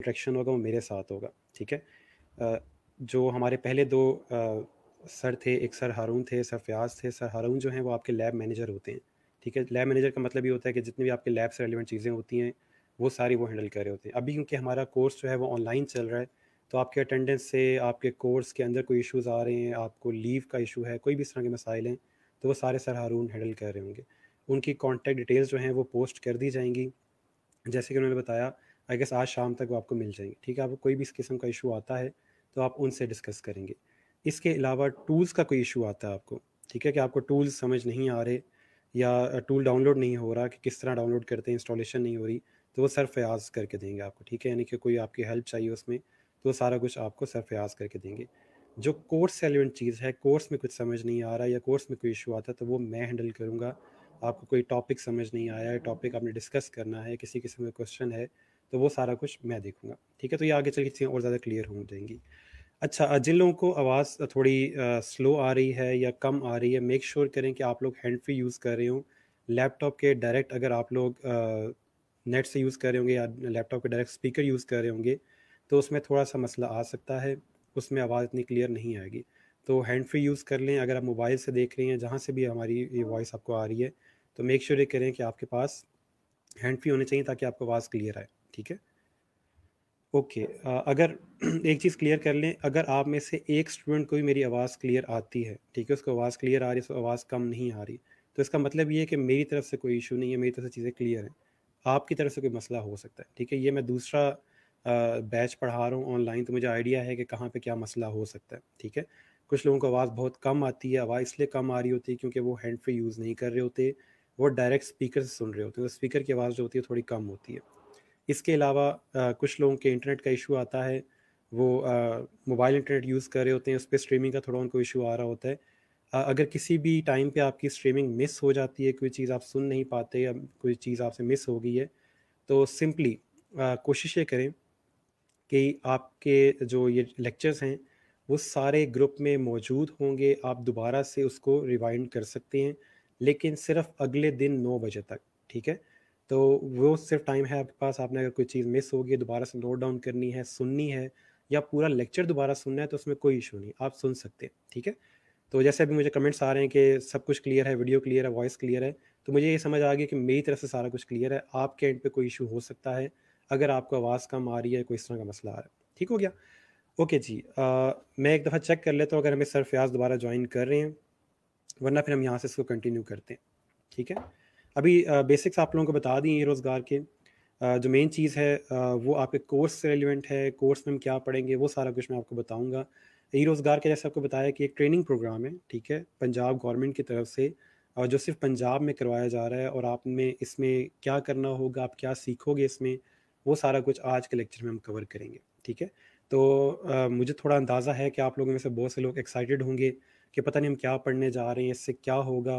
Interaction होगा, वो मेरे साथ होगा, ठीक है? जो हमारे पहले दो सर थे, एक सर हारून थे, सर फयाज थे, सर हारून जो हैं, वो आपके लैब मैनेजर होते हैं, ठीक है? लैब मैनेजर का मतलब ये होता है कि जितनी भी आपके लैब से रेलिवेंट चीज़ें होती हैं, वो सारी वो हैंडल कर रहे होते हैं। अभी क्योंकि हमारा कोर्स जो है, वो ऑनलाइन चल रहा है तो आपके अटेंडेंस से, आपके कोर्स के अंदर कोई इश्यूज़ आ रहे हैं, आपको लीव का इशू है, कोई भी इस तरह के मसाइल हैं तो वो सारे सर हारून हैंडल कर रहे होंगे। उनकी कॉन्टैक्ट डिटेल्स जो हैं, वो पोस्ट कर दी जाएँगी। जैसे कि उन्होंने बताया आई गेस आज शाम तक वो आपको मिल जाएँगे, ठीक है? आपको कोई भी इस किस्म का इशू आता है तो आप उनसे डिस्कस करेंगे। इसके अलावा टूल्स का कोई इशू आता है आपको, ठीक है? कि आपको टूल्स समझ नहीं आ रहे या टूल डाउनलोड नहीं हो रहा कि किस तरह डाउनलोड करते हैं, इंस्टॉलेशन नहीं हो रही तो वो सर फयाज करके देंगे आपको, ठीक है? यानी कि कोई आपकी हेल्प चाहिए उसमें तो सारा कुछ आपको सर फयाज करके देंगे। जो कोर्स से एलिवेंट चीज़ है, कोर्स में कुछ समझ नहीं आ रहा या कोर्स में कोई इशू आता है तो वो मैं हैंडल करूँगा। आपको कोई टॉपिक समझ नहीं आया, टॉपिक आपने डिस्कस करना है, किसी किस्म का क्वेश्चन है तो वो सारा कुछ मैं देखूँगा। ठीक है तो ये आगे चल चीज़ें और ज़्यादा क्लियर हो जाएँगी अच्छा जिन लोगों को आवाज़ थोड़ी स्लो आ रही है या कम आ रही है मेक श्योर sure करें कि आप लोग हैंड फ्री यूज़ कर रहे हो। लैपटॉप के डायरेक्ट अगर आप लोग नेट से यूज़ कर रहे होंगे या लैपटॉप के डायरेक्ट स्पीकर यूज़ कर रहे होंगे तो उसमें थोड़ा सा मसला आ सकता है, उसमें आवाज़ इतनी क्लियर नहीं आएगी। तो हैंड फ्री यूज़ कर लें, अगर आप मोबाइल से देख रहे हैं, जहाँ से भी हमारी ये वॉइस आपको आ रही है तो मेक श्योर ये करें कि आपके पास हैंड फ्री होने चाहिए ताकि आपको आवाज़ क्लियर आए। ठीक है? ओके अगर एक चीज़ क्लियर कर लें, अगर आप में से एक स्टूडेंट को भी मेरी आवाज़ क्लियर आती है, ठीक है? उसको आवाज़ क्लियर आ रही है, उसको आवाज़ कम नहीं आ रही तो इसका मतलब ये है कि मेरी तरफ़ से कोई इशू नहीं है, मेरी तरफ़ से चीज़ें क्लियर हैं। आपकी तरफ़ से कोई मसला हो सकता है, ठीक है? ये मैं दूसरा बैच पढ़ा रहा हूँ ऑनलाइन तो मुझे आइडिया है कि कहाँ पे क्या मसला हो सकता है, ठीक है? कुछ लोगों को आवाज़ बहुत कम आती है, आवाज़ इसलिए कम आ रही होती है क्योंकि वो हैंड फ्री यूज़ नहीं कर रहे होते, वो डायरेक्ट स्पीकर से सुन रहे होते हैं तो स्पीकर की आवाज़ जो होती है थोड़ी कम होती है। इसके अलावा कुछ लोगों के इंटरनेट का इशू आता है, वो मोबाइल इंटरनेट यूज़ कर रहे होते हैं, उस पर स्ट्रीमिंग का थोड़ा उनको इशू आ रहा होता है। अगर किसी भी टाइम पे आपकी स्ट्रीमिंग मिस हो जाती है, कोई चीज़ आप सुन नहीं पाते या कोई चीज़ आपसे मिस हो गई है तो सिंपली कोशिश ये करें कि आपके जो ये लेक्चर्स हैं, वो सारे ग्रुप में मौजूद होंगे, आप दोबारा से उसको रिवाइंड कर सकते हैं, लेकिन सिर्फ़ अगले दिन नौ बजे तक, ठीक है? तो वो सिर्फ़ टाइम है आपके पास। आपने अगर कोई चीज़ मिस होगी दोबारा से नोट डाउन करनी है सुननी है या पूरा लेक्चर दोबारा सुनना है तो उसमें कोई इशू नहीं आप सुन सकते हैं ठीक है? तो जैसे अभी मुझे कमेंट्स आ रहे हैं कि सब कुछ क्लियर है वीडियो क्लियर है वॉइस क्लियर है तो मुझे ये समझ आ गया कि मेरी तरफ़ से सारा कुछ क्लियर है आपके एंड पे कोई इशू हो सकता है अगर आपको आवाज़ कम आ रही है कोई इस तरह का मसला आ रहा है ठीक हो गया? ओके जी आ, मैं एक दफ़ा चेक कर लेता हूँ अगर हमें सर फयाज दोबारा ज्वाइन कर रहे हैं वरना फिर हम यहाँ से इसको कंटिन्यू करते हैं ठीक है? अभी बेसिक्स आप लोगों को बता दी ये रोज़गार के। जो मेन चीज़ है वो आपके कोर्स से रेलिवेंट है कोर्स में हम क्या पढ़ेंगे वो सारा कुछ मैं आपको बताऊँगा। ई रोज़गार के जैसे आपको बताया कि एक ट्रेनिंग प्रोग्राम है ठीक है पंजाब गवर्नमेंट की तरफ़ से और जो सिर्फ़ पंजाब में करवाया जा रहा है और आप में इसमें क्या करना होगा आप क्या सीखोगे इसमें वो सारा कुछ आज के लेक्चर में हम कवर करेंगे ठीक है? तो आ, मुझे थोड़ा अंदाज़ा है कि आप लोगों में से बहुत से लोग एक्साइटेड होंगे कि पता नहीं हम क्या पढ़ने जा रहे हैं इससे क्या होगा।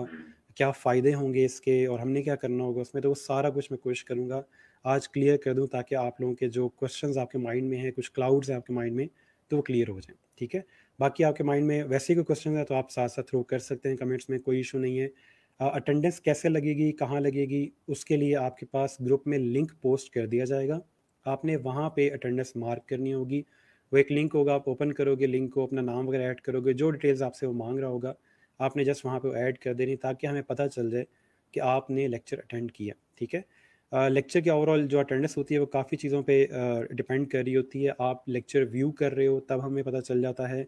क्या फ़ायदे होंगे इसके और हमने क्या करना होगा उसमें? तो वो सारा कुछ मैं कोशिश करूँगा आज क्लियर कर दूँ ताकि आप लोगों के जो क्वेश्चन आपके माइंड में हैं, कुछ क्लाउड्स हैं आपके माइंड में तो वो क्लियर हो जाए, ठीक है? बाकी आपके माइंड में वैसे ही कोई क्वेश्चन है तो आप साथ साथ थ्रो कर सकते हैं कमेंट्स में कोई इशू नहीं है। अटेंडेंस कैसे लगेगी, कहाँ लगेगी, उसके लिए आपके पास ग्रुप में लिंक पोस्ट कर दिया जाएगा। आपने वहाँ पे अटेंडेंस मार्क करनी होगी, वो एक लिंक होगा, आप ओपन करोगे लिंक को अपना नाम वगैरह ऐड करोगे, जो डिटेल्स आपसे वो मांग रहा होगा आपने जस्ट वहाँ पे ऐड कर देनी ताकि हमें पता चल जाए कि आपने लेक्चर अटेंड किया, ठीक है? लेक्चर की ओवरऑल जो अटेंडेंस होती है वो काफ़ी चीज़ों पे डिपेंड कर रही होती है। आप लेक्चर व्यू कर रहे हो, तब हमें पता चल जाता है।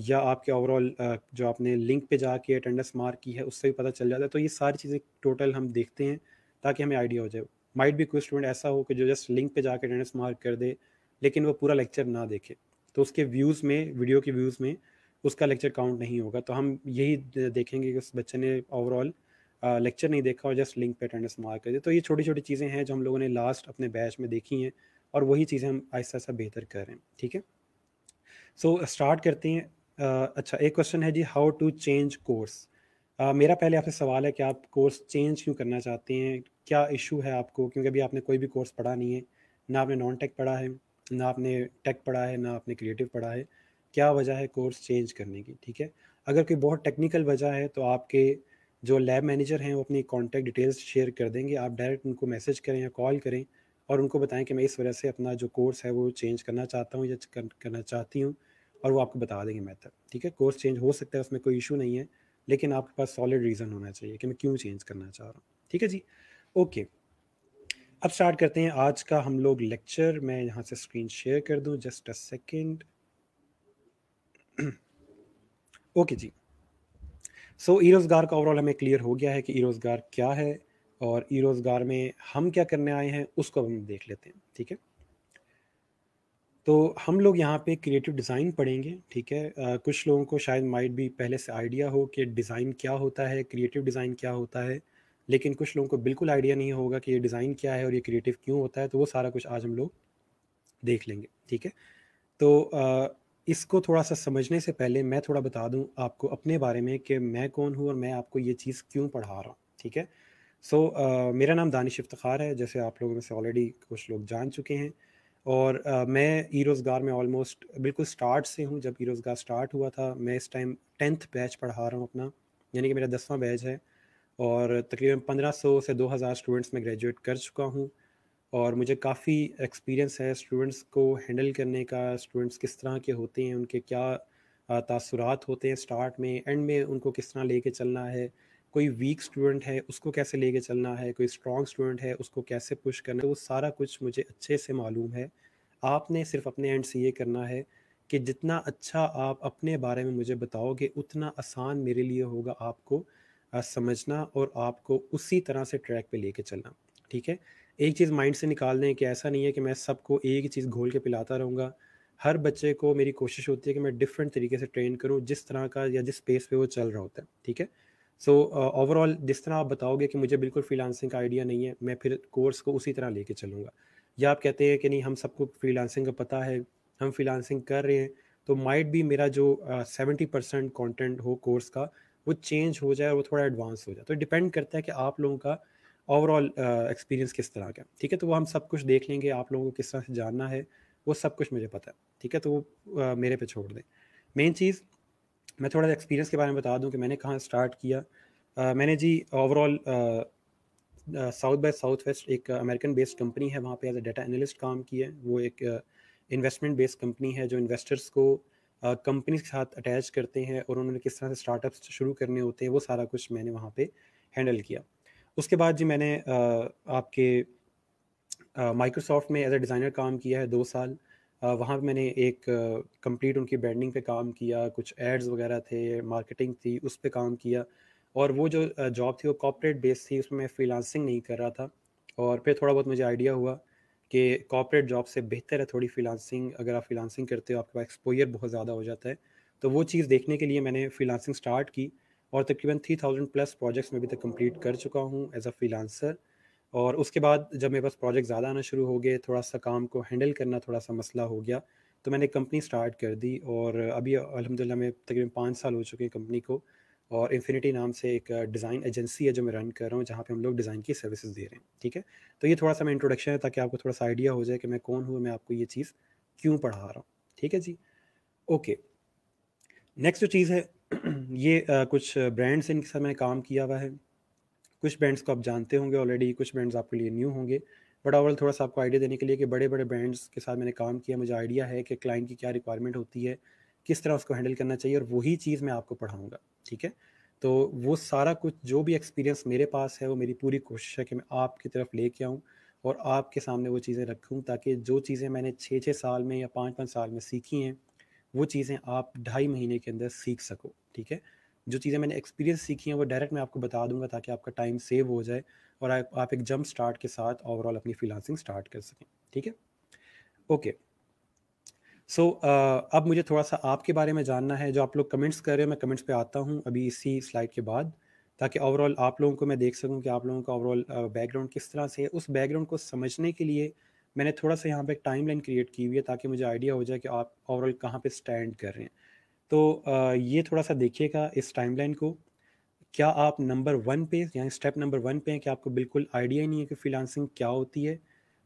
या आपके ओवरऑल जो आपने लिंक पे जाके अटेंडेंस मार्क की है, उससे भी पता चल जाता है। तो ये सारी चीज़ें टोटल हम देखते हैं ताकि हमें आइडिया हो जाए। माइट भी कोई स्टूडेंट ऐसा हो कि जो जस्ट लिंक पे जाके अटेंडेंस मार्क कर दे, लेकिन वो पूरा लेक्चर ना देखे। तो उसके व्यूज़ में वीडियो के व्यूज़ में उसका लेक्चर काउंट नहीं होगा। तो हम यही देखेंगे कि उस बच्चे ने ओवरऑल लेक्चर नहीं देखा और जस्ट लिंक पे अटेंडेंस मार्क कर दे तो ये छोटी छोटी चीज़ें हैं जो हम लोगों ने लास्ट अपने बैच में देखी हैं और वही चीज़ें हम आहिस्ता आहिस्ता बेहतर कर रहे हैं। ठीक है? सो स्टार्ट करते हैं। uh, अच्छा एक क्वेश्चन है जी हाउ टू चेंज कोर्स मेरा पहले आपसे सवाल है कि आप कोर्स चेंज क्यों करना चाहते हैं? क्या इशू है आपको? क्योंकि अभी आपने कोई भी कोर्स पढ़ा नहीं है। ना आपने नॉन टेक पढ़ा है ना आपने टेक पढ़ा है ना आपने क्रिएटिव पढ़ा है। क्या वजह है कोर्स चेंज करने की, ठीक है? अगर कोई बहुत टेक्निकल वजह है तो आपके जो लैब मैनेजर हैं, वो अपनी कॉन्टैक्ट डिटेल्स शेयर कर देंगे। आप डायरेक्ट उनको मैसेज करें या कॉल करें और उनको बताएँ कि मैं इस वजह से अपना जो कोर्स है, वो चेंज करना चाहता हूँ या करना चाहती हूँ और वो आपको बता देंगे मेथड, ठीक है? कोर्स चेंज हो सकता है, उसमें कोई इशू नहीं है, लेकिन आपके पास सॉलिड रीज़न होना चाहिए कि मैं क्यों चेंज करना चाह रहा हूँ, ठीक है जी? ओके, अब स्टार्ट करते हैं आज का हम लोग लेक्चर। मैं यहाँ से स्क्रीन शेयर कर दूँ, जस्ट अ सेकेंड। ओके जी। सो so, ई रोज़गार का ओवरऑल हमें क्लियर हो गया है कि ई रोज़गार क्या है और ई रोज़गार में हम क्या करने आए हैं उसको हम देख लेते हैं ठीक है? तो हम लोग यहाँ पे क्रिएटिव डिज़ाइन पढ़ेंगे ठीक है? आ, कुछ लोगों को शायद माइट भी पहले से आइडिया हो कि डिज़ाइन क्या होता है क्रिएटिव डिज़ाइन क्या होता है लेकिन कुछ लोगों को बिल्कुल आइडिया नहीं होगा कि ये डिज़ाइन क्या है और ये क्रिएटिव क्यों होता है तो वो सारा कुछ आज हम लोग देख लेंगे ठीक है? तो इसको थोड़ा सा समझने से पहले मैं थोड़ा बता दूँ आपको अपने बारे में कि मैं कौन हूँ और मैं आपको ये चीज़ क्यों पढ़ा रहा हूँ ठीक है? सो so, uh, मेरा नाम दानिश इफ्तार है जैसे आप लोगों में से ऑलरेडी कुछ लोग जान चुके हैं। और uh, मैं ई रोज़गार में ऑलमोस्ट बिल्कुल स्टार्ट से हूँ जब ई रोज़गार स्टार्ट हुआ था मैं इस टाइम टेंथ बैच पढ़ा रहा हूँ अपना यानी कि मेरा दसवां बैच है। और तकरीबन पंद्रह सौ से दो हज़ार स्टूडेंट्स में ग्रेजुएट कर चुका हूँ। और मुझे काफ़ी एक्सपीरियंस है स्टूडेंट्स को हैंडल करने का स्टूडेंट्स किस तरह के होते हैं, उनके क्या तासुरात होते हैं स्टार्ट में एंड में उनको किस तरह लेके चलना है, कोई वीक स्टूडेंट है, उसको कैसे लेके चलना है, कोई स्ट्रॉन्ग स्टूडेंट है, उसको कैसे पुश करना है वो सारा कुछ मुझे अच्छे से मालूम है। आपने सिर्फ़ अपने एंड से ये करना है कि जितना अच्छा आप अपने बारे में मुझे बताओगे, उतना आसान मेरे लिए होगा आपको समझना और आपको उसी तरह से ट्रैक पे लेके चलना, ठीक है? एक चीज़ माइंड से निकाल दें कि ऐसा नहीं है कि मैं सबको एक ही चीज़ घोल के पिलाता रहूँगा। हर बच्चे को मेरी कोशिश होती है कि मैं डिफरेंट तरीके से ट्रेन करूँ, जिस तरह का या जिस स्पेस पे वो चल रहा होता है, ठीक है? सो ओवरऑल जिस तरह आप बताओगे कि मुझे बिल्कुल फ्रीलांसिंग का आइडिया नहीं है, मैं फिर कोर्स को उसी तरह लेके चलूँगा। या आप कहते हैं कि नहीं, हम सबको फ्रीलांसिंग का पता है, हम फ्रीलांसिंग कर रहे हैं तो माइट भी मेरा जो सेवेंटी परसेंट कॉन्टेंट हो कोर्स का, वो चेंज हो जाए वो थोड़ा एडवांस हो जाए। तो डिपेंड करता है कि आप लोगों का ओवरऑल एक्सपीरियंस किस तरह का ठीक है तो वो हम सब कुछ देख लेंगे आप लोगों को किस तरह से जानना है वो सब कुछ मुझे पता है ठीक है तो वो मेरे पे छोड़ दें। मेन चीज़ मैं थोड़ा सा एक्सपीरियंस के बारे में बता दूँ कि मैंने कहाँ स्टार्ट किया। Uh, मैंने जी overall South by Southwest एक अमेरिकन बेस्ड कंपनी है वहाँ पे एज ए डाटा एनालिस्ट काम किया वो एक इन्वेस्टमेंट बेस्ड कंपनी है जो इन्वेस्टर्स को कंपनी uh, के साथ अटैच करते हैं और उन्होंने किस तरह से स्टार्टअप्स शुरू करने होते हैं वो सारा कुछ मैंने वहाँ पे हैंडल किया। उसके बाद जी मैंने आपके माइक्रोसॉफ्ट में एज ए डिज़ाइनर काम किया है दो साल। वहाँ पे मैंने एक कंप्लीट उनकी ब्रांडिंग पे काम किया, कुछ एड्स वगैरह थे मार्केटिंग थी, उस पर काम किया। और वो जो जॉब थी वो कॉपरेट बेस थी, उसमें मैं फ्रीलांसिंग नहीं कर रहा था। और फिर थोड़ा बहुत मुझे आइडिया हुआ कि कॉपरेट जॉब से बेहतर है थोड़ी फ्रीलांसिंग अगर आप फ्रीलांसिंग करते हो, आपके पास एक्सपोजर बहुत ज़्यादा हो जाता है। तो वो चीज़ देखने के लिए मैंने फ्रीलांसिंग स्टार्ट की। और तकरीबन थ्री थाउज़ेंड प्लस प्रोजेक्ट्स में अभी तक कंप्लीट कर चुका हूँ एज अ फ्रीलांसर और उसके बाद जब मेरे पास प्रोजेक्ट ज़्यादा आना शुरू हो गए, थोड़ा सा काम को हैंडल करना थोड़ा सा मसला हो गया तो मैंने कंपनी स्टार्ट कर दी और अभी अलहमदिल्ला में तकरीबन पाँच साल हो चुके हैं कंपनी को और इन्फिनिटी नाम से एक डिज़ाइन एजेंसी है जो मैं रन कर रहा हूँ, जहाँ पे हम लोग डिज़ाइन की सर्विसेज़ दे रहे हैं, ठीक है? तो ये थोड़ा सा मैं इंट्रोडक्शन है ताकि आपको थोड़ा सा आइडिया हो जाए कि मैं कौन हूँ मैं आपको ये चीज़ क्यों पढ़ा रहा हूँ, ठीक है जी? ओके नेक्स्ट जो चीज़ है ये आ, कुछ ब्रांड्स इनके साथ मैंने काम किया हुआ है। कुछ ब्रांड्स को आप जानते होंगे ऑलरेडी कुछ ब्रांड्स आपके लिए न्यू होंगे। बट ओवरऑल थोड़ा सा आपको आइडिया देने के लिए कि बड़े बड़े ब्रांड्स के साथ मैंने काम किया मुझे आइडिया है कि क्लाइंट की क्या रिक्वायरमेंट होती है किस तरह उसको हैंडल करना चाहिए और वही चीज़ मैं आपको पढ़ाऊँगा ठीक है? तो वो सारा कुछ जो भी एक्सपीरियंस मेरे पास है वो मेरी पूरी कोशिश है कि मैं आपकी तरफ़ लेके आऊँ और आपके सामने वो चीज़ें रखूँ ताकि जो चीज़ें मैंने छः छः साल में या पाँच पाँच साल में सीखी हैं वो चीज़ें आप ढाई महीने के अंदर सीख सको ठीक है? जो चीज़ें मैंने एक्सपीरियंस सीखी हैं वो डायरेक्ट मैं आपको बता दूँगा ताकि आपका टाइम सेव हो जाए और आप, आप एक जंप स्टार्ट के साथ ओवरऑल अपनी फ्रीलांसिंग स्टार्ट कर सकें ठीक है? ओके सो अब मुझे थोड़ा सा आपके बारे में जानना है। जो आप लोग कमेंट्स कर रहे हो मैं कमेंट्स पे आता हूँ अभी इसी स्लाइड के बाद ताकि ओवरऑल आप लोगों को मैं देख सकूँ कि आप लोगों का ओवरऑल बैकग्राउंड किस तरह से है। उस बैकग्राउंड को समझने के लिए मैंने थोड़ा सा यहाँ पे एक टाइम लाइन क्रिएट की हुई है ताकि मुझे आइडिया हो जाए कि आप ओवरऑल कहाँ पे स्टैंड कर रहे हैं। तो ये थोड़ा सा देखिएगा इस टाइमलाइन को। क्या आप नंबर वन पे या स्टेप नंबर वन पे हैं? कि आपको बिल्कुल आइडिया ही नहीं है कि फ्रीलांसिंग क्या होती है?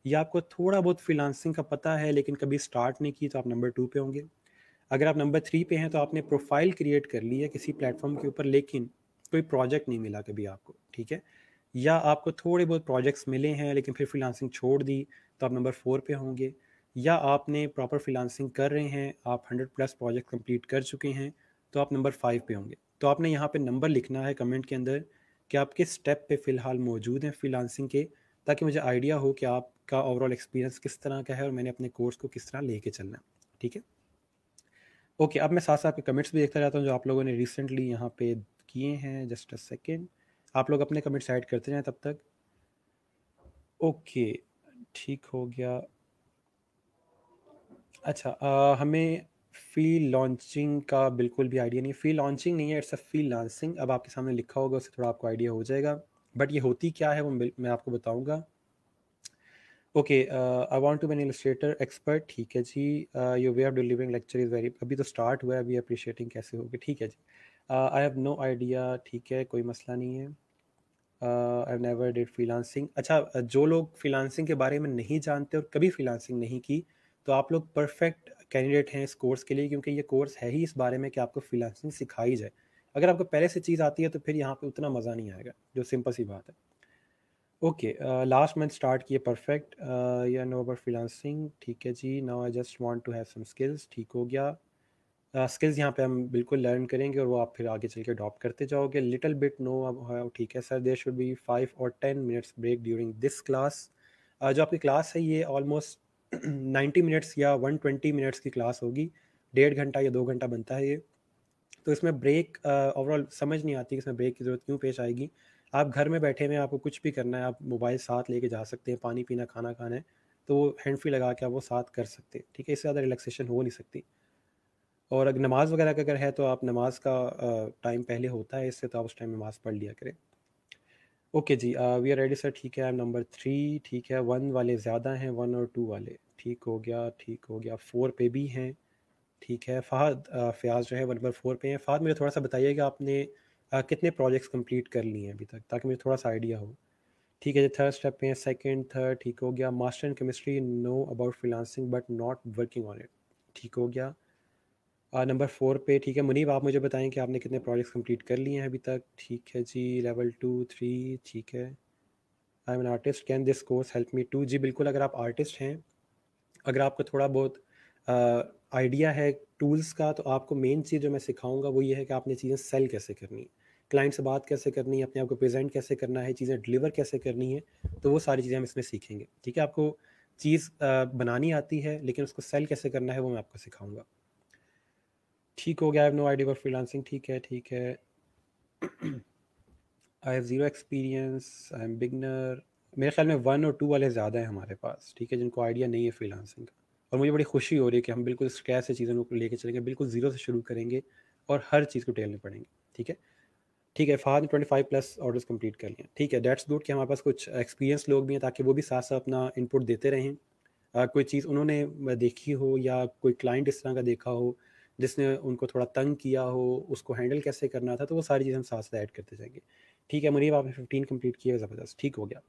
या आपको थोड़ा बहुत फ्रीलांसिंग का पता है, लेकिन कभी स्टार्ट नहीं की तो आप नंबर टू पे होंगे। अगर आप नंबर थ्री पे हैं तो आपने प्रोफ़ाइल क्रिएट कर ली है किसी प्लेटफॉर्म के ऊपर, लेकिन कोई प्रोजेक्ट नहीं मिला कभी आपको, ठीक है? या आपको थोड़े बहुत प्रोजेक्ट्स मिले हैं, लेकिन फिर फ्रीलांसिंग छोड़ दी तो आप नंबर फोर पे होंगे। या आपने प्रॉपर फ्रीलांसिंग कर रहे हैं, आप हंड्रेड प्लस प्रोजेक्ट कंप्लीट कर चुके हैं तो आप नंबर फाइव पे होंगे। तो आपने यहाँ पे नंबर लिखना है कमेंट के अंदर कि आप किस स्टेप पे फ़िलहाल मौजूद हैं फ्रीलांसिंग के, ताकि मुझे आइडिया हो कि आपका ओवरऑल एक्सपीरियंस किस तरह का है और मैंने अपने कोर्स को किस तरह लेके चलना ठीक है? ओके अब मैं साथ साथ आपके कमेंट्स भी देखता जाता हूँ जो आप लोगों ने रिसेंटली यहाँ पे किए हैं जस्ट अ सेकेंड आप लोग अपने कमेंट्स ऐड करते जाएँ तब तक? ओके ठीक हो गया। अच्छा आ, हमें फ़ी लॉन्चिंग का बिल्कुल भी आइडिया नहीं फ़ी लॉन्चिंग नहीं है इट्स अ फ़ी लॉन्चिंग अब आपके सामने लिखा होगा उससे थोड़ा आपको आइडिया हो जाएगा। बट ये होती क्या है वो मैं आपको बताऊँगा। Okay I want to be an illustrator expert ठीक है जी। Your way of delivering lecture is very अभी तो स्टार्ट हुआ है अभी अप्रिशिएटिंग कैसे होगी। ठीक है जी। आई हैव नो आइडिया ठीक है, कोई मसला नहीं है। आई नेवर डिड फ्रीलांसिंग अच्छा जो लोग फ्रीलांसिंग के बारे में नहीं जानते और कभी फ्रीलांसिंग नहीं की तो आप लोग परफेक्ट कैंडिडेट हैं इस कोर्स के लिए, क्योंकि ये कोर्स है ही इस बारे में कि आपको फ्रीलांसिंग सिखाई जाए। अगर आपको पहले से चीज़ आती है तो फिर यहाँ पे उतना मज़ा नहीं आएगा, जो सिंपल सी बात है। ओके लास्ट मंथ स्टार्ट किए परफेक्ट या नो अबाउट फ्रीलांसिंग ठीक है जी now I just want to have some skills ठीक हो गया। स्किल्स यहाँ पे हम बिल्कुल लर्न करेंगे और वो आप फिर आगे चल के अडॉप्ट करते जाओगे। लिटिल बिट नो अब ठीक है sir there should be five और ten minutes break during this class जो आपकी क्लास है ये ऑलमोस्ट नाइन्टी मिनट्स या वन ट्वेंटी मिनट्स की क्लास होगी। डेढ़ घंटा या दो घंटा बनता है ये। तो इसमें ब्रेक ओवरऑल uh, समझ नहीं आती कि इसमें ब्रेक की ज़रूरत क्यों पेश आएगी। आप घर में बैठे हुए आपको कुछ भी करना है आप मोबाइल साथ लेके जा सकते हैं पानी पीना खाना खाना है तो हैंड फ्री लगा के आप वो साथ कर सकते हैं ठीक है? इससे ज़्यादा रिलैक्सेशन हो नहीं सकती। और अगर नमाज़ वगैरह का अगर है तो आप नमाज़ का टाइम पहले होता है इससे तो आप उस टाइम नमाज़ पढ़ लिया करें। ओके जी वी आर रेडी सर ठीक है नंबर थ्री ठीक है वन वाले ज़्यादा हैं वन और टू वाले। ठीक हो गया ठीक हो गया फोर पे भी हैं ठीक है फ़हद फ़याज़ जो है वन नंबर फोर पे हैं। फ़हद मुझे थोड़ा सा बताइएगा आपने आ, कितने प्रोजेक्ट्स कंप्लीट कर लिए हैं अभी तक ताकि मुझे थोड़ा सा आइडिया हो। ठीक है जी थर्ड स्टेप पे हैं सेकंड थर्ड ठीक हो गया master in chemistry no about freelancing but not working on it. ठीक हो गया नंबर फोर पे, ठीक है? मुनीब, आप मुझे बताएँ कि आपने कितने प्रोजेक्ट्स कंप्लीट कर लिए हैं अभी तक? ठीक है जी, लेवल टू, थ्री, ठीक है। I am an artist, can this course help me to? जी, बिल्कुल, अगर आप आर्टिस्ट हैं, अगर आपको थोड़ा बहुत आइडिया है टूल्स का तो आपको मेन चीज़ जो मैं सिखाऊँगा वो ये है कि आपने चीज़ें सेल कैसे करनी है। क्लाइंट से बात कैसे करनी है, अपने आप को प्रेजेंट कैसे करना है, चीज़ें डिलीवर कैसे करनी है तो वो सारी चीज़ें हम इसमें सीखेंगे। ठीक है? आपको चीज़ बनानी आती है, लेकिन उसको सेल कैसे करना है वो मैं आपको सिखाऊँगा। ठीक हो गया I have no idea for freelancing ठीक है ठीक है। I have zero experience I am beginner मेरे ख्याल में वन और टू वाले ज़्यादा हैं हमारे पास, ठीक है, जिनको आइडिया नहीं है फ्रीलांसिंग का। और मुझे बड़ी खुशी हो रही है कि हम बिल्कुल कैसे चीज़ों को लेके चलेंगे, बिल्कुल ज़ीरो से शुरू करेंगे और हर चीज़ को टेलने पड़ेंगे ठीक है? ठीक है फाद ने twenty five plus orders complete कर लिए। ठीक है डेट्स गुड कि हमारे पास कुछ एक्सपीरियंस लोग भी हैं ताकि वो भी साथ साथ अपना इनपुट देते रहें। कोई चीज़ उन्होंने देखी हो या कोई क्लाइंट इस तरह का देखा हो जिसने उनको थोड़ा तंग किया हो, उसको हैंडल कैसे करना था तो वो सारी चीज़ हम साथ साथ ऐड करते जाएँगे। ठीक है मुनीब आपने फिफ्टीन कंप्लीट किया ज़बरदस्त, ठीक हो गया।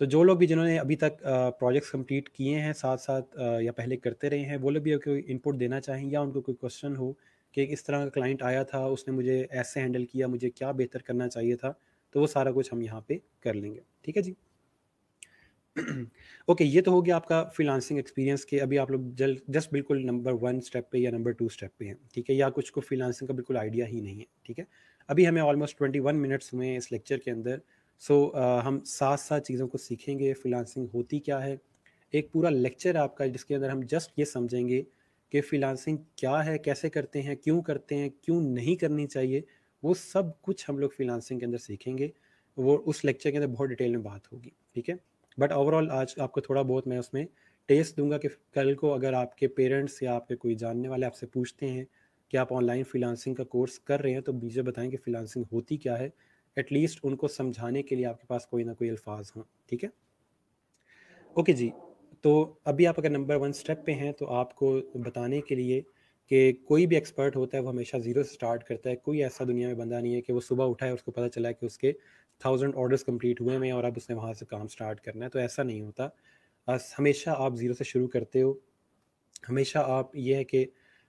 तो जो लोग भी जिन्होंने अभी तक प्रोजेक्ट्स कंप्लीट किए हैं साथ साथ या पहले करते रहे हैं, वो लोग भी कोई इनपुट देना चाहें, या उनको कोई क्वेश्चन हो कि इस तरह का क्लाइंट आया था, उसने मुझे ऐसे हैंडल किया, मुझे क्या बेहतर करना चाहिए था तो वो सारा कुछ हम यहाँ पे कर लेंगे। ठीक है जी? ओके ये तो हो गया आपका फ्रीलांसिंग एक्सपीरियंस के अभी आप लोग जल जस्ट बिल्कुल नंबर वन स्टेप पे या नंबर टू स्टेप पे हैं ठीक है? या कुछ को फ्रीलांसिंग का बिल्कुल आइडिया ही नहीं है ठीक है? अभी हमें ऑलमोस्ट ट्वेंटी वन मिनट्स हुए हैं इस लेक्चर के अंदर सो so, uh, हम साथ साथ चीज़ों को सीखेंगे फ्रीलांसिंग होती क्या है? एक पूरा लेक्चर आपका जिसके अंदर हम जस्ट ये समझेंगे कि फ्रीलांसिंग क्या है कैसे करते हैं क्यों करते हैं क्यों नहीं करनी चाहिए वो सब कुछ हम लोग फ्रीलांसिंग के अंदर सीखेंगे वो उस लेक्चर के अंदर बहुत डिटेल में बात होगी ठीक है? बट ओवरऑल आज आपको थोड़ा बहुत मैं उसमें टेस्ट दूँगा कि कल को अगर आपके पेरेंट्स या आपके कोई जानने वाले आपसे पूछते हैं कि आप ऑनलाइन फ्रीलांसिंग का कोर्स कर रहे हैं तो मुझे बताएँ कि फ्रीलांसिंग होती क्या है। एटलीस्ट उनको समझाने के लिए आपके पास कोई ना कोई अल्फाज हों, ठीक है? ओके जी तो अभी आप अगर नंबर वन स्टेप पे हैं तो आपको बताने के लिए कि कोई भी एक्सपर्ट होता है, वो हमेशा ज़ीरो से स्टार्ट करता है। कोई ऐसा दुनिया में बंदा नहीं है कि वो सुबह उठा है, उसको पता चला है कि उसके थाउज़ेंड ऑर्डर्स कंप्लीट हुए हैं और अब उसने वहाँ से काम स्टार्ट करना है तो ऐसा नहीं होता। हमेशा आप ज़ीरो से शुरू करते हो, हमेशा आप ये है कि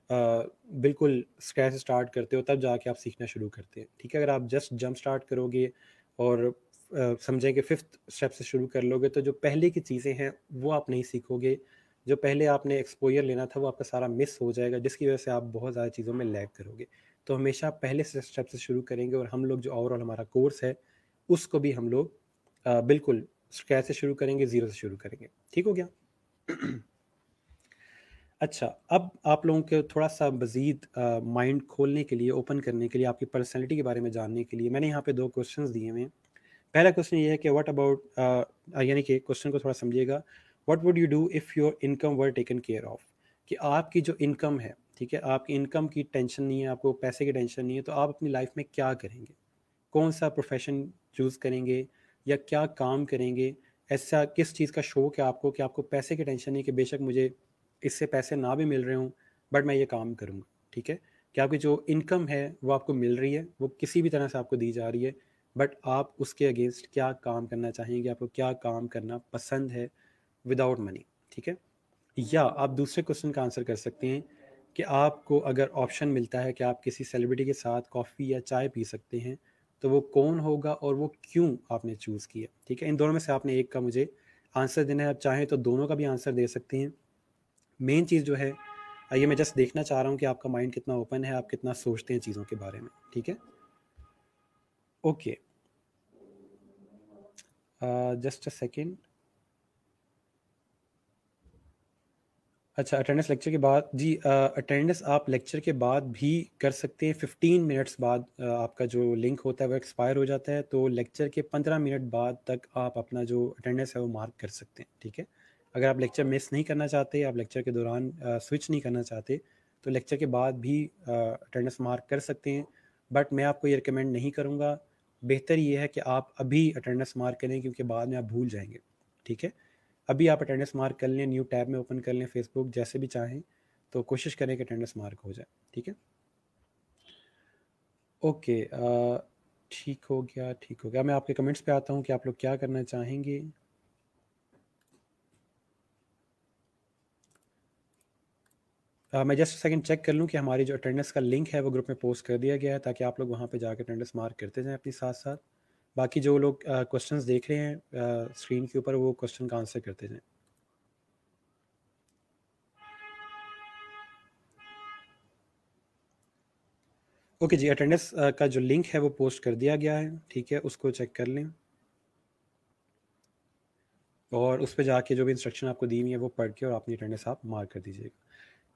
बिल्कुल स्क्रैच स्टार्ट करते हो, तब जाके आप सीखना शुरू करते हैं, ठीक है? अगर आप जस्ट जंप स्टार्ट करोगे और समझें कि फिफ्थ स्टेप से शुरू कर लोगे तो जो पहले की चीज़ें हैं, वो आप नहीं सीखोगे। जो पहले आपने एक्सपोजर लेना था, वो आपका सारा मिस हो जाएगा, जिसकी वजह से आप बहुत ज़्यादा चीज़ों में लैग करोगे। तो हमेशा पहले स्टेप से शुरू करेंगे और हम लोग जो ओवरऑल हमारा कोर्स है उसको भी हम लोग बिल्कुल कैसे शुरू करेंगे, ज़ीरो से शुरू करेंगे। ठीक हो गया? अच्छा अब आप लोगों के थोड़ा सा मज़ीद माइंड खोलने के लिए ओपन करने के लिए, आपकी पर्सनैलिटी के बारे में जानने के लिए मैंने यहाँ पे दो क्वेश्चन दिए हुए पहला क्वेश्चन ये है कि व्हाट अबाउट यानी कि क्वेश्चन को थोड़ा समझिएगा। What would you do if your income were taken care of कि आपकी जो इनकम है, ठीक है, आपकी इनकम की टेंशन नहीं है, आपको पैसे की टेंशन नहीं है तो आप अपनी लाइफ में क्या करेंगे? कौन सा प्रोफेशन चूज़ करेंगे या क्या काम करेंगे, ऐसा किस चीज़ का शौक है आपको कि आपको पैसे की टेंशन नहीं कि बेशक मुझे इससे पैसे ना भी मिल रहे हों बट मैं ये काम करूँगा, ठीक है? कि आपकी जो इनकम है, वो आपको मिल रही है, वो किसी भी तरह से आपको दी जा रही है बट आप उसके अगेंस्ट क्या काम करना चाहेंगे, आपको क्या काम करना पसंद है विदाउट मनी ठीक है? या आप दूसरे क्वेश्चन का आंसर कर सकते हैं कि आपको अगर ऑप्शन मिलता है कि आप किसी सेलिब्रिटी के साथ कॉफ़ी या चाय पी सकते हैं तो वो कौन होगा और वो क्यों आपने चूज़ किया? ठीक है, इन दोनों में से आपने एक का मुझे आंसर देना है। आप चाहें तो दोनों का भी आंसर दे सकते हैं। मेन चीज़ जो है ये मैं जस्ट देखना चाह रहा हूँ कि आपका माइंड कितना ओपन है, आप कितना सोचते हैं चीज़ों के बारे में। ठीक है? ओके जस्ट अ सेकेंड अच्छा अटेंडेंस लेक्चर के बाद, जी अटेंडेंस आप लेक्चर के बाद भी कर सकते हैं फिफ्टीन मिनट्स बाद आपका जो लिंक होता है वो एक्सपायर हो जाता है तो लेक्चर के पंद्रह मिनट बाद तक आप अपना जो अटेंडेंस है वो मार्क कर सकते हैं, ठीक है? अगर आप लेक्चर मिस नहीं करना चाहते, आप लेक्चर के दौरान स्विच नहीं करना चाहते तो लेक्चर के बाद भी अटेंडेंस मार्क कर सकते हैं बट मैं आपको ये रिकमेंड नहीं करूँगा। बेहतर ये है कि आप अभी अटेंडेंस मार्क करें, क्योंकि बाद में आप भूल जाएँगे, ठीक है? अभी आप अटेंडेंस मार्क कर लें न्यू टैब में ओपन कर लें फेसबुक जैसे भी चाहें तो कोशिश करें कि अटेंडेंस मार्क हो जाए ठीक है? ओके ठीक हो गया ठीक हो गया। मैं आपके कमेंट्स पे आता हूँ कि आप लोग क्या करना चाहेंगे। आ, मैं जस्ट सेकंड चेक कर लूँ कि हमारी जो अटेंडेंस का लिंक है वो ग्रुप में पोस्ट कर दिया गया है ताकि आप लोग वहाँ पे जाकर अटेंडेंस मार्क करते जाएँ अपनी साथ साथ बाकी जो लोग क्वेश्चंस देख रहे हैं स्क्रीन के ऊपर वो क्वेश्चन का आंसर करते जाएँ। ओके जी अटेंडेंस का जो लिंक है वो पोस्ट कर दिया गया है, ठीक है, उसको चेक कर लें। और उस पर जाके जो भी इंस्ट्रक्शन आपको दी हुई है वो पढ़ के और अपनी अटेंडेंस आप मार्क कर दीजिएगा।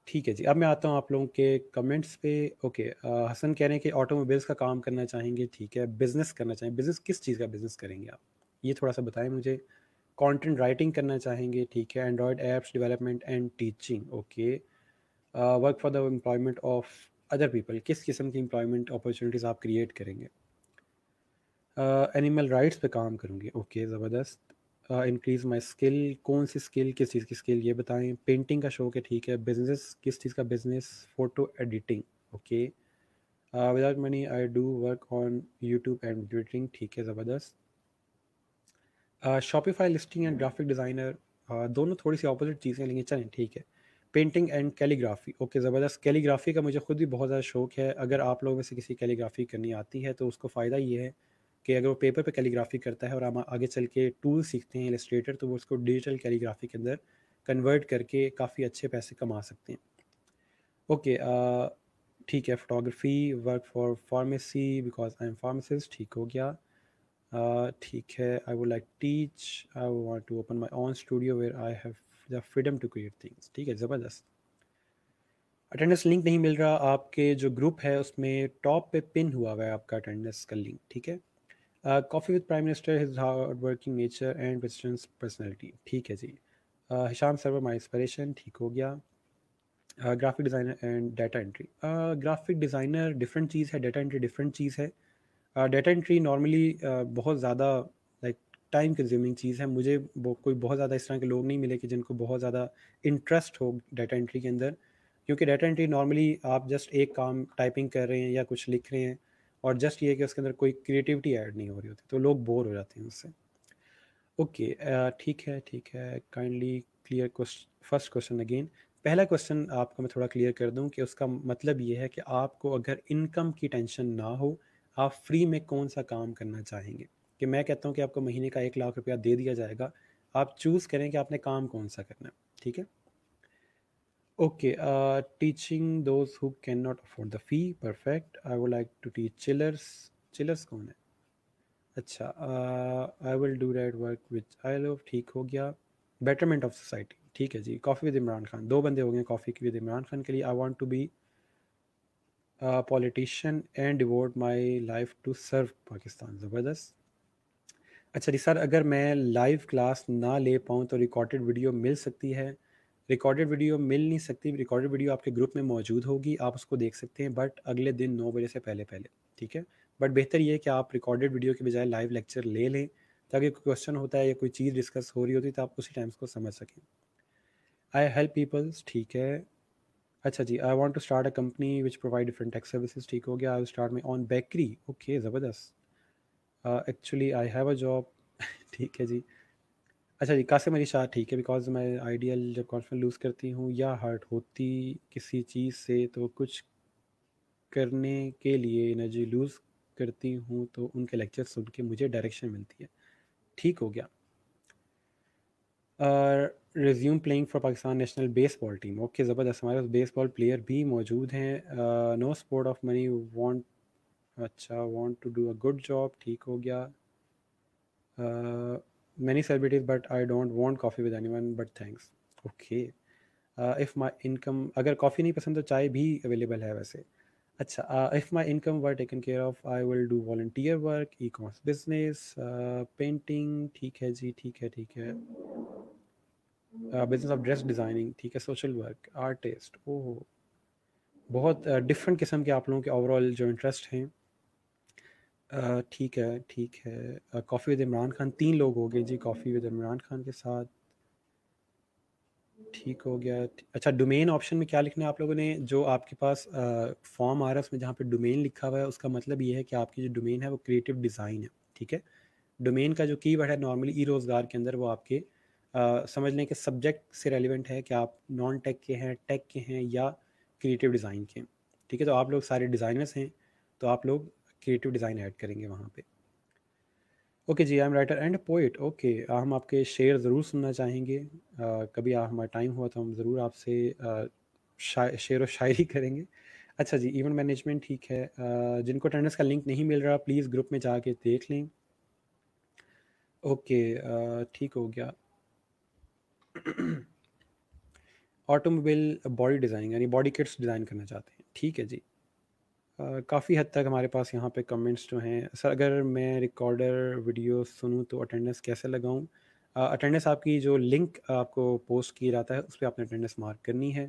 ठीक है जी। अब मैं आता हूँ आप लोगों के कमेंट्स पे। ओके आ, हसन कह रहे हैं कि ऑटोमोबाइल्स का काम करना चाहेंगे ठीक है। बिज़नेस करना चाहेंगे बिज़नेस किस चीज़ का बिज़नेस करेंगे आप? ये थोड़ा सा बताएँ मुझे। कंटेंट राइटिंग करना चाहेंगे ठीक है। Android apps development and teaching okay work for the employment of other people किस किस्म की एम्प्लॉयमेंट अपॉर्चुनिटीज़ आप क्रिएट करेंगे? एनिमल राइट्स पे काम करूँगी। ओके ज़बरदस्त। इंक्रीज़ माई स्किल कौन सी स्किल किस चीज़ की स्किल ये बताएँ। पेंटिंग का शौक है, ठीक है। बिज़नेस किस चीज़ का business photo editing okay without money I do work on YouTube and editing ठीक है, ज़बरदस्त। Shopify listing and graphic designer दोनों थोड़ी सी अपोजिट चीज़ें लेंगे, चलें, ठीक है। पेंटिंग एंड कैलीग्राफी ओके ज़बरदस्त। कैलीग्राफी का मुझे खुद भी बहुत ज़्यादा शौक है। अगर आप लोगों में से किसी कैलीग्राफी करनी आती है तो उसको फ़ायदा ये है कि अगर वो पेपर पे कैलीग्राफी करता है और हम आगे चल के टूल सीखते हैं, इलस्ट्रेटर तो वो उसको डिजिटल कैलीग्राफी के अंदर कन्वर्ट करके काफ़ी अच्छे पैसे कमा सकते हैं। ओके ठीक है photography work for pharmacy because I am pharmacist ठीक हो गया। ठीक है I would like teach I want to open my own studio where I have the freedom to create things ठीक है, ज़बरदस्त। अटेंडेंस लिंक नहीं मिल रहा, आपके जो ग्रुप है, उसमें टॉप पे पिन हुआ हुआ है आपका अटेंडेंस का लिंक ठीक है? Coffee with prime minister his hard working nature and president's personality ठीक है जी। हिशाम सर्वर माई इंस्परेशन ठीक हो गया। Graphic designer and data entry graphic designer different चीज़ है डाटा एंट्री डिफरेंट चीज़ है। डाटा एंट्री नॉर्मली बहुत ज़्यादा लाइक टाइम कंज्यूमिंग चीज़ है। मुझे कोई बहुत ज़्यादा इस तरह के लोग नहीं मिले कि जिनको बहुत ज़्यादा इंटरेस्ट हो डाटा एंट्री के अंदर। क्योंकि डाटा एंट्री नॉर्मली आप जस्ट एक काम टाइपिंग कर रहे हैं या कुछ लिख रहे हैं। और जस्ट ये कि उसके अंदर कोई क्रिएटिविटी ऐड नहीं हो रही होती तो लोग बोर हो जाते हैं उससे। ओके ठीक है ठीक है। Kindly clear question first question again पहला क्वेश्चन आपको मैं थोड़ा क्लियर कर दूँ कि उसका मतलब ये है कि आपको अगर इनकम की टेंशन ना हो, आप फ्री में कौन सा काम करना चाहेंगे? कि मैं कहता हूँ कि आपको महीने का एक लाख रुपया दे दिया जाएगा। आप चूज़ करें कि आपने काम कौन सा करना है, ठीक है? Okay teaching those who can not afford the fee perfect I would like to teach chillers chillers कौन है? अच्छा I will do that work which I love ठीक हो गया. बेटरमेंट ऑफ़ सोसाइटी ठीक है जी. कॉफ़ी विद इमरान खान दो बंदे हो गए कॉफ़ी विद इमरान खान के लिए. I want to be politician and devote my life to serve Pakistan ज़बरदस्त. अच्छा जी, सर, अगर मैं लाइव क्लास ना ले पाऊँ तो रिकॉर्डेड वीडियो मिल सकती है? रिकॉर्डेड वीडियो मिल नहीं सकती रिकॉर्डेड वीडियो आपके ग्रुप में मौजूद होगी, आप उसको देख सकते हैं बट अगले दिन नौ बजे से पहले पहले, ठीक है? बट बेहतर ये है कि आप रिकॉर्डेड वीडियो के बजाय लाइव लेक्चर ले लें, ताकि कोई क्वेश्चन होता है या कोई चीज़ डिस्कस हो रही होती है तो आप उसी टाइम को समझ सकें। आई हेल्प पीपल्स ठीक है। अच्छा जी I want to start a company which provide different tax services ठीक हो गया। I start my own bakery okay ज़बरदस्त। Actually I have a job ठीक है जी। अच्छा जी, कासिम अली शाह, ठीक है बिकॉज़ मैं आइडियल जब कॉन्फिडेंस लूज़ करती हूँ या हर्ट होती किसी चीज़ से तो कुछ करने के लिए एनर्जी लूज़ करती हूँ तो उनके लेक्चर सुन के मुझे डायरेक्शन मिलती है। ठीक हो गया। Resume playing for Pakistan national baseball team okay ज़बरदस्त, हमारे पास बेसबॉल प्लेयर भी मौजूद हैं। No sport of money want अच्छा want to do a good job ठीक हो गया। Many celebrities but I don't want coffee with anyone but thanks okay if my income अगर कॉफ़ी नहीं पसंद तो चाय भी अवेलेबल है वैसे। अच्छा if my income were taken care of I will do volunteer work e commerce business painting ठीक है जी ठीक है ठीक है। बिज़नेस ऑफ़ ड्रेस डिज़ाइनिंग ठीक है सोशल वर्क आर्टिस्ट ओह। बहुत डिफरेंट uh, किस्म के आप लोगों के ओवरऑल जो इंटरेस्ट हैं ठीक है ठीक है। कॉफ़ी विद इमरान खान तीन लोग हो गए जी कॉफ़ी विद इमरान खान के साथ। ठीक हो गया। अच्छा डोमेन ऑप्शन में क्या लिखना है आप लोगों ने? जो आपके पास फॉर्म आ रहा है उसमें जहाँ पे डोमेन लिखा हुआ है उसका मतलब ये है कि आपकी जो डोमेन है वो क्रिएटिव डिज़ाइन है। ठीक है? डोमेन का जो कीवर्ड है नॉर्मली ई रोज़गार के अंदर वो आपके आ, समझ लें कि सब्जेक्ट से रेलिवेंट है कि आप नॉन टेक के हैं टेक के हैं या क्रिएटिव डिज़ाइन के ठीक है? तो आप लोग सारे डिज़ाइनर्स हैं तो आप लोग क्रिएटिव डिज़ाइन ऐड करेंगे वहाँ पर okay ji I am writer and poet okay हम आपके शेर ज़रूर सुनना चाहेंगे। uh, कभी आ, हमारा टाइम हुआ तो हम ज़रूर आपसे शेर व शायरी करेंगे। अच्छा जी इवेंट मैनेजमेंट ठीक है। uh, जिनको अटेंडेंस का लिंक नहीं मिल रहा प्लीज़ ग्रुप में जाके देख लें। ओके ठीक हो गया। ऑटोमोबाइल बॉडी डिज़ाइनिंग यानी बॉडी किट्स डिज़ाइन करना चाहते हैं। ठीक है जी। काफ़ी हद तक हमारे पास यहाँ पे कमेंट्स जो हैं। सर, अगर मैं रिकॉर्डर वीडियो सुनूँ तो अटेंडेंस कैसे लगाऊँ? अटेंडेंस आपकी जो लिंक आपको पोस्ट किया जाता है, उस पर आपने अटेंडेंस मार्क करनी है।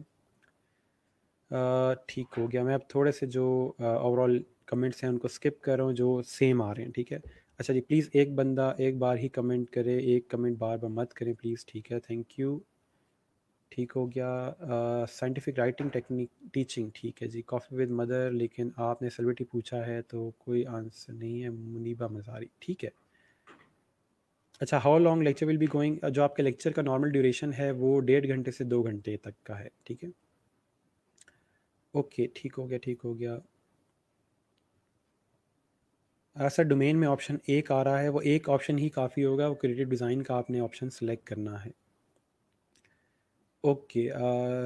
ठीक हो गया। मैं अब थोड़े से जो ओवरऑल कमेंट्स हैं, उनको स्किप कर रहा हूँ, जो सेम आ रहे हैं, ठीक है? अच्छा जी प्लीज़ एक बंदा एक बार ही कमेंट करे, एक कमेंट बार बार मत करें प्लीज़ ठीक है? थैंक यू ठीक हो गया साइंटिफिक राइटिंग टेक्निक टीचिंग ठीक है जी। कॉफ़ी विद मदर लेकिन आपने सेलिब्रिटी पूछा है तो कोई आंसर नहीं है, मुनीबा मजारी, ठीक है। अच्छा how long lecture will be going जो आपके लेक्चर का नॉर्मल ड्यूरेशन है वो डेढ़ घंटे से दो घंटे तक का है, ठीक है। ओके ठीक हो गया, ठीक हो गया। सर डोमेन में ऑप्शन एक आ रहा है, वो एक ऑप्शन ही काफ़ी होगा, वो क्रिएटिव डिज़ाइन का आपने ऑप्शन सेलेक्ट करना है। ओके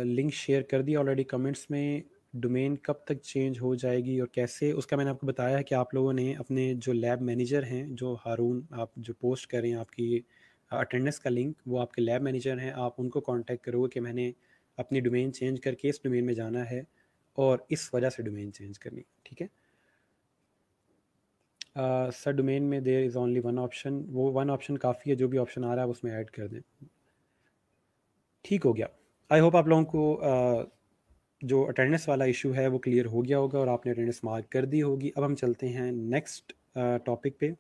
लिंक शेयर कर दिया ऑलरेडी कमेंट्स में डोमेन कब तक चेंज हो जाएगी और कैसे? उसका मैंने आपको बताया है कि आप लोगों ने अपने जो लैब मैनेजर हैं, जो हारून, आप जो पोस्ट कर रहे हैं, आपकी अटेंडेंस का लिंक वो आपके लैब मैनेजर हैं, आप उनको कांटेक्ट करोगे कि मैंने अपनी डोमेन चेंज करके इस डोमेन में जाना है और इस वजह से डोमेन चेंज करनी, ठीक है? सर डोमेन में there is only one option वो वन ऑप्शन काफ़ी है, जो भी ऑप्शन आ रहा है उसमें ऐड कर दें। ठीक हो गया। आई होप आप लोगों को जो अटेंडेंस वाला इशू है वो क्लियर हो गया होगा और आपने अटेंडेंस मार्क कर दी होगी। अब हम चलते हैं नेक्स्ट टॉपिक पे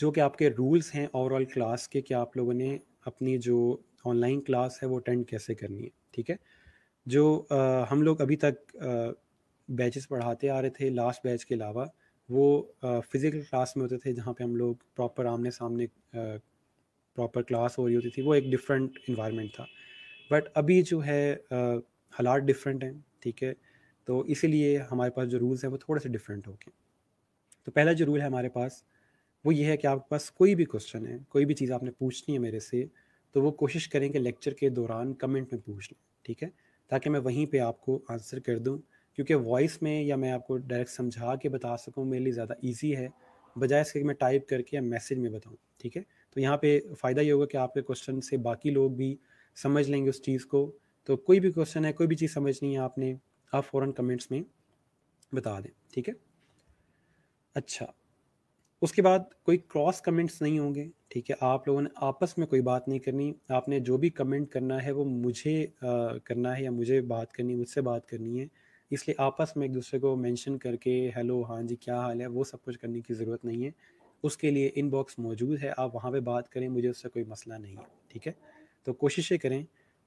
जो कि आपके रूल्स हैं ओवरऑल क्लास के कि आप लोगों ने अपनी जो ऑनलाइन क्लास है वो अटेंड कैसे करनी है ठीक है? जो आ, हम लोग अभी तक बैचेस पढ़ाते आ रहे थे लास्ट बैच के अलावा वो फ़िज़िकल क्लास में होते थे जहाँ पे हम लोग प्रॉपर आमने सामने प्रॉपर क्लास हो रही होती थी, वो एक डिफरेंट इन्वायरमेंट था। बट अभी जो है हालात डिफरेंट हैं, ठीक है? तो इसीलिए हमारे पास जो रूल्स हैं, वो थोड़े से डिफरेंट हो गए। तो पहला जो रूल है हमारे पास, वो ये है कि आपके पास कोई भी क्वेश्चन है, कोई भी चीज़ आपने पूछनी है मेरे से तो वो कोशिश करें कि लेक्चर के दौरान कमेंट में पूछ लें, ठीक है? ताकि मैं वहीं पे आपको आंसर कर दूँ, क्योंकि वॉइस में या मैं आपको डायरेक्ट समझा के बता सकूँ, मेरे लिए ज़्यादा इजी है, बजाय इसके मैं टाइप करके या मैसेज में बताऊँ, ठीक है? तो यहाँ पे फ़ायदा ये होगा कि आपके क्वेश्चन से बाकी लोग भी समझ लेंगे उस चीज़ को। तो कोई भी क्वेश्चन है कोई भी चीज़ समझनी है आपने आप फ़ौरन कमेंट्स में बता दें ठीक है? अच्छा उसके बाद कोई क्रॉस कमेंट्स नहीं होंगे ठीक है? आप लोगों ने आपस में कोई बात नहीं करनी आपने जो भी कमेंट करना है वो मुझे आ, करना है या मुझे बात करनी मुझसे बात करनी है। इसलिए आपस में एक दूसरे को मेंशन करके हेलो हाँ जी क्या हाल है? वो सब कुछ करने की ज़रूरत नहीं है। उसके लिए इनबॉक्स मौजूद है। आप वहाँ पे बात करें, मुझे उससे कोई मसला नहीं है, ठीक है? तो कोशिशें करें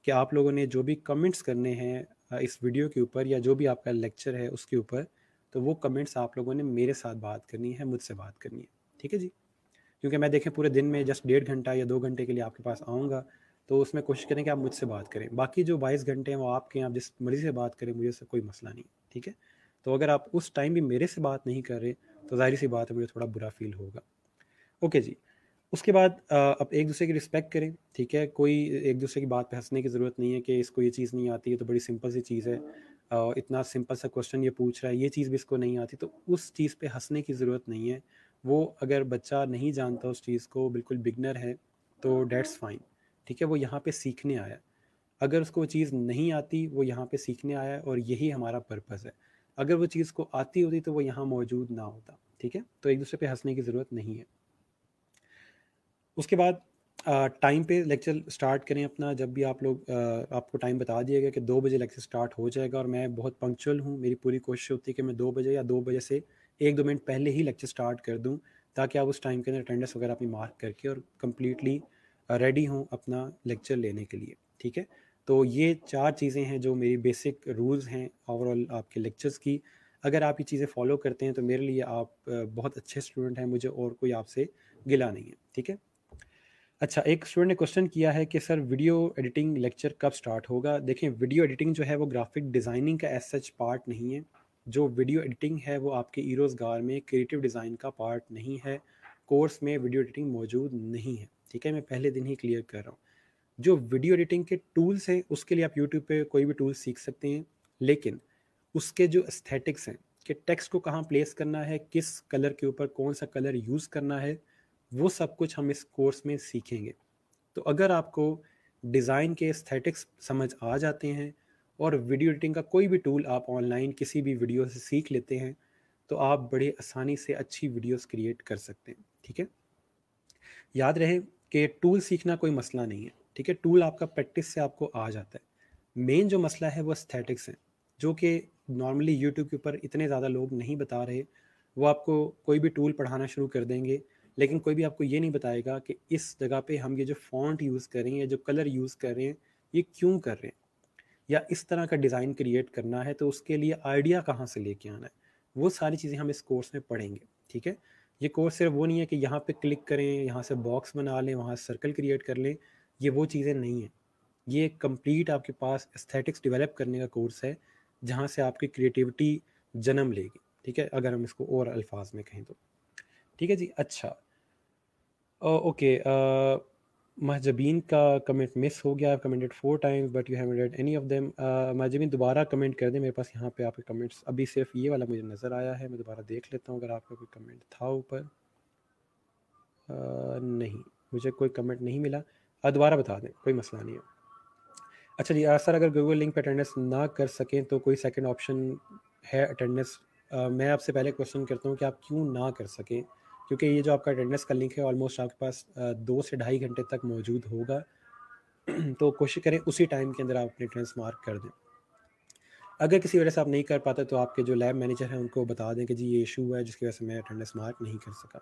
कि आप लोगों ने जो भी कमेंट्स करने हैं इस वीडियो के ऊपर या जो भी आपका लेक्चर है उसके ऊपर तो वो कमेंट्स आप लोगों ने मेरे साथ बात करनी है, मुझसे बात करनी है, ठीक है जी? क्योंकि मैं देखें पूरे दिन में जस्ट डेढ़ घंटा या दो घंटे के लिए आपके पास आऊँगा तो उसमें कोशिश करें कि आप मुझसे बात करें। बाकी जो बाईस घंटे हैं वो आपके आप जिस मर्ज़ी से बात करें, मुझे उससे कोई मसला नहीं, ठीक है? तो अगर आप उस टाइम भी मेरे से बात नहीं कर रहे तो ज़ाहिर सी बात है मुझे थोड़ा बुरा फील होगा। ओके जी। उसके बाद अब एक दूसरे की रिस्पेक्ट करें, ठीक है? कोई एक दूसरे की बात पे हंसने की ज़रूरत नहीं है कि इसको ये चीज़ नहीं आती है तो बड़ी सिंपल सी चीज़ है। इतना सिंपल सा क्वेश्चन ये पूछ रहा है, ये चीज़ भी इसको नहीं आती तो उस चीज़ पे हंसने की ज़रूरत नहीं है। वो अगर बच्चा नहीं जानता उस चीज़ को, बिल्कुल बिगनर है तो डेट्स फाइन ठीक है? वो यहाँ पे सीखने आया। अगर उसको वो चीज़ नहीं आती, वो यहाँ पे सीखने आया और यही हमारा पर्पज़ है। अगर वो चीज़ को आती होती तो वो यहाँ मौजूद ना होता, ठीक है? तो एक दूसरे पे हंसने की ज़रूरत नहीं है। उसके बाद टाइम पे लेक्चर स्टार्ट करें अपना, जब भी आप लोग आपको टाइम बता दिया गया कि दो बजे लेक्चर स्टार्ट हो जाएगा और मैं बहुत पंक्चुअल हूँ, मेरी पूरी कोशिश होती है कि मैं दो बजे या दो बजे से एक दो मिनट पहले ही लेक्चर स्टार्ट कर दूँ, ताकि आप उस टाइम के अंदर अटेंडेंस वगैरह अपनी मार्क करके और कम्प्लीटली रेडी हों अपना लेक्चर लेने के लिए, ठीक है? तो ये चार चीज़ें हैं जो मेरी बेसिक रूल्स हैं ओवरऑल आपके लेक्चर्स की। अगर आप ये चीज़ें फॉलो करते हैं तो मेरे लिए आप बहुत अच्छे स्टूडेंट हैं, मुझे और कोई आपसे गिला नहीं है, ठीक है? अच्छा एक स्टूडेंट ने क्वेश्चन किया है कि, सर वीडियो एडिटिंग लेक्चर कब स्टार्ट होगा? देखें वीडियो एडिटिंग जो है वो ग्राफिक डिज़ाइनिंग का एज सच पार्ट नहीं है। जो वीडियो एडिटिंग है वो आपके ई रोज़गार में क्रिएटिव डिज़ाइन का पार्ट नहीं है। कोर्स में वीडियो एडिटिंग मौजूद नहीं है, ठीक है? मैं पहले दिन ही क्लियर कर रहा हूँ। जो वीडियो एडिटिंग के टूल्स हैं, उसके लिए आप यूट्यूब पे कोई भी टूल सीख सकते हैं। लेकिन उसके जो एस्थेटिक्स हैं कि टेक्स्ट को कहाँ प्लेस करना है, किस कलर के ऊपर कौन सा कलर यूज़ करना है, वो सब कुछ हम इस कोर्स में सीखेंगे। तो अगर आपको डिज़ाइन के एस्थेटिक्स समझ आ जाते हैं और वीडियो एडिटिंग का कोई भी टूल आप ऑनलाइन किसी भी वीडियो से सीख लेते हैं तो आप बड़े आसानी से अच्छी वीडियोस क्रिएट कर सकते हैं। ठीक है? याद रहे कि टूल सीखना कोई मसला नहीं है। ठीक है? टूल आपका प्रैक्टिस से आपको आ जाता है। मेन जो मसला है वो स्थेटिक्स है, जो कि नॉर्मली यूट्यूब के ऊपर इतने ज़्यादा लोग नहीं बता रहे। वो आपको कोई भी टूल पढ़ाना शुरू कर देंगे, लेकिन कोई भी आपको ये नहीं बताएगा कि इस जगह पे हम ये जो फॉन्ट यूज़ कर रहे हैं, या जो कलर यूज़ कर रहे हैं, ये क्यों कर रहे हैं? या इस तरह का डिज़ाइन क्रिएट करना है तो उसके लिए आइडिया कहाँ से लेके आना है? वो सारी चीज़ें हम इस कोर्स में पढ़ेंगे, ठीक है? ये कोर्स सिर्फ़ वो नहीं है कि यहाँ पे क्लिक करें, यहाँ से बॉक्स बना लें, वहाँ सर्कल क्रिएट कर लें। ये वो चीज़ें नहीं हैं। ये कंप्लीट आपके पास एस्थेटिक्स डेवलप करने का कोर्स है, जहाँ से आपकी क्रिएटिविटी जन्म लेगी, ठीक है? अगर हम इसको और अल्फाज में कहें तो। ठीक है जी? अच्छा। ओके महजबीन का कमेंट मिस हो गया commented four times but you have read any of them Mahjabeen, दोबारा कमेंट कर दें, मेरे पास यहाँ पे आपके कमेंट्स अभी सिर्फ़ ये वाला मुझे नज़र आया है, मैं दोबारा देख लेता हूँ, अगर आपका कोई कमेंट था ऊपर। नहीं, मुझे कोई कमेंट नहीं मिला। दोबारा बता दें, कोई मसला नहीं है। अच्छा जी सर, अगर गूगल लिंक पर अटेंडेंस ना कर सकें तो कोई सेकंड ऑप्शन है अटेंडेंस मैं आपसे पहले क्वेश्चन करता हूँ कि आप क्यों ना कर सकें? क्योंकि ये जो आपका अटेंडेंस का लिंक है ऑलमोस्ट आपके पास दो से ढाई घंटे तक मौजूद होगा। तो कोशिश करें उसी टाइम के अंदर आप अपनी अटेंडेंस मार्क कर दें। अगर किसी वजह से आप नहीं कर पाते तो आपके जो लैब मैनेजर हैं, उनको बता दें कि जी, ये इशू है, जिसकी वजह से मैं अटेंडेंस मार्क नहीं कर सका।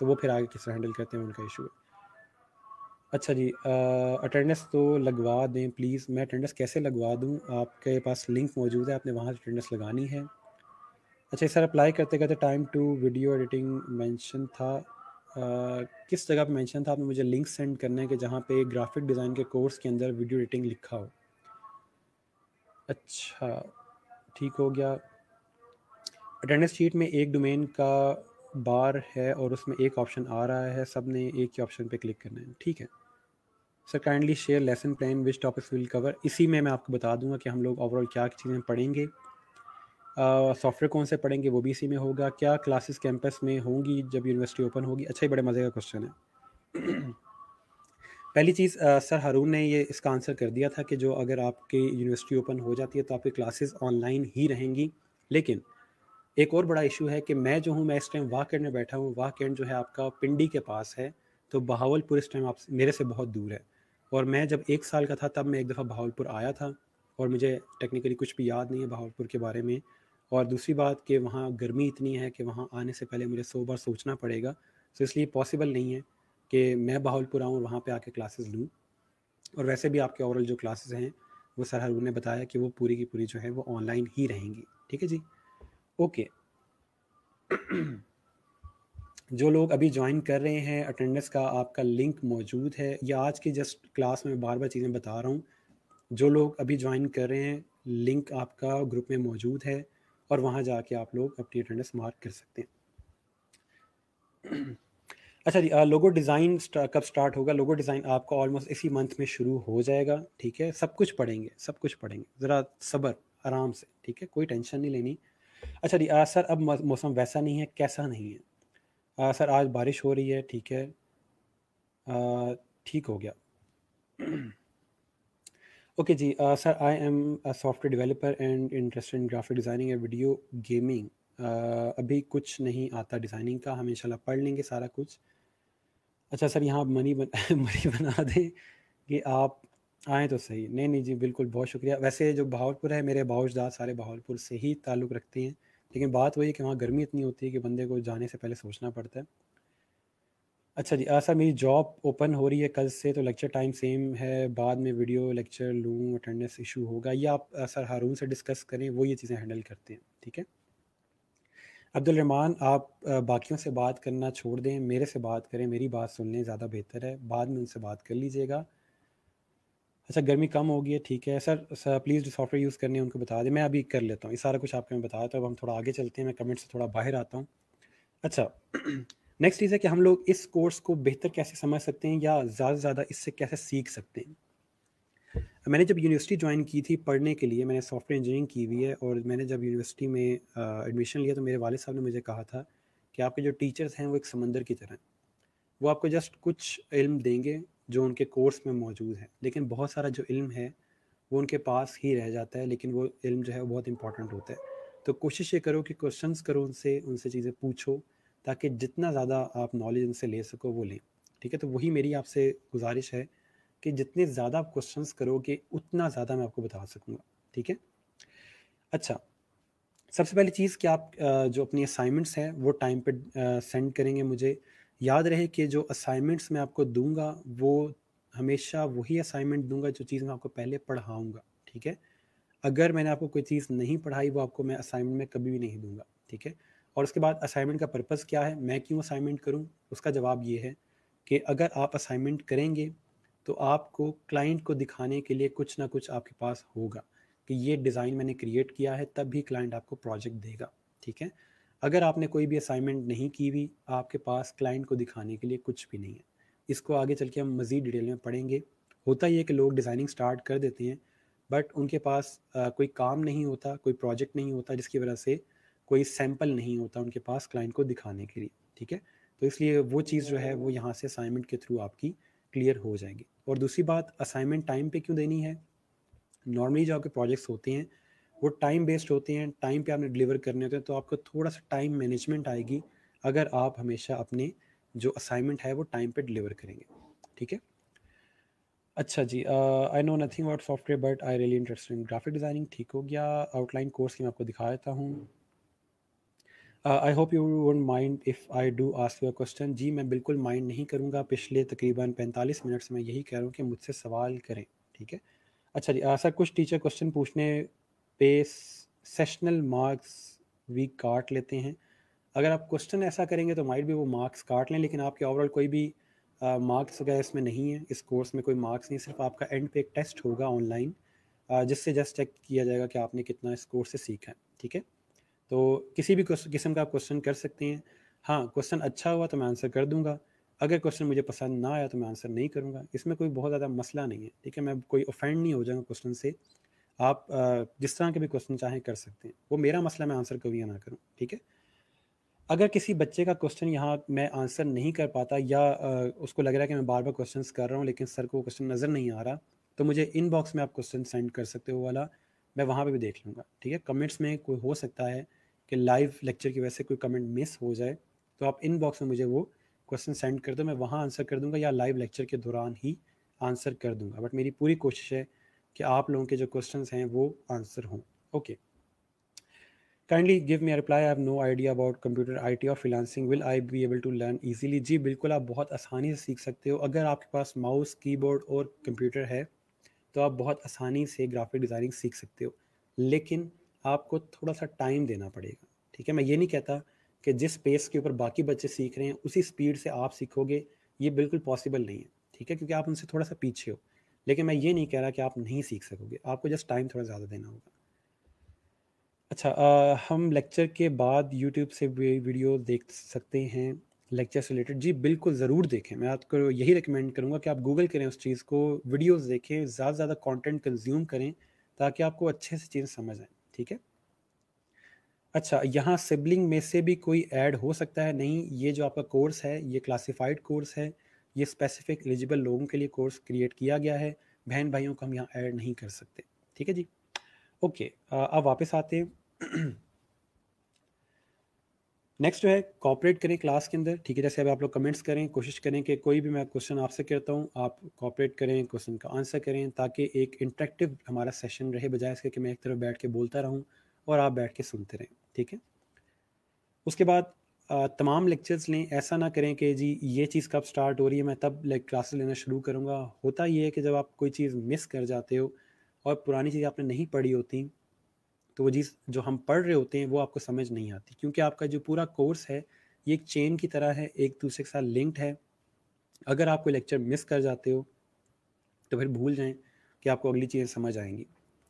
तो वो फिर आगे किस हैंडल करते हैं, उनका इशू है। अच्छा जी अटेंडेंस तो लगवा दें प्लीज़। मैं अटेंडेंस कैसे लगवा दूँ? आपके पास लिंक मौजूद है आपने वहाँ से अटेंडेंस लगानी है। अच्छा सर अप्लाई करते करते time to video editing mention था। आ, किस जगह पे मेंशन था? आपने मुझे लिंक सेंड करना है कि जहाँ पे ग्राफिक डिज़ाइन के कोर्स के अंदर वीडियो एडिटिंग लिखा हो। अच्छा ठीक हो गया। अटेंडेंस शीट में एक डोमेन का बार है और उसमें एक ऑप्शन आ रहा है। सबने एक ही ऑप्शन पे क्लिक करना है। ठीक है। Sir kindly share lesson plan which topics will cover इसी में मैं आपको बता दूँगा कि हम लोग ओवरऑल क्या चीज़ें पढ़ेंगे। सॉफ्टवेयर कौन से पढ़ेंगे वो भी इसी में होगा। क्या क्लासेस कैंपस में होंगी जब यूनिवर्सिटी ओपन होगी। अच्छा ही बड़े मज़े का क्वेश्चन है। पहली चीज़ सर हारून ने ये इसका आंसर कर दिया था कि जो अगर आपकी यूनिवर्सिटी ओपन हो जाती है तो आपकी क्लासेस ऑनलाइन ही रहेंगी। लेकिन एक और बड़ा इशू है कि मैं जो हूँ, मैं इस टाइम वाह में बैठा हूँ। वाह कैंट जो है आपका पिंडी के पास है। तो बहावलपुर इस टाइम आप, मेरे से बहुत दूर है। और मैं जब एक साल का था, तब मैं एक दफ़ा बहावलपुर आया था और मुझे टेक्निकली कुछ भी याद नहीं है बहावलपुर के बारे में। और दूसरी बात कि वहाँ गर्मी इतनी है कि वहाँ आने से पहले मुझे सौ बार सोचना पड़ेगा तो इसलिए पॉसिबल नहीं है कि मैं बहावलपुर आऊँ और वहाँ पे आके क्लासेस लूँ। और वैसे भी आपके ओवरऑल जो क्लासेस हैं, वो सर हरू ने बताया कि वो पूरी की पूरी जो है, वो ऑनलाइन ही रहेंगी। ठीक है जी? ओके जो लोग अभी ज्वाइन कर रहे हैं अटेंडेंस का आपका लिंक मौजूद है। या आज की जस्ट क्लास में बार बार चीज़ें बता रहा हूँ, जो लोग अभी ज्वाइन कर रहे हैं लिंक आपका ग्रुप में मौजूद है और वहाँ जाके आप लोग अपनी अटेंडेंस मार्क कर सकते हैं। अच्छा जी लोगो डिज़ाइन कब स्टार्ट होगा? लोगो डिज़ाइन आपका ऑलमोस्ट इसी मंथ में शुरू हो जाएगा, ठीक है? सब कुछ पढ़ेंगे, सब कुछ पढ़ेंगे। ज़रा सब्र, आराम से, ठीक है? कोई टेंशन नहीं लेनी। अच्छा जी सर, अब मौसम वैसा नहीं है, कैसा नहीं है? आ, सर आज बारिश हो रही है ठीक है। ठीक हो गया। Okay ji sir I am a software developer and interested in graphic designing and video gaming अभी कुछ नहीं आता डिज़ाइनिंग का हम इंशाल्लाह पढ़ लेंगे सारा कुछ। अच्छा सर यहाँ मनी बन मनी बना दें कि आप आए तो सही। नहीं नहीं जी बिल्कुल बहुत शुक्रिया। वैसे जो बहावलपुर है मेरे बाउजदाद सारे बहावलपुर से ही ताल्लुक़ रखते हैं। लेकिन बात वही है कि वहाँ गर्मी इतनी होती है कि बंदे को जाने से पहले सोचना पड़ता है। अच्छा जी सर मेरी जॉब ओपन हो रही है कल से तो लेक्चर टाइम सेम है, बाद में वीडियो लेक्चर लूँ अटेंडेंस इशू होगा, या आप सर हारून से डिस्कस करें, वो ये चीज़ें हैंडल करते हैं, ठीक है? अब्दुल रहमान आप बाकियों से बात करना छोड़ दें, मेरे से बात करें, मेरी बात सुन लें ज़्यादा बेहतर है, बाद में उनसे बात कर लीजिएगा। अच्छा गर्मी कम होगी है ठीक है। सर सर प्लीज़ जो सॉफ्टवेयर यूज़ करने उनको बता दें। मैं अभी कर लेता हूँ। ये सारा कुछ आपको मैं बताया तो अब हम थोड़ा आगे चलते हैं। मैं कमेंट से थोड़ा बाहर आता हूँ। अच्छा नेक्स्ट चीज़ है कि हम लोग इस कोर्स को बेहतर कैसे समझ सकते हैं या ज़्यादा से ज़्यादा इससे कैसे सीख सकते हैं? मैंने जब यूनिवर्सिटी ज्वाइन की थी पढ़ने के लिए, मैंने सॉफ्टवेयर इंजीनियरिंग की हुई है और मैंने जब यूनिवर्सिटी में एडमिशन लिया तो मेरे वाले साहब ने मुझे कहा था कि आपके जो टीचर्स हैं वो एक समंदर की तरह वो आपको जस्ट कुछ इल्म देंगे जो उनके कोर्स में मौजूद है। लेकिन बहुत सारा जो इल्म है, वो उनके पास ही रह जाता है, लेकिन वो इल्म जो है, वो बहुत इंपॉर्टेंट होता है। तो कोशिश ये करो कि क्वेश्चन करो उनसे उनसे चीज़ें पूछो, ताकि जितना ज़्यादा आप नॉलेज उनसे ले सको, वो लें। ठीक है? तो वही मेरी आपसे गुजारिश है कि जितने ज़्यादा आप क्वेश्चन करोगे, उतना ज़्यादा मैं आपको बता सकूँगा। ठीक है? अच्छा सबसे पहली चीज़ कि आप जो अपनी असाइनमेंट्स हैं, वो टाइम पे सेंड करेंगे मुझे। याद रहे कि जो असाइनमेंट्स मैं आपको दूँगा, वो हमेशा वही असाइनमेंट दूँगा जो चीज़ मैं आपको पहले पढ़ाऊँगा, ठीक है? अगर मैंने आपको कोई चीज़ नहीं पढ़ाई, वो आपको मैं असाइनमेंट में कभी भी नहीं दूँगा, ठीक है? और उसके बाद असाइनमेंट का पर्पज़ क्या है? मैं क्यों असाइनमेंट करूँ? उसका जवाब ये है कि अगर आप असाइनमेंट करेंगे तो आपको क्लाइंट को दिखाने के लिए कुछ ना कुछ आपके पास होगा कि ये डिज़ाइन मैंने क्रिएट किया है, तब भी क्लाइंट आपको प्रोजेक्ट देगा, ठीक है? अगर आपने कोई भी असाइनमेंट नहीं की हुई आपके पास क्लाइंट को दिखाने के लिए कुछ भी नहीं है। इसको आगे चल के हम मज़ीद डिटेल में पढ़ेंगे। होता ही है कि लोग डिज़ाइनिंग स्टार्ट कर देते हैं बट उनके पास आ, कोई काम नहीं होता कोई प्रोजेक्ट नहीं होता जिसकी वजह से कोई सैंपल नहीं होता उनके पास क्लाइंट को दिखाने के लिए ठीक है? तो इसलिए वो चीज़ जो है वो यहाँ से असाइनमेंट के थ्रू आपकी क्लियर हो जाएगी। और दूसरी बात असाइनमेंट टाइम पे क्यों देनी है? नॉर्मली जो आपके प्रोजेक्ट्स होते हैं वो टाइम बेस्ड होते हैं टाइम पे आपने डिलीवर करने होते हैं तो आपको थोड़ा सा टाइम मैनेजमेंट आएगी अगर आप हमेशा अपने जो असाइनमेंट है वो टाइम पे डिलीवर करेंगे। ठीक है? अच्छा जी I know nothing about software but I really interested in graphic designing ठीक हो गया। आउटलाइन कोर्स की मैं आपको दिखा देता हूँ। I hope you won't mind if I do ask you question जी, मैं बिल्कुल माइंड नहीं करूँगा। पिछले तकरीबन पैंतालीस मिनट से मैं यही कह रहा हूँ कि मुझसे सवाल करें। ठीक है? अच्छा जी सर कुछ टीचर क्वेश्चन पूछने पे सेशनल मार्क्स भी काट लेते हैं। अगर आप क्वेश्चन ऐसा करेंगे तो माइट भी वो मार्क्स काट लें, लेकिन आपके ओवरऑल कोई भी मार्क्स वगैरह इसमें नहीं है। इस कोर्स में कोई मार्क्स नहीं, सिर्फ़ आपका एंड पे एक टेस्ट होगा ऑनलाइन जिससे जस्ट चेक किया जाएगा कि आपने कितना इस कोर्स से सीखा है, ठीक है? तो किसी भी किस्म का आप क्वेश्चन कर सकते हैं। हाँ क्वेश्चन अच्छा हुआ तो मैं आंसर कर दूँगा। अगर क्वेश्चन मुझे पसंद ना आया तो मैं आंसर नहीं करूँगा। इसमें कोई बहुत ज़्यादा मसला नहीं है, ठीक है? मैं, कोई ऑफेंड नहीं हो जाऊँगा क्वेश्चन से। आप जिस तरह के भी क्वेश्चन चाहें कर सकते हैं। वो मेरा मसला मैं आंसर कभी ना करूँ, ठीक है? अगर किसी बच्चे का क्वेश्चन यहाँ मैं आंसर नहीं कर पाता या उसको लग रहा है कि मैं बार बार क्वेश्चन कर रहा हूँ, लेकिन सर को क्वेश्चन नज़र नहीं आ रहा तो मुझे इनबॉक्स में आप क्वेश्चन सेंड कर सकते हो वाला, मैं वहाँ पर भी देख लूँगा, ठीक है? कमेंट्स में कोई हो सकता है कि लाइव लेक्चर की वजह से कोई कमेंट मिस हो जाए तो आप इनबॉक्स में मुझे वो क्वेश्चन सेंड कर दो, मैं वहाँ आंसर कर दूँगा या लाइव लेक्चर के दौरान ही आंसर कर दूँगा बट मेरी पूरी कोशिश है कि आप लोगों के जो क्वेश्चन हैं वो आंसर हों। Okay kindly give me reply I have no idea about computer IT और freelancing will I be able to learn easily जी, बिल्कुल आप बहुत आसानी से सीख सकते हो। अगर आपके पास माउस कीबोर्ड और कंप्यूटर है तो आप बहुत आसानी से ग्राफिक डिज़ाइनिंग सीख सकते हो। लेकिन आपको थोड़ा सा टाइम देना पड़ेगा। ठीक है? मैं ये नहीं कहता कि जिस पेस के ऊपर बाकी बच्चे सीख रहे हैं, उसी स्पीड से आप सीखोगे, ये बिल्कुल पॉसिबल नहीं है। ठीक है? क्योंकि आप उनसे थोड़ा सा पीछे हो। लेकिन मैं ये नहीं कह रहा कि आप नहीं सीख सकोगे। आपको जस्ट टाइम थोड़ा ज़्यादा देना होगा। अच्छा आ, हम लेक्चर के बाद यूट्यूब से वीडियो देख सकते हैं लेक्चर से रिलेटेड जी बिल्कुल ज़रूर देखें। मैं आपको यही रिकमेंड करूँगा कि आप गूगल करें उस चीज़ को वीडियोस देखें ज़्यादा से ज़्यादा कंटेंट कंज्यूम करें ताकि आपको अच्छे से चीज़ समझ आए। ठीक है? अच्छा यहाँ सिबलिंग में से भी कोई ऐड हो सकता है? नहीं ये जो आपका कोर्स है ये क्लासिफाइड कोर्स है। ये स्पेसिफिक एलिजिबल लोगों के लिए कोर्स क्रिएट किया गया है। बहन भाइयों को हम यहाँ ऐड नहीं कर सकते। ठीक है जी? ओके अब वापस आते हैं। नेक्स्ट जो है कॉपरेट करें क्लास के अंदर। ठीक है, जैसे अभी आप लोग कमेंट्स करें, कोशिश करें कि कोई भी मैं क्वेश्चन आपसे करता हूँ, आप कॉपरेट करें क्वेश्चन का आंसर करें, ताकि एक इंटरेक्टिव हमारा सेशन रहे, बजाय इसके कि मैं एक तरफ़ बैठ के बोलता रहूँ और आप बैठ के सुनते रहें। ठीक है? उसके बाद तमाम लेक्चर्स लें, ऐसा ना करें कि जी, ये चीज़ कब स्टार्ट हो रही है, मैं तब लाइक क्लासेस लेना शुरू करूँगा। होता ये है कि जब आप कोई चीज़ मिस कर जाते हो और पुरानी चीज़ आपने नहीं पढ़ी होती तो वो चीज़ जो हम पढ़ रहे होते हैं, वो आपको समझ नहीं आती। क्योंकि आपका जो पूरा कोर्स है, ये एक चेन की तरह है, एक दूसरे के साथ लिंक्ड है। अगर आप कोई लेक्चर मिस कर जाते हो तो फिर भूल जाएँ कि आपको अगली चीज़ें समझ आएँगी।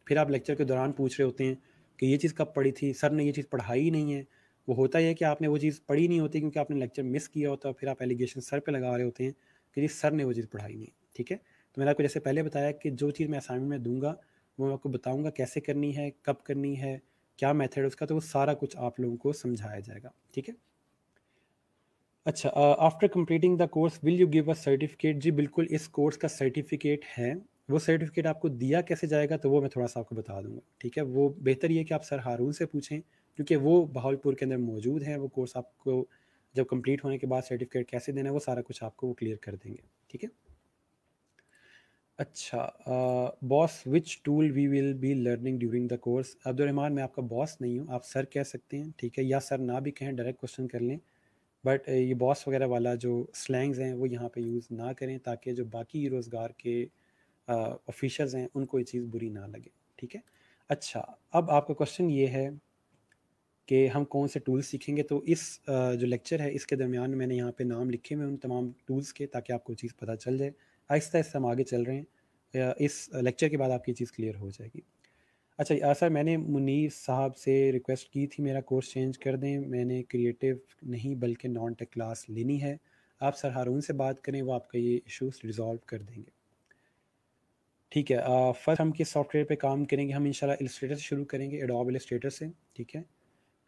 फिर आप लेक्चर के दौरान पूछ रहे होते हैं कि ये चीज़ कब पढ़ी थी? सर ने ये चीज़ पढ़ाई नहीं है। वो होता ही है कि आपने वो चीज़ पढ़ी नहीं होती क्योंकि आपने लेक्चर मिस किया होता है फिर आप एलिगेशन सर पे लगा रहे होते हैं कि जी सर ने वो चीज़ पढ़ाई नहीं, ठीक है? तो मैंने आपको जैसे पहले बताया कि जो चीज़ मैं असाइनमेंट में दूँगा, वो मैं आपको बताऊँगा कैसे करनी है, कब करनी है, क्या मेथड उसका तो वो सारा कुछ आप लोगों को समझाया जाएगा, ठीक है? अच्छा after completing the course will you give a certificate जी, बिल्कुल, इस कोर्स का सर्टिफिकेट है। वो सर्टिफिकेट आपको दिया कैसे जाएगा तो वो मैं थोड़ा सा आपको बता दूँगा, ठीक है? वो बेहतर ये कि आप सर हारून से पूछें क्योंकि वो बहावलपुर के अंदर मौजूद है, वो कोर्स आपको जब कंप्लीट होने के बाद सर्टिफिकेट कैसे देना है, वो सारा कुछ आपको वो क्लियर कर देंगे, ठीक है? अच्छा boss which tool we will be learning during the course Abdulrahman, मैं आपका बॉस नहीं हूँ, आप सर कह सकते हैं, ठीक है? या सर ना भी कहें डायरेक्ट क्वेश्चन कर लें। बट ये बॉस वगैरह वाला जो स्लैंग्स हैं, वो यहाँ पे यूज़ ना करें, ताकि जो बाकी रोज़गार के ऑफिशर्स हैं, उनको ये चीज़ बुरी ना लगे, ठीक है? अच्छा अब आपका क्वेश्चन ये है कि हम कौन से टूल्स सीखेंगे तो इस जो लेक्चर है, इसके दरमियान मैंने यहाँ पे नाम लिखे हुए उन तमाम टूल्स के, ताकि आपको चीज़ पता चल जाए। आहिस्ता आहिस्ता हम आगे चल रहे हैं। इस लेक्चर के बाद आपकी चीज़ क्लियर हो जाएगी। अच्छा सर, मैंने मुनीर साहब से रिक्वेस्ट की थी, मेरा कोर्स चेंज कर दें। मैंने क्रिएटिव नहीं, बल्कि नॉन टेक क्लास लेनी है। आप सर हारून से बात करें, वो आपका ये इशूज़ रिजॉल्व कर देंगे। ठीक है फ़र्स्ट हम किस सॉफ्टवेयर पे काम करेंगे, हम इंशाल्लाह इलस्ट्रेटर से शुरू करेंगे एडोब इलस्ट्रेटर से। ठीक है?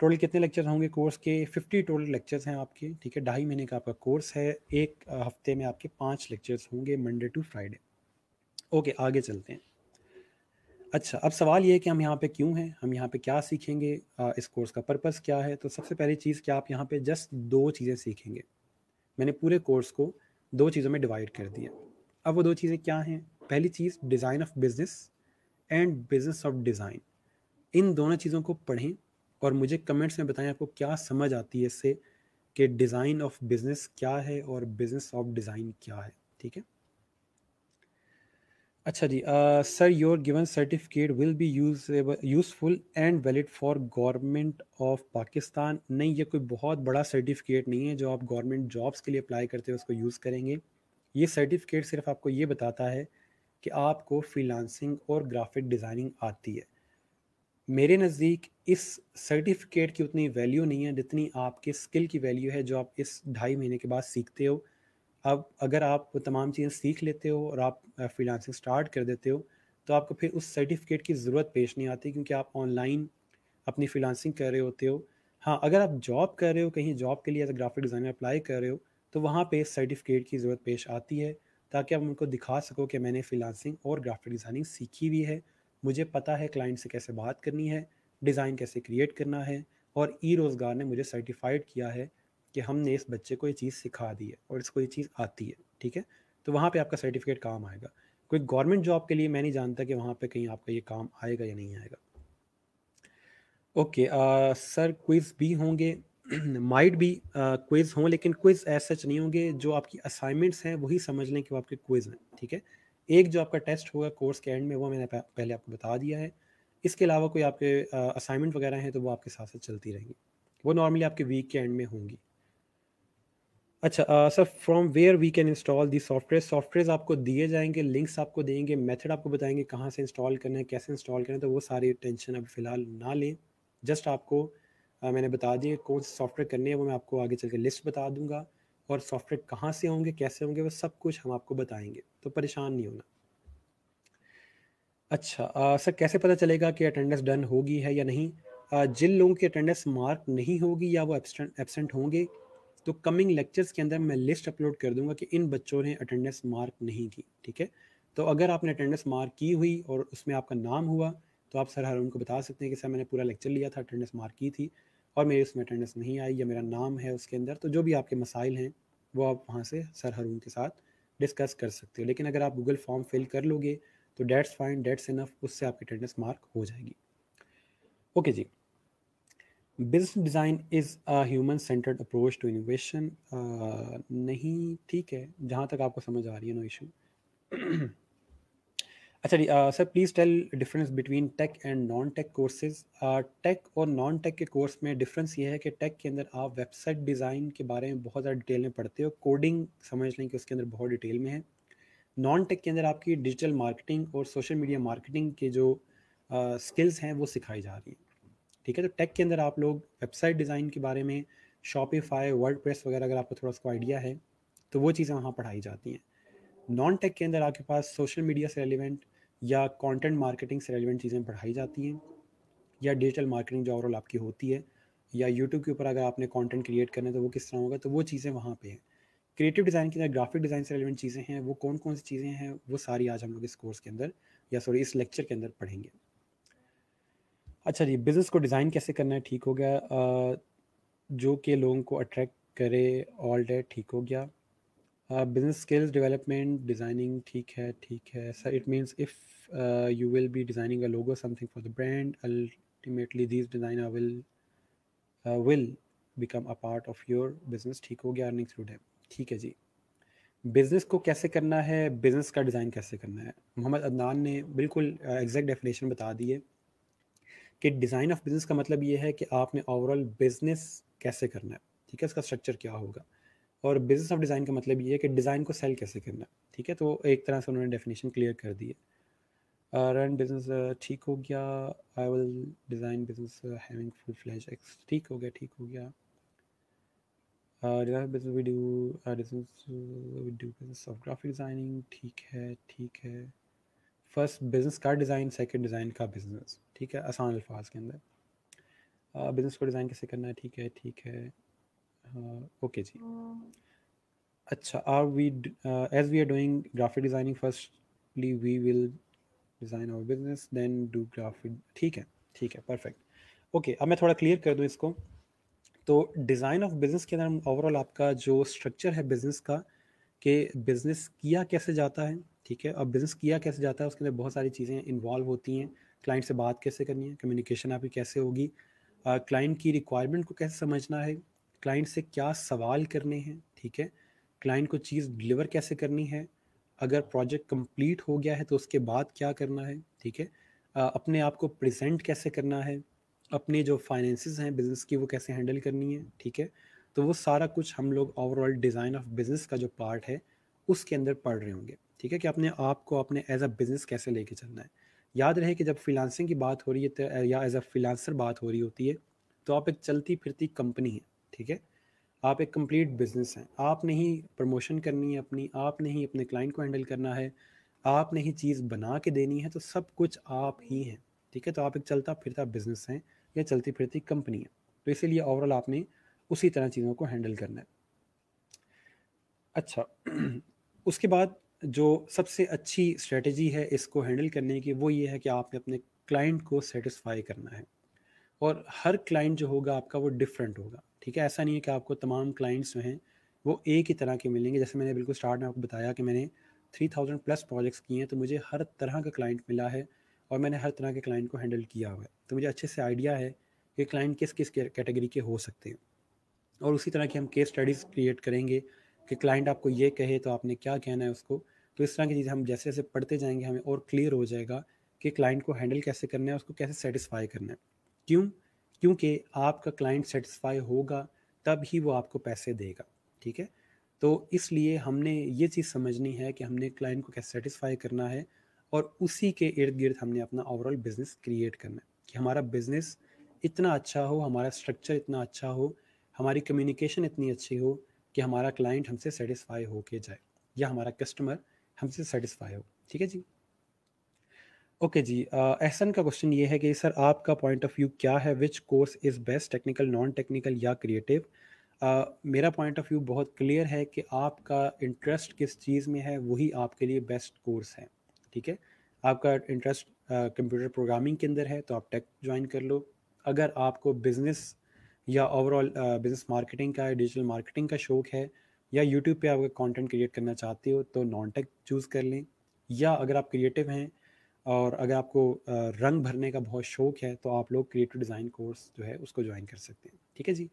टोटल कितने लेक्चर होंगे कोर्स के? 50 टोटल लेक्चर्स हैं आपके, ठीक है? ढाई महीने का आपका कोर्स है। एक हफ़्ते में आपके पाँच लेक्चर्स होंगे मंडे टू फ्राइडे ओके आगे चलते हैं। अच्छा अब सवाल ये है कि हम यहाँ पे क्यों हैं? हम यहाँ पे क्या सीखेंगे? इस कोर्स का पर्पस क्या है? तो सबसे पहली चीज़ कि आप यहाँ पे जस्ट दो चीज़ें सीखेंगे? मैंने पूरे कोर्स को दो चीज़ों में डिवाइड कर दिया। अब वो दो चीज़ें क्या हैं? पहली चीज़ design of business and business of design इन दोनों चीज़ों को पढ़ें। और मुझे कमेंट्स में बताएँ आपको क्या समझ आती है इससे कि डिज़ाइन ऑफ़ बिज़नेस क्या है और बिज़नेस ऑफ़ डिज़ाइन क्या है, ठीक है? अच्छा जी sir, your given certificate will be use useful and valid for government of Pakistan. नहीं, ये कोई बहुत बड़ा सर्टिफिकेट नहीं है जो आप गवर्नमेंट जॉब्स के लिए अप्लाई करते हो, उसको यूज़ करेंगे। ये सर्टिफिकेट सिर्फ़ आपको ये बताता है कि आपको फ्रीलांसिंग और ग्राफिक डिज़ाइनिंग आती है। मेरे नज़दीक इस सर्टिफिकेट की उतनी वैल्यू नहीं है, जितनी आपके स्किल की वैल्यू है, जो आप इस ढाई महीने के बाद सीखते हो। अब अगर आप वो तमाम चीज़ें सीख लेते हो और आप फ्रीलांसिंग स्टार्ट कर देते हो तो आपको फिर उस सर्टिफिकेट की ज़रूरत पेश नहीं आती, क्योंकि आप ऑनलाइन अपनी फ्रीलांसिंग कर रहे होते हो। हाँ अगर आप जॉब कर रहे हो, कहीं जॉब के लिए एज ग्राफिक डिज़ाइनर अप्लाई कर रहे हो तो वहाँ पे सर्टिफिकेट की ज़रूरत पेश आती है, ताकि आप उनको दिखा सको कि मैंने फ्रीलांसिंग और ग्राफिक डिज़ाइनिंग सीखी हुई है। मुझे पता है क्लाइंट से कैसे बात करनी है डिज़ाइन कैसे क्रिएट करना है और ई रोज़गार ने मुझे सर्टिफाइड किया है कि हमने इस बच्चे को ये चीज़ सिखा दी है और इसको ये चीज़ आती है, ठीक है? तो वहाँ पे आपका सर्टिफिकेट काम आएगा। कोई गवर्नमेंट जॉब के लिए मैं नहीं जानता कि वहाँ पे कहीं आपका ये काम आएगा या नहीं आएगा। ओके सर क्विज़ भी होंगे माइट भी क्विज़ हों, लेकिन क्विज़ ऐसा सच नहीं होंगे, जो आपकी असाइनमेंट्स हैं, वही समझ लें कि वो आपके क्विज़ हैं, ठीक है? एक जो आपका टेस्ट होगा कोर्स के एंड में वो मैंने पहले आपको बता दिया है। इसके अलावा कोई आपके असाइनमेंट वगैरह हैं तो वो आपके साथ साथ चलती रहेंगी। वो नॉर्मली आपके वीक के एंड में होंगी। अच्छा sir from where we can install the software software आपको दिए जाएँगे लिंक्स आपको देंगे मेथड आपको बताएँगे कहाँ से इंस्टॉल करना है कैसे इंस्टॉल करना है तो वो सारी टेंशन अभी फ़िलहाल ना लें। जस्ट आपको आ, मैंने बता दिए कौन से सॉफ्टवेयर करने हैं वो मैं आपको आगे चल के लिस्ट बता दूँगा। और सॉफ्टवेयर कहाँ से होंगे कैसे होंगे वो सब कुछ हम आपको बताएँगे। तो परेशान नहीं होना। अच्छा आ, सर कैसे पता चलेगा कि अटेंडेंस डन होगी है या नहीं? आ, जिन लोगों की अटेंडेंस मार्क नहीं होगी या वो एबसेंट होंगे तो कमिंग लेक्चर्स के अंदर मैं लिस्ट अपलोड कर दूँगा कि इन बच्चों ने अटेंडेंस मार्क नहीं की ठीक है? तो अगर आपने अटेंडेंस मार्क की हुई और उसमें आपका नाम हुआ तो आप सर हारून को बता सकते हैं कि सर मैंने पूरा लेक्चर लिया था अटेंडेंस मार्क की थी। और मेरी उसमें अटेंडेंस नहीं आई या मेरा नाम है उसके अंदर तो जो भी आपके मसाइल हैं, वो आप वहाँ से सर हरून के साथ डिस्कस कर सकते हो। लेकिन अगर आप गूगल फॉर्म फिल कर लोगे तो डेट्स फाइन डेट्स इनफ उससे आपकी अटेंडेंस मार्क हो जाएगी। Okay ji. Business design is a human centred approach to innovation नहीं, ठीक है, जहाँ तक आपको समझ आ रही है नो इशू अच्छा sir please tell difference between tech and non tech courses tech और नॉन टेक के कोर्स में डिफरेंस ये है कि टेक के अंदर आप वेबसाइट डिज़ाइन के बारे में बहुत ज़्यादा डिटेल में पढ़ते हो कोडिंग समझ लें कि उसके अंदर बहुत डिटेल में है। नॉन टेक के अंदर आपकी डिजिटल मार्केटिंग और सोशल मीडिया मार्केटिंग के जो स्किल्स uh, हैं वो सिखाई जा रही हैं। ठीक है तो टेक के अंदर आप लोग वेबसाइट डिज़ाइन के बारे में शॉपिफाई वर्ड वगैरह अगर आपको थोड़ा उसको आइडिया है तो वो चीज़ें वहाँ पढ़ाई जाती हैं। नॉन टेक के अंदर आपके पास सोशल मीडिया से रेलिवेंट या कंटेंट मार्केटिंग से रेलिवेंट चीज़ें पढ़ाई जाती हैं, या डिजिटल मार्केटिंग जो ओवरऑल आपकी होती है, या यूट्यूब के ऊपर अगर आपने कंटेंट क्रिएट करना है तो वो किस तरह होगा तो वो चीज़ें वहाँ पे हैं। क्रिएटिव डिज़ाइन के अंदर ग्राफिक डिज़ाइन से रेलिवेंट चीज़ें हैं, वो कौन कौन सी चीज़ें हैं, वो सारी आज हम लोग इस कोर्स के अंदर, या सॉरी इस लेक्चर के अंदर पढ़ेंगे। अच्छा जी बिज़नेस को डिज़ाइन कैसे करना है, ठीक हो गया। जो कि लोगों को अट्रैक्ट करे ऑल डे ठीक हो गया। बिज़नेस स्किल्स डेवलपमेंट डिज़ाइनिंग ठीक है ठीक है। Sir it means if you will be designing a logo something for the brand ultimately this designer will will become a part of your business ठीक हो गया अर्निंग थ्रू डेम ठीक है जी. Business को कैसे करना है? बिज़नेस का डिज़ाइन कैसे करना है? मोहम्मद अदनान ने बिल्कुल एग्जैक्ट uh, डेफिनेशन बता दी है कि डिज़ाइन ऑफ़ बिज़नेस का मतलब ये है कि आपने ओवरऑल बिज़नेस कैसे करना है। ठीक है इसका स्ट्रक्चर क्या होगा? और बिज़नेस ऑफ़ डिज़ाइन का मतलब ये है कि डिज़ाइन को सेल कैसे करना है। ठीक है तो एक तरह से उन्होंने डेफिनेशन क्लियर कर दी है। रन बिज़नेस ठीक हो गया। I will design business having full flash x ठीक हो गया, ठीक हो गया। Business we do business we do business of graphic designing ठीक है ठीक है। फ़र्स्ट बिज़नेस का डिज़ाइन सेकंड डिज़ाइन का बिज़नेस ठीक है, आसान अल्फाज के अंदर। बिज़नेस को डिज़ाइन कैसे करना है? ठीक है ठीक है। ओके जी। अच्छा are we as we are doing graphic designing firstly we will design our business then do graphic ठीक है ठीक है परफेक्ट ओके अब मैं थोड़ा क्लियर कर दूँ इसको. तो डिज़ाइन ऑफ़ बिज़नेस के अंदर ओवरऑल आपका जो स्ट्रक्चर है बिज़नेस का, कि बिज़नेस किया कैसे जाता है, ठीक है? अब बिज़नेस किया कैसे जाता है, उसके अंदर बहुत सारी चीज़ें इन्वॉल्व होती हैं. क्लाइंट से बात कैसे करनी है कम्युनिकेशन आपकी कैसे होगी क्लाइंट की रिक्वायरमेंट को कैसे समझना है क्लाइंट से क्या सवाल करने हैं, ठीक है? क्लाइंट को चीज़ डिलीवर कैसे करनी है अगर प्रोजेक्ट कंप्लीट हो गया है तो उसके बाद क्या करना है? ठीक है? अपने आप को प्रेजेंट कैसे करना है? अपने जो फाइनेंसिस हैं बिज़नेस की, वो कैसे हैंडल करनी है? ठीक है? तो वो सारा कुछ हम लोग ओवरऑल डिज़ाइन ऑफ़ बिज़नेस का जो पार्ट है, उसके अंदर पढ़ रहे होंगे। ठीक है? कि अपने आप को अपने एज अ बिज़नेस कैसे लेके चलना है। याद रहे कि जब फ्रीलांसिंग की बात हो रही है या एज अ फ्रीलांसर बात हो रही होती है तो आप एक चलती फिरती कंपनी है। ठीक है? आप एक कंप्लीट बिज़नेस हैं। आपने ही प्रमोशन करनी है अपनी, आपने ही अपने क्लाइंट को हैंडल करना है, आपने ही चीज़ बना के देनी है तो सब कुछ आप ही हैं, ठीक है? तो आप एक चलता फिरता बिज़नेस हैं, या चलती फिरती कंपनी है। तो इसीलिए ओवरऑल आपने उसी तरह चीज़ों को हैंडल करना है। अच्छा उसके बाद जो सबसे अच्छी स्ट्रेटजी है इसको हैंडल करने की, वो ये है कि आपने अपने क्लाइंट को सेटिस्फाई करना है। और हर क्लाइंट जो होगा आपका वो डिफरेंट होगा। ठीक है? ऐसा नहीं है कि आपको तमाम क्लाइंट्स जो हैं, वो एक ही तरह के मिलेंगे। जैसे मैंने बिल्कुल स्टार्ट में आपको बताया कि मैंने थ्री थाउज़ेंड प्लस प्रोजेक्ट्स किए हैं तो मुझे हर तरह का क्लाइंट मिला है और मैंने हर तरह के क्लाइंट को हैंडल किया हुआ है। तो मुझे अच्छे से आइडिया है कि क्लाइंट किस किस कैटेगरी के हो सकते हैं। और उसी तरह की हम केस स्टडीज़ क्रिएट करेंगे कि क्लाइंट आपको ये कहे तो आपने क्या कहना है उसको। तो इस तरह की चीज़ें हम जैसे जैसे पढ़ते जाएँगे, हमें और क्लियर हो जाएगा कि क्लाइंट को हैंडल कैसे करना है, उसको कैसे सेटिस्फाई करना है। क्यों? क्योंकि आपका क्लाइंट सेटिस्फाई होगा, तब ही वो आपको पैसे देगा, ठीक है? तो इसलिए हमने ये चीज़ समझनी है कि हमने क्लाइंट को कैसे सेटिस्फाई करना है और उसी के इर्द गिर्द हमने अपना ओवरऑल बिज़नेस क्रिएट करना है कि हमारा बिज़नेस इतना अच्छा हो, हमारा स्ट्रक्चर इतना अच्छा हो, हमारी कम्युनिकेशन इतनी अच्छी हो कि हमारा क्लाइंट हमसे सेटिस्फाई हो के जाए या हमारा कस्टमर हमसे सेटिस्फाई हो, ठीक है जी? ओके जी एहसन का क्वेश्चन ये है कि, सर, आपका पॉइंट ऑफ़ व्यू क्या है? Which course is best technical non technical या क्रिएटिव मेरा पॉइंट ऑफ़ व्यू बहुत क्लियर है कि आपका इंटरेस्ट किस चीज़ में है, वही आपके लिए बेस्ट कोर्स है, ठीक है? आपका इंटरेस्ट कंप्यूटर प्रोग्रामिंग के अंदर है तो आप टेक ज्वाइन कर लो। अगर आपको बिज़नेस या ओवरऑल बिज़नेस मार्केटिंग का डिजिटल मार्केटिंग का शौक है, या यूट्यूब पे आप कंटेंट क्रिएट करना चाहते हो तो नॉन टेक चूज़ कर लें। या अगर आप क्रिएटिव हैं और अगर आपको रंग भरने का बहुत शौक है तो आप लोग क्रिएटिव डिज़ाइन कोर्स जो है, उसको ज्वाइन कर सकते हैं। ठीक है जी?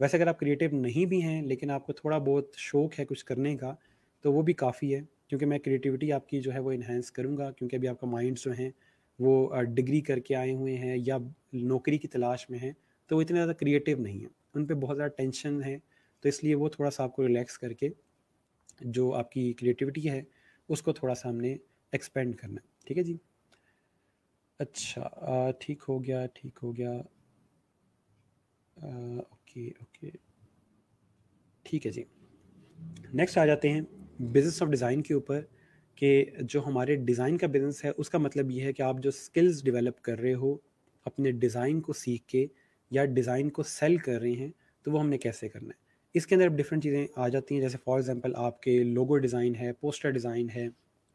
वैसे अगर आप क्रिएटिव नहीं भी हैं, लेकिन आपको थोड़ा बहुत शौक है कुछ करने का तो वो भी काफ़ी है, क्योंकि मैं क्रिएटिविटी आपकी जो है, वो इन्हेंस करूँगा, क्योंकि अभी आपका माइंड जो हैं, वो डिग्री करके आए हुए हैं या नौकरी की तलाश में हैं तो वो इतने ज़्यादा क्रिएटिव नहीं है। उन पर बहुत ज़्यादा टेंशन है तो इसलिए वो थोड़ा सा आपको रिलैक्स करके जो आपकी क्रिएटिविटी है, उसको थोड़ा सा हमने एक्सपेंड करना। ठीक है जी? अच्छा ठीक हो गया, ठीक हो गया। Okay okay. ठीक है जी। नेक्स्ट आ जाते हैं बिज़नेस ऑफ़ डिज़ाइन के ऊपर कि जो हमारे डिज़ाइन का बिज़नेस है, उसका मतलब ये है कि आप जो स्किल्स डेवलप कर रहे हो, अपने डिज़ाइन को सीख के या डिज़ाइन को सेल कर रहे हैं तो वो हमने कैसे करना है? इसके अंदर डिफरेंट चीज़ें आ जाती हैं, जैसे फॉर एग्जांपल आपके लोगो डिज़ाइन है पोस्टर डिज़ाइन है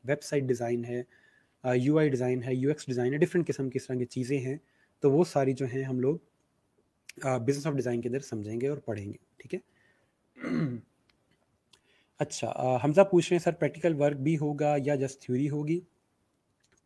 वेबसाइट डिज़ाइन है यू आई डिज़ाइन है यू एक्स डिज़ाइन है डिफरेंट किस्म की इस तरह की चीज़ें हैं तो वो सारी जो हैं हम लोग बिज़नेस ऑफ़ डिज़ाइन के अंदर समझेंगे और पढ़ेंगे, ठीक है? अच्छा हमजा पूछ रहे हैं, सर प्रैक्टिकल वर्क भी होगा या जस्ट थ्योरी होगी?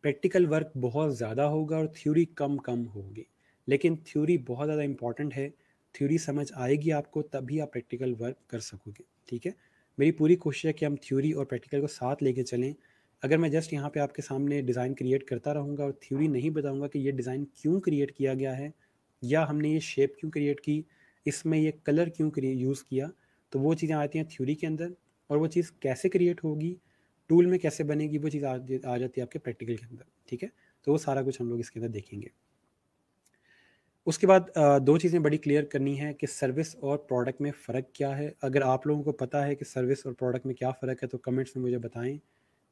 प्रैक्टिकल वर्क बहुत ज़्यादा होगा और थ्योरी कम कम होगी, लेकिन थ्योरी बहुत ज़्यादा इंपॉर्टेंट है। थ्योरी समझ आएगी आपको, तभी आप प्रैक्टिकल वर्क कर सकोगे, ठीक है? मेरी पूरी कोशिश है कि हम थ्योरी और प्रैक्टिकल को साथ लेके चलें अगर मैं जस्ट यहाँ पे आपके सामने डिज़ाइन क्रिएट करता रहूँगा और थ्योरी नहीं बताऊँगा कि ये डिज़ाइन क्यों क्रिएट किया गया है या हमने ये शेप क्यों क्रिएट की इसमें ये कलर क्यों यूज़ किया तो वो चीज़ें आती हैं थ्योरी के अंदर और वो चीज़ कैसे क्रिएट होगी टूल में कैसे बनेगी वो चीज़ आ, जाती है आपके प्रैक्टिकल के अंदर ठीक है? तो वो सारा कुछ हम लोग इसके अंदर देखेंगे। उसके बाद दो चीज़ें बड़ी क्लियर करनी है कि सर्विस और प्रोडक्ट में फ़र्क क्या है। अगर आप लोगों को पता है कि सर्विस और प्रोडक्ट में क्या फ़र्क है तो कमेंट्स में मुझे बताएँ।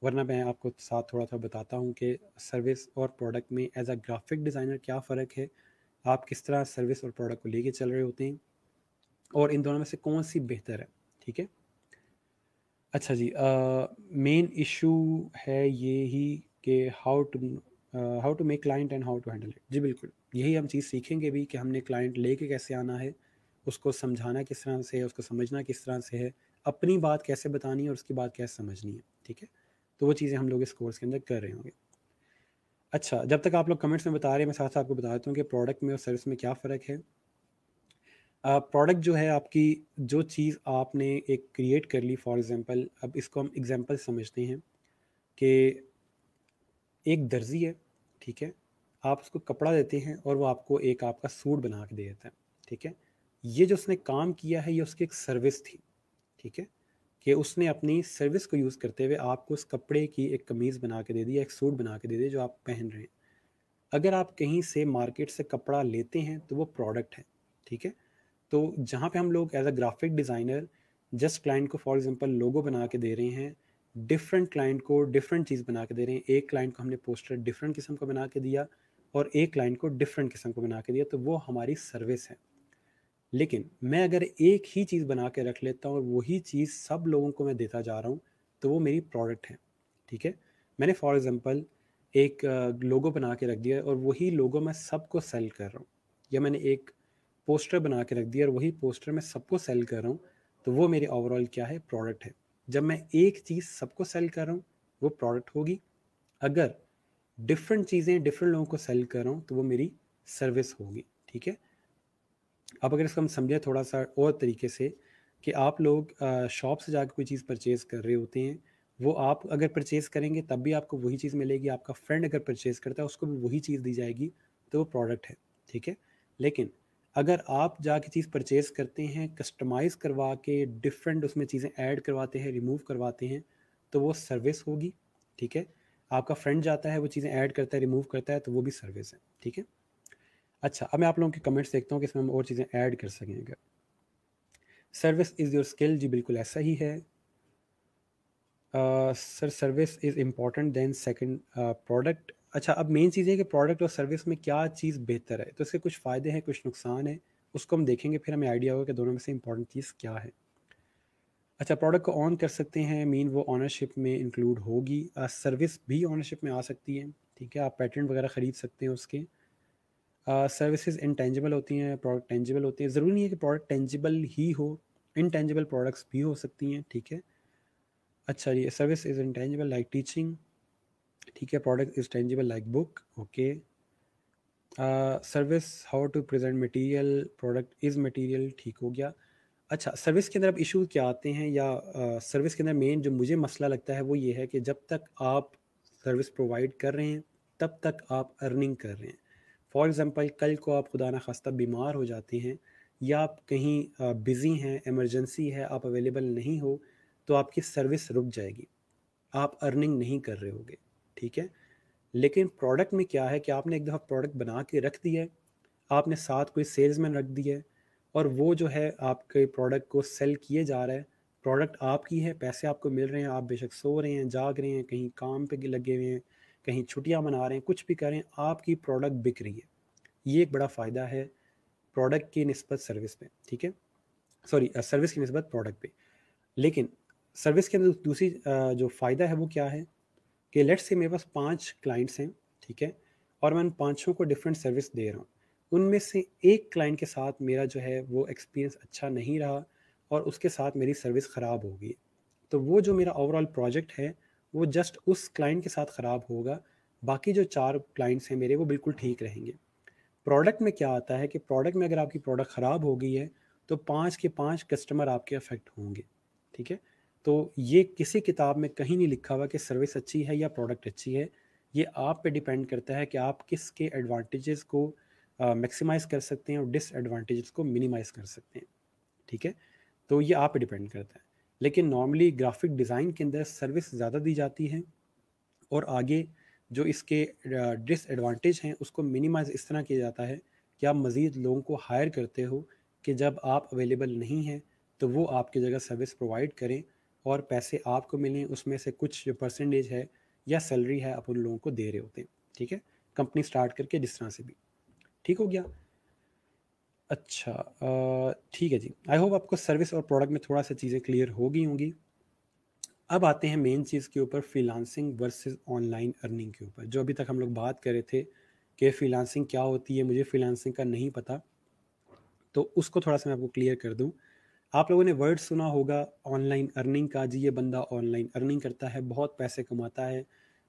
वरना मैं आपको साथ थोड़ा सा बताता हूँ कि सर्विस और प्रोडक्ट में एज अ ग्राफिक डिज़ाइनर क्या फ़र्क है? आप किस तरह सर्विस और प्रोडक्ट को लेके चल रहे होते हैं? और इन दोनों में से कौन सी बेहतर है? ठीक है? अच्छा जी मेन इशू है ये ही कि how to how to make client and how to handle it जी बिल्कुल, यही हम चीज़ सीखेंगे भी कि हमने क्लाइंट लेके कैसे आना है, उसको समझाना किस तरह से है, उसको समझना किस तरह से है, अपनी बात कैसे बतानी है और उसकी बात कैसे समझनी है, ठीक है? तो वो चीज़ें हम लोग इस कोर्स के अंदर कर रहे होंगे। अच्छा जब तक आप लोग कमेंट्स में बता रहे हैं, मैं साथ साथ आपको बता देता हूँ कि प्रोडक्ट में और सर्विस में क्या फ़र्क है। प्रोडक्ट जो है आपकी, जो चीज़ आपने एक क्रिएट कर ली फॉर एग्ज़ाम्पल अब इसको हम एग्ज़ाम्पल समझते हैं कि एक दर्जी है, ठीक है? आप उसको कपड़ा देते हैं और वो आपको एक आपका सूट बना के दे देता है, ठीक है? ये जो उसने काम किया है, ये उसकी एक सर्विस थी, ठीक है? कि उसने अपनी सर्विस को यूज़ करते हुए आपको उस कपड़े की एक कमीज़ बना के दे दी, एक सूट बना के दे दी जो आप पहन रहे हैं। अगर आप कहीं से मार्केट से कपड़ा लेते हैं तो वो प्रोडक्ट है, ठीक है? तो जहाँ पे हम लोग as a graphic designer just client को फॉर एग्जांपल लोगो बना के दे रहे हैं डिफरेंट क्लाइंट को डिफरेंट चीज़ बना के दे रहे हैं। एक क्लाइंट को हमने पोस्टर डिफरेंट किस्म का बना के दिया और एक क्लाइंट को डिफरेंट किस्म को बना के दिया तो वो हमारी सर्विस है। लेकिन मैं अगर एक ही चीज़ बना के रख लेता हूँ और वही चीज़ सब लोगों को मैं देता जा रहा हूँ तो वो मेरी प्रोडक्ट है, ठीक है? मैंने फॉर एग्ज़ाम्पल एक लोगो बना के रख दिया और वही लोगो मैं सबको सेल कर रहा हूँ। या मैंने एक पोस्टर बना के रख दिया और वही पोस्टर मैं सबको सेल कर रहा हूँ तो वो मेरी ओवरऑल क्या है? प्रोडक्ट है। जब मैं एक चीज़ सबको सेल कर रहा हूँ, वो प्रोडक्ट होगी। अगर डिफरेंट चीज़ें डिफरेंट लोगों को सेल कर रहा हूँ तो वो मेरी सर्विस होगी, ठीक है? अब अगर इसको हम समझें थोड़ा सा और तरीके से कि आप लोग शॉप से जाकर कोई चीज़ परचेज़ कर रहे होते हैं, वो आप अगर परचेज़ करेंगे तब भी आपको वही चीज़ मिलेगी। आपका फ्रेंड अगर परचेज़ करता है, उसको भी वही चीज़ दी जाएगी तो वो प्रोडक्ट है, ठीक है? लेकिन अगर आप जाके चीज़ परचेज़ करते हैं, कस्टमाइज़ करवा के डिफरेंट उसमें चीज़ें ऐड करवाते हैं, रिमूव करवाते हैं तो वो सर्विस होगी, ठीक है? आपका फ्रेंड जाता है, वो चीज़ें ऐड करता है, रिमूव करता है तो वो भी सर्विस है, ठीक है? अच्छा अब मैं आप लोगों के कमेंट्स देखता हूँ कि इसमें हम और चीज़ें ऐड कर सकें अगर सर्विस इज़ योर स्किल जी बिल्कुल ऐसा ही है। Sir service is important than second product अच्छा अब मेन चीज़ है कि प्रोडक्ट और सर्विस में क्या चीज़ बेहतर है? तो इसके कुछ फ़ायदे हैं, कुछ नुकसान है, उसको हम देखेंगे, फिर हमें आइडिया होगा कि दोनों में से इंपॉर्टेंट चीज़ क्या है। अच्छा प्रोडक्ट को ऑन कर सकते हैं मीन वो ऑनरशिप में इंक्लूड होगी। सर्विस भी ऑनरशिप में आ सकती है, ठीक है? आप पैटेंट वगैरह ख़रीद सकते हैं उसके। सर्विसेज़ इंटेंजिबल होती हैं प्रोडक्ट टेंजिबल होती हैं। ज़रूरी नहीं है कि प्रोडक्ट टेंजिबल ही हो इनटेंजिबल प्रोडक्ट्स भी हो सकती हैं ठीक है? अच्छा ये service is intangible like teaching ठीक है? Product is tangible like book okay service how to present material product is material ठीक हो गया। अच्छा सर्विस के अंदर अब इशू क्या आते हैं? या सर्विस uh, के अंदर मेन जो मुझे मसला लगता है वो ये है कि जब तक आप सर्विस प्रोवाइड कर रहे हैं तब तक आप अर्निंग कर रहे हैं। फॉर एग्ज़ाम्पल कल को आप खुदा न खास्ता बीमार हो जाते हैं, या आप कहीं बिज़ी हैं एमरजेंसी है, आप अवेलेबल नहीं हो तो आपकी सर्विस रुक जाएगी। आप अर्निंग नहीं कर रहे होगे, ठीक है? लेकिन प्रोडक्ट में क्या है कि आपने एक दफ़ा प्रोडक्ट बना के रख दिया है, आपने साथ कोई सेल्समैन रख दिया है, और वो जो है आपके प्रोडक्ट को सेल किए जा रहा है प्रोडक्ट आपकी है, पैसे आपको मिल रहे हैं, आप बेशक सो रहे हैं, जाग रहे हैं, कहीं काम पे लगे हुए हैं कहीं छुट्टियाँ मना रहे हैं, कुछ भी करें आपकी प्रोडक्ट बिक रही है। ये एक बड़ा फ़ायदा है प्रोडक्ट की नस्बत सर्विस पे, ठीक है? सॉरी सर्विस की नस्बत प्रोडक्ट पे। लेकिन सर्विस के अंदर दूसरी जो फ़ायदा है वो क्या है कि लेट्स से मेरे पास पाँच क्लाइंट्स हैं, ठीक है? और मैं उन पाँचों को डिफरेंट सर्विस दे रहा हूँ। उनमें से एक क्लाइंट के साथ मेरा जो है वो एक्सपीरियंस अच्छा नहीं रहा और उसके साथ मेरी सर्विस ख़राब हो गई तो वो जो मेरा ओवरऑल प्रोजेक्ट है वो जस्ट उस क्लाइंट के साथ ख़राब होगा। बाकी जो चार क्लाइंट्स हैं मेरे वो बिल्कुल ठीक रहेंगे। प्रोडक्ट में क्या आता है कि प्रोडक्ट में अगर आपकी प्रोडक्ट ख़राब हो गई है तो पाँच के पाँच कस्टमर आपके अफेक्ट होंगे ठीक है? तो ये किसी किताब में कहीं नहीं लिखा हुआ कि सर्विस अच्छी है या प्रोडक्ट अच्छी है। ये आप पे डिपेंड करता है कि आप किसके एडवांटेजेस को मैक्सिमाइज़ uh, कर सकते हैं और डिसएडवांटेजेस को मिनिमाइज़ कर सकते हैं ठीक है? तो ये आप पे डिपेंड करता है। लेकिन नॉर्मली ग्राफिक डिज़ाइन के अंदर सर्विस ज़्यादा दी जाती है और आगे जो इसके डिसएडवांटेज हैं, उसको मिनिमाइज़ इस तरह किया जाता है कि आप मज़ीद लोगों को हायर करते हो कि जब आप अवेलेबल नहीं हैं तो वो आपकी जगह सर्विस प्रोवाइड करें और पैसे आपको मिलें, उसमें से कुछ जो परसेंटेज है या सैलरी है, आप उन लोगों को दे रहे होते हैं। ठीक है? कंपनी स्टार्ट करके जिस तरह से भी। ठीक हो गया? अच्छा ठीक है जी। आई होप आपको सर्विस और प्रोडक्ट में थोड़ा सा चीज़ें क्लियर हो गई होंगी। अब आते हैं मेन चीज़ के ऊपर फ्रीलांसिंग वर्सेस ऑनलाइन अर्निंग के ऊपर। जो अभी तक हम लोग बात कर रहे थे कि फ्रीलांसिंग क्या होती है, मुझे फ्रीलांसिंग का नहीं पता तो उसको थोड़ा सा मैं आपको क्लियर कर दूँ। आप लोगों ने वर्ड सुना होगा ऑनलाइन अर्निंग का, जी ये बंदा ऑनलाइन अर्निंग करता है, बहुत पैसे कमाता है,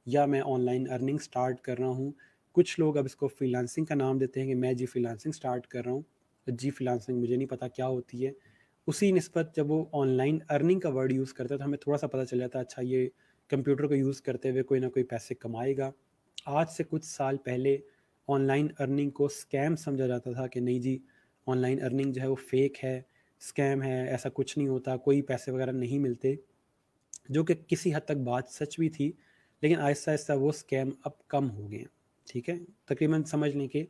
या मैं ऑनलाइन अर्निंग स्टार्ट कर रहा हूँ। कुछ लोग अब इसको फ्रीलांसिंग का नाम देते हैं कि मैं जी फ्रीलांसिंग स्टार्ट कर रहा हूँ। जी फ्रीलांसिंग मुझे नहीं पता क्या होती है। उसी नस्बत जब वो ऑनलाइन अर्निंग का वर्ड यूज़ करता है तो हमें थोड़ा सा पता चल जाता है अच्छा ये कंप्यूटर को यूज़ करते हुए कोई ना कोई पैसे कमाएगा। आज से कुछ साल पहले ऑनलाइन अर्निंग को स्कैम समझा जाता था कि नहीं जी ऑनलाइन अर्निंग जो है वो फेक है स्कैम है, ऐसा कुछ नहीं होता, कोई पैसे वगैरह नहीं मिलते, जो कि किसी हद तक बात सच भी थी, लेकिन आहिस्ता आहिस्ता वो स्कैम अब कम हो गए ठीक है? तकरीबन समझ लें कि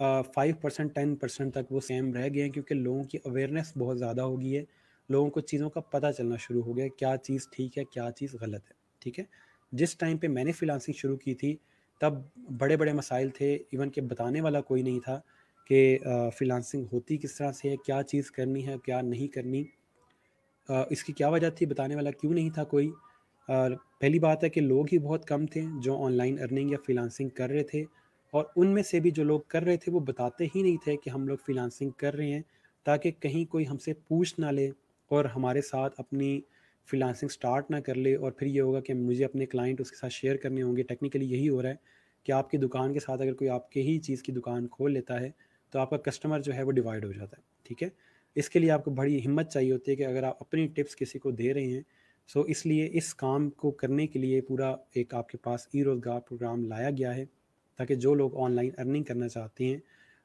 फाइव परसेंट टेन परसेंट तक वो सेम रह गए हैं क्योंकि लोगों की अवेयरनेस बहुत ज़्यादा हो गई है। लोगों को चीज़ों का पता चलना शुरू हो गया क्या चीज़ ठीक है क्या चीज़ गलत है ठीक है? जिस टाइम पे मैंने फ्रीलांसिंग शुरू की थी तब बड़े बड़े मसाइल थे। इवन के बताने वाला कोई नहीं था कि फ्रीलांसिंग होती किस तरह से है क्या चीज़ करनी है क्या नहीं करनी। आ, इसकी क्या वजह थी बताने वाला क्यों नहीं था कोई? आ, पहली बात है कि लोग ही बहुत कम थे जो ऑनलाइन अर्निंग या फ्रीलांसिंग कर रहे थे। और उनमें से भी जो लोग कर रहे थे वो बताते ही नहीं थे कि हम लोग फ्रीलांसिंग कर रहे हैं, ताकि कहीं कोई हमसे पूछ ना ले और हमारे साथ अपनी फ्रीलांसिंग स्टार्ट ना कर ले। और फिर ये होगा कि मुझे अपने क्लाइंट उसके साथ शेयर करने होंगे। टेक्निकली यही हो रहा है कि आपकी दुकान के साथ अगर कोई आपके ही चीज़ की दुकान खोल लेता है तो आपका कस्टमर जो है वो डिवाइड हो जाता है, ठीक है? इसके लिए आपको बड़ी हिम्मत चाहिए होती है कि अगर आप अपनी टिप्स किसी को दे रहे हैं सो इसलिए इस काम को करने के लिए पूरा एक आपके पास ई रोज़गार प्रोग्राम लाया गया है। ताकि जो लोग ऑनलाइन अर्निंग करना चाहते हैं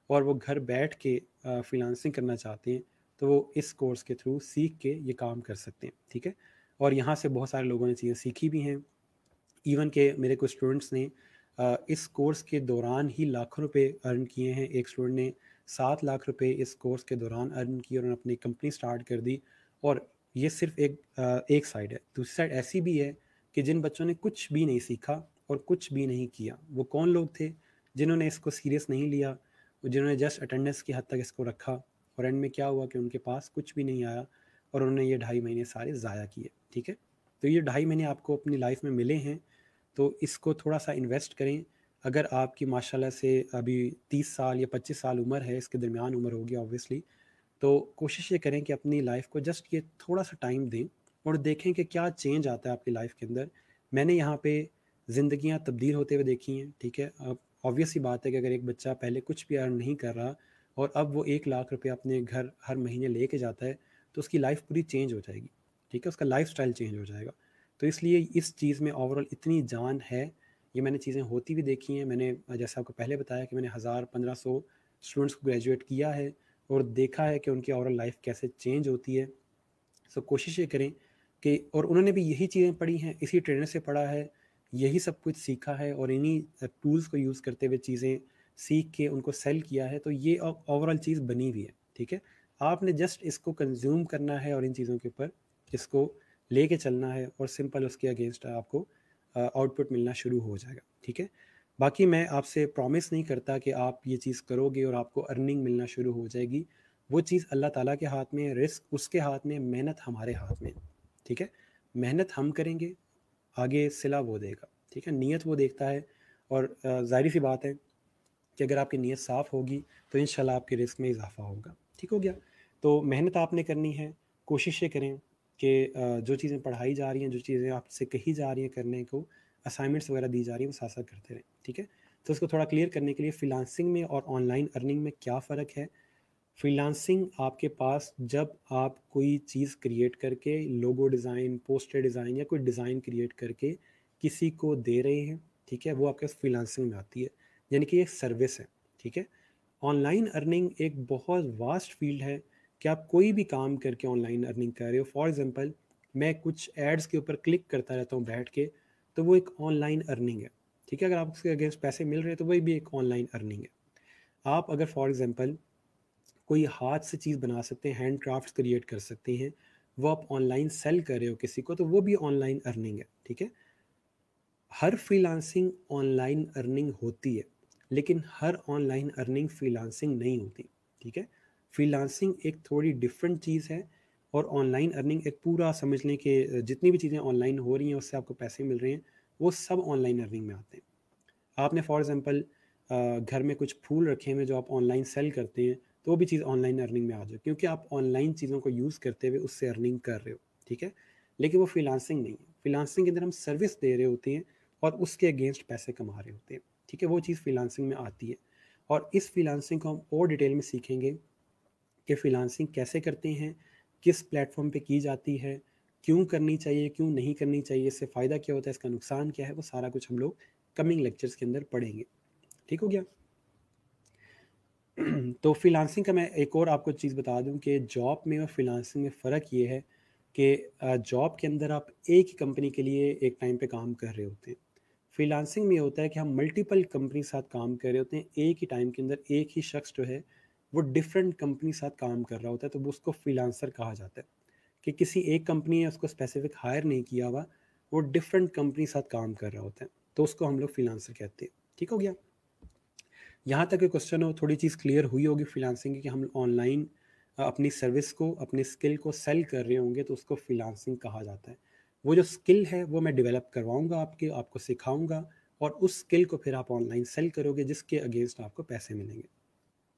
और वो घर बैठ के फ्रीलांसिंग करना चाहते हैं तो वो इस कोर्स के थ्रू सीख के ये काम कर सकते हैं, ठीक है? और यहाँ से बहुत सारे लोगों ने चीज़ें सीखी भी हैं। इवन के मेरे कुछ स्टूडेंट्स ने इस कोर्स के दौरान ही लाखों रुपए अर्न किए हैं। एक स्टूडेंट ने सात लाख रुपए इस कोर्स के दौरान अर्न किए और अपनी कंपनी स्टार्ट कर दी। और ये सिर्फ़ एक एक साइड है। दूसरी साइड ऐसी भी है कि जिन बच्चों ने कुछ भी नहीं सीखा और कुछ भी नहीं किया। वो कौन लोग थे जिन्होंने इसको सीरियस नहीं लिया जिन्होंने जस्ट अटेंडेंस की हद तक इसको रखा? और एंड में क्या हुआ कि उनके पास कुछ भी नहीं आया और उन्होंने ये ढाई महीने सारे ज़ाया किए, ठीक है? तो ये ढाई महीने आपको अपनी लाइफ में मिले हैं तो इसको थोड़ा सा इन्वेस्ट करें। अगर आपकी माशाल्लाह से अभी तीस साल या पच्चीस साल उम्र है, इसके दरमियान उम्र होगी ऑब्वियसली तो कोशिश ये करें कि अपनी लाइफ को जस्ट ये थोड़ा सा टाइम दें और देखें कि क्या चेंज आता है आपकी लाइफ के अंदर। मैंने यहाँ पे ज़िंदगियाँ तब्दील होते हुए देखी हैं, ठीक है? अब ऑब्वियस ही बात है कि अगर एक बच्चा पहले कुछ भी अर्न नहीं कर रहा और अब वो एक लाख रुपये अपने घर हर महीने ले के जाता है तो उसकी लाइफ पूरी चेंज हो जाएगी, ठीक है? उसका लाइफ स्टाइल चेंज हो जाएगा। तो इसलिए इस चीज़ में ओवरऑल इतनी जान है, ये मैंने चीज़ें होती भी देखी हैं। मैंने, जैसे आपको पहले बताया कि मैंने हज़ार पंद्रह सौ स्टूडेंट्स को ग्रेजुएट किया है और देखा है कि उनकी ओवरऑल लाइफ कैसे चेंज होती है। सो कोशिश ये करें कि, और उन्होंने भी यही चीज़ें पढ़ी हैं, इसी ट्रेनर से पढ़ा है यही सब कुछ सीखा है और इन्हीं टूल्स को यूज़ करते हुए चीज़ें सीख के उनको सेल किया है तो ये ओवरऑल चीज़ बनी हुई है, ठीक है? आपने जस्ट इसको कंज्यूम करना है और इन चीज़ों के ऊपर इसको लेके चलना है और सिंपल उसके अगेंस्ट आपको आउटपुट मिलना शुरू हो जाएगा, ठीक है? बाकी मैं आपसे प्रॉमिस नहीं करता कि आप ये चीज़ करोगे और आपको अर्निंग मिलना शुरू हो जाएगी। वो चीज़ अल्लाह ताला के हाथ में, रिस्क उसके हाथ में, मेहनत हमारे हाथ में, ठीक है? मेहनत हम करेंगे आगे सिला वो देगा, ठीक है? नीयत वो देखता है और ज़ाहिर सी बात है कि अगर आपकी नीयत साफ़ होगी तो इन आपके रिस्क में इजाफा होगा, ठीक हो गया? तो मेहनत आपने करनी है, कोशिशें करें कि जो चीज़ें पढ़ाई जा रही हैं, जो चीज़ें आपसे कही जा रही हैं करने को, असाइनमेंट्स वगैरह दी जा रही हैं, वो साथ साथ करते रहें, ठीक है? तो उसको थोड़ा क्लियर करने के लिए फ्रीलांसिंग में और ऑनलाइन अर्निंग में क्या फ़र्क है? फ्रीलांसिंग आपके पास जब आप कोई चीज़ क्रिएट करके, लोगो डिज़ाइन, पोस्टर डिज़ाइन या कोई डिज़ाइन क्रिएट करके किसी को दे रहे हैं, ठीक है, वो आपके पास फ्रीलांसिंग में आती है। यानी कि एक सर्विस है, ठीक है? ऑनलाइन अर्निंग एक बहुत वास्ट फ़ील्ड है कि आप कोई भी काम करके ऑनलाइन अर्निंग कर रहे हो। फॉर एग्ज़ाम्पल मैं कुछ एड्स के ऊपर क्लिक करता रहता हूँ बैठ के तो वो एक ऑनलाइन अर्निंग है, ठीक है? अगर आप उसके अगेंस्ट पैसे मिल रहे हैं तो वही भी एक ऑनलाइन अर्निंग है। आप अगर फॉर एग्ज़ाम्पल कोई हाथ से चीज़ बना सकते हैं, हैंड क्राफ्ट क्रिएट कर सकते हैं, वो आप ऑनलाइन सेल कर रहे हो किसी को तो वो भी ऑनलाइन अर्निंग है, ठीक है? हर फ्रीलांसिंग ऑनलाइन अर्निंग होती है, लेकिन हर ऑनलाइन अर्निंग फ्रीलांसिंग नहीं होती, ठीक है? फ्रीलांसिंग एक थोड़ी डिफरेंट चीज़ है और ऑनलाइन अर्निंग एक पूरा समझ लें कि, जितनी भी चीज़ें ऑनलाइन हो रही हैं, उससे आपको पैसे मिल रहे हैं, वो सब ऑनलाइन अर्निंग में आते हैं। आपने फॉर एग्ज़ाम्पल घर में कुछ फूल रखे हुए जो आप ऑनलाइन सेल करते हैं तो वो भी चीज़ ऑनलाइन अर्निंग में आ जाए, क्योंकि आप ऑनलाइन चीज़ों को यूज़ करते हुए उससे अर्निंग कर रहे हो, ठीक है? लेकिन वो फ्रीलांसिंग नहीं है। फ्रीलांसिंग के अंदर हम सर्विस दे रहे होते हैं और उसके अगेंस्ट पैसे कमा रहे होते हैं, ठीक है? वो चीज़ फ्रीलांसिंग में आती है। और इस फ्रीलांसिंग को हम और डिटेल में सीखेंगे कि फ्रीलांसिंग कैसे करते हैं, किस प्लेटफॉर्म पे की जाती है, क्यों करनी चाहिए, क्यों नहीं करनी चाहिए, इससे फ़ायदा क्या होता है, इसका नुकसान क्या है, वो सारा कुछ हम लोग कमिंग लेक्चर्स के अंदर पढ़ेंगे। ठीक हो गया? तो फ्रीलांसिंग का मैं एक और आपको चीज़ बता दूँ कि जॉब में और फ्रीलांसिंग में फ़र्क ये है कि जॉब के अंदर आप एक ही कंपनी के लिए एक टाइम पे काम कर रहे होते हैं। फ्रीलांसिंग में होता है कि हम मल्टीपल कंपनी साथ काम कर रहे होते हैं, एक ही टाइम के अंदर एक ही शख्स जो है, वो डिफरेंट कंपनी साथ काम कर रहा होता है तो वो उसको फ्रीलांसर कहा जाता है। कि किसी एक कंपनी ने उसको स्पेसिफिक हायर नहीं किया हुआ, वो डिफरेंट कंपनी साथ काम कर रहा होता है तो उसको हम लोग फ्रीलांसर कहते हैं। ठीक हो गया? यहाँ तक क्वेश्चन हो थोड़ी चीज़ क्लियर हुई होगी फ्रीलांसिंग की कि हम ऑनलाइन अपनी सर्विस को अपनी स्किल को सेल कर रहे होंगे तो उसको फ्रीलांसिंग कहा जाता है। वो जो स्किल है वो मैं डेवलप करवाऊँगा आपके आपको सिखाऊँगा और उस स्किल को फिर आप ऑनलाइन सेल करोगे जिसके अगेंस्ट आपको पैसे मिलेंगे।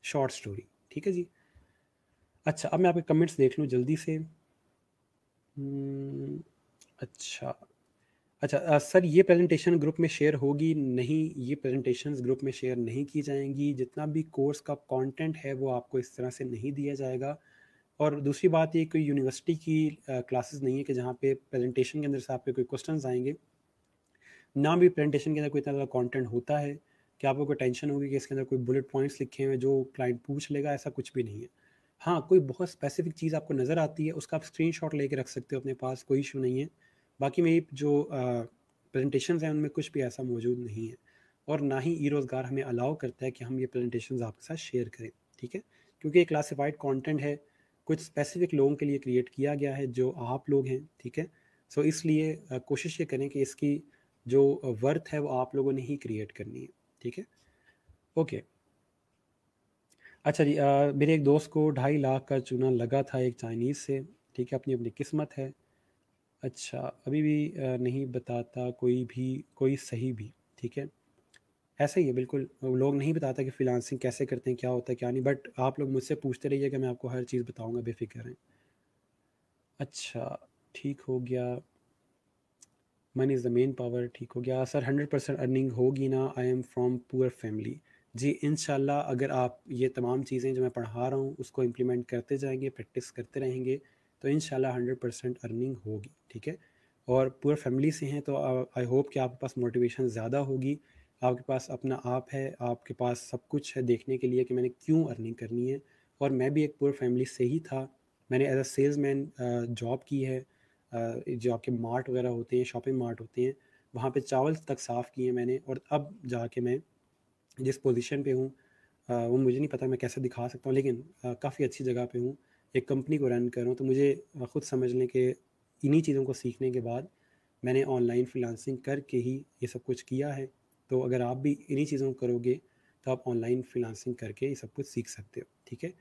शॉर्ट स्टोरी ठीक है जी? अच्छा अब मैं आपके कमेंट्स देख लूँ जल्दी से। हम्म, अच्छा। अच्छा सर ये प्रेजेंटेशन ग्रुप में शेयर होगी नहीं, ये प्रेजेंटेशंस ग्रुप में शेयर नहीं की जाएँगी, जितना भी कोर्स का कंटेंट है वो आपको इस तरह से नहीं दिया जाएगा। और दूसरी बात ये कोई यूनिवर्सिटी की क्लासेस नहीं है कि जहाँ पे प्रेजेंटेशन के अंदर से आपके कोई क्वेश्चन आएँगे। ना भी प्रेजेंटेशन के अंदर कोई इतना कॉन्टेंट होता है। कि आपको कोई टेंशन होगी कि इसके अंदर कोई बुलेट पॉइंट्स लिखे हुए जो क्लाइंट पूछ लेगा, ऐसा कुछ भी नहीं है। हाँ कोई बहुत स्पेसिफिक चीज़ आपको नज़र आती है, उसका आप स्क्रीन लेके रख सकते हो अपने पास, कोई इशू नहीं है। बाकी मेरी जो प्रेजेंटेशन हैं, उनमें कुछ भी ऐसा मौजूद नहीं है। और ना ही ई रोज़गार हमें अलाउ करता है कि हम ये प्रेजेंटेशन आपके साथ शेयर करें, ठीक है? क्योंकि ये क्लासीफाइड कॉन्टेंट है, कुछ स्पेसिफिक लोगों के लिए क्रिएट किया गया है, जो आप लोग हैं, ठीक है? सो इसलिए कोशिश ये करें कि इसकी जो वर्थ है, वो आप लोगों ने ही क्रिएट करनी है, ठीक है? ओके अच्छा जी मेरे एक दोस्त को ढाई लाख का चूना लगा था एक चाइनीज़ से, ठीक है? अपनी अपनी किस्मत है। अच्छा अभी भी नहीं बताता कोई भी, कोई सही भी, ठीक है? ऐसा ही है, बिल्कुल। लोग नहीं बताता कि फ्रीलांसिंग कैसे करते हैं, क्या होता है, क्या नहीं बट आप लोग मुझसे पूछते रहिए कि मैं आपको हर चीज़ बताऊँगा, बेफिक्र हैं अच्छा ठीक हो गया। Money is the main power ठीक हो गया। सर हंड्रेड परसेंट अर्निंग होगी ना I am from poor family जी इन अगर आप ये तमाम चीज़ें जो मैं पढ़ा रहा हूँ, उसको इम्प्लीमेंट करते जाएँगे प्रैक्टिस करते रहेंगे तो इन हंड्रेड परसेंट अर्निंग होगी, ठीक है? और पूरे फैमिली से हैं तो आई होप कि आपके पास मोटिवेशन ज़्यादा होगी। आपके पास अपना आप है, आपके पास सब कुछ है देखने के लिए कि मैंने क्यों अर्निंग करनी है। और मैं भी एक पूरे फैमिली से ही था। मैंने as a sales man job की है। जो आपके मार्ट वगैरह होते हैं शॉपिंग मार्ट होते हैं, वहाँ पे चावल तक साफ़ किए मैंने और अब जाके मैं जिस पोजीशन पे हूँ वो मुझे नहीं पता मैं कैसे दिखा सकता हूँ, लेकिन काफ़ी अच्छी जगह पे हूँ। एक कंपनी को रन कर रहा हूँ तो मुझे ख़ुद समझने के इन्हीं चीज़ों को सीखने के बाद मैंने ऑनलाइन फ्रीलांसिंग करके ही ये सब कुछ किया है। तो अगर आप भी इन्हीं चीज़ों को करोगे तो आप ऑनलाइन फ्रीलांसिंग करके ये सब कुछ सीख सकते हो, ठीक है?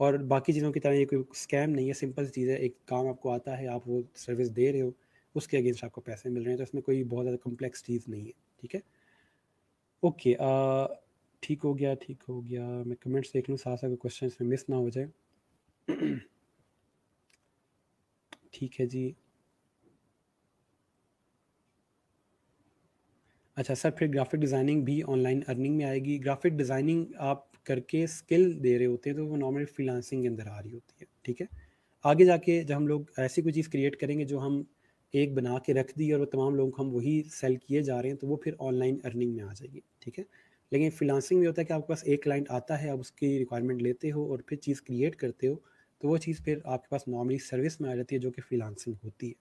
और बाकी चीज़ों की तरह ये कोई स्कैम नहीं है सिंपल चीज़ है, एक काम आपको आता है, आप वो सर्विस दे रहे हो, उसके अगेंस्ट आपको पैसे मिल रहे हैं तो इसमें कोई बहुत ज़्यादा कम्प्लेक्स चीज़ नहीं है, ठीक है? ओके ठीक हो गया, ठीक हो गया, मैं कमेंट्स देख लूँ साथ साथ क्वेश्चन इसमें मिस ना हो जाए। ठीक है जी। अच्छा सर, फिर ग्राफिक डिज़ाइनिंग भी ऑनलाइन अर्निंग में आएगी। ग्राफिक डिज़ाइनिंग आप करके स्किल दे रहे होते हैं तो वो नॉर्मल फ्रीलांसिंग के अंदर आ रही होती है, ठीक है? आगे जाके जब हम लोग ऐसी कोई चीज़ क्रिएट करेंगे जो हम एक बना के रख दी और वो तमाम लोग हम वही सेल किए जा रहे हैं तो वो फिर ऑनलाइन अर्निंग में आ जाएगी, ठीक है? लेकिन फ्रीलांसिंग में होता है कि आपके पास एक क्लाइंट आता है, आप उसकी रिक्वायरमेंट लेते हो और फिर चीज़ क्रिएट करते हो तो वो चीज़ फिर आपके पास नॉर्मली सर्विस में आ जाती है जो कि फ्रीलांसिंग होती है।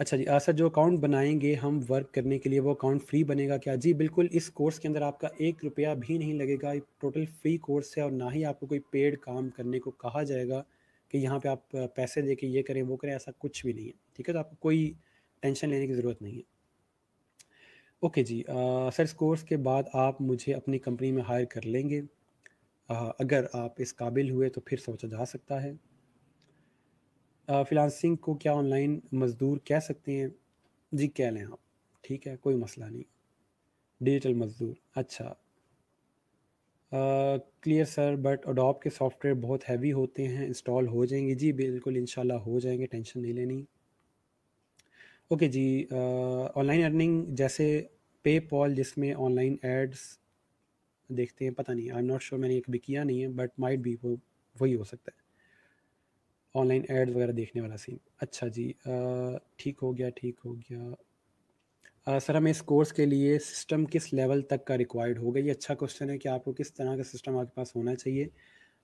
अच्छा जी सर जो अकाउंट बनाएँगे हम वर्क करने के लिए वो अकाउंट फ्री बनेगा क्या? जी बिल्कुल इस कोर्स के अंदर आपका एक रुपया भी नहीं लगेगा। टोटल फ्री कोर्स है और ना ही आपको कोई पेड काम करने को कहा जाएगा कि यहाँ पे आप पैसे दे के ये करें वो करें ऐसा कुछ भी नहीं है ठीक है? तो आपको कोई टेंशन लेने की ज़रूरत नहीं है। ओके जी आ, सर इस कोर्स के बाद आप मुझे अपनी कंपनी में हायर कर लेंगे। अगर आप इस काबिल हुए तो फिर सोचा जा सकता है। फ्रीलांसिंग को क्या ऑनलाइन मज़दूर कह सकते हैं? जी, कह लें आप। ठीक है, कोई मसला नहीं। डिजिटल मज़दूर अच्छा। क्लियर सर बट अडोप के सॉफ्टवेयर बहुत हैवी होते हैं इंस्टॉल हो जाएँगे। जी, बिल्कुल, इंशाल्लाह हो जाएँगे टेंशन नहीं लेनी। ओके जी ऑनलाइन अर्निंग जैसे पे पॉल जिसमें ऑनलाइन एड्स देखते हैं पता नहीं। आई एम नॉट श्योर मैंने एक भी किया नहीं है बट माइट भी वो वही हो सकता है। ऑनलाइन एड्स वगैरह देखने वाला सीन अच्छा जी ठीक हो गया ठीक हो गया। आ, सर हमें इस कोर्स के लिए सिस्टम किस लेवल तक का रिक्वायर्ड होगा? ये अच्छा क्वेश्चन है कि आपको किस तरह का सिस्टम आपके पास होना चाहिए।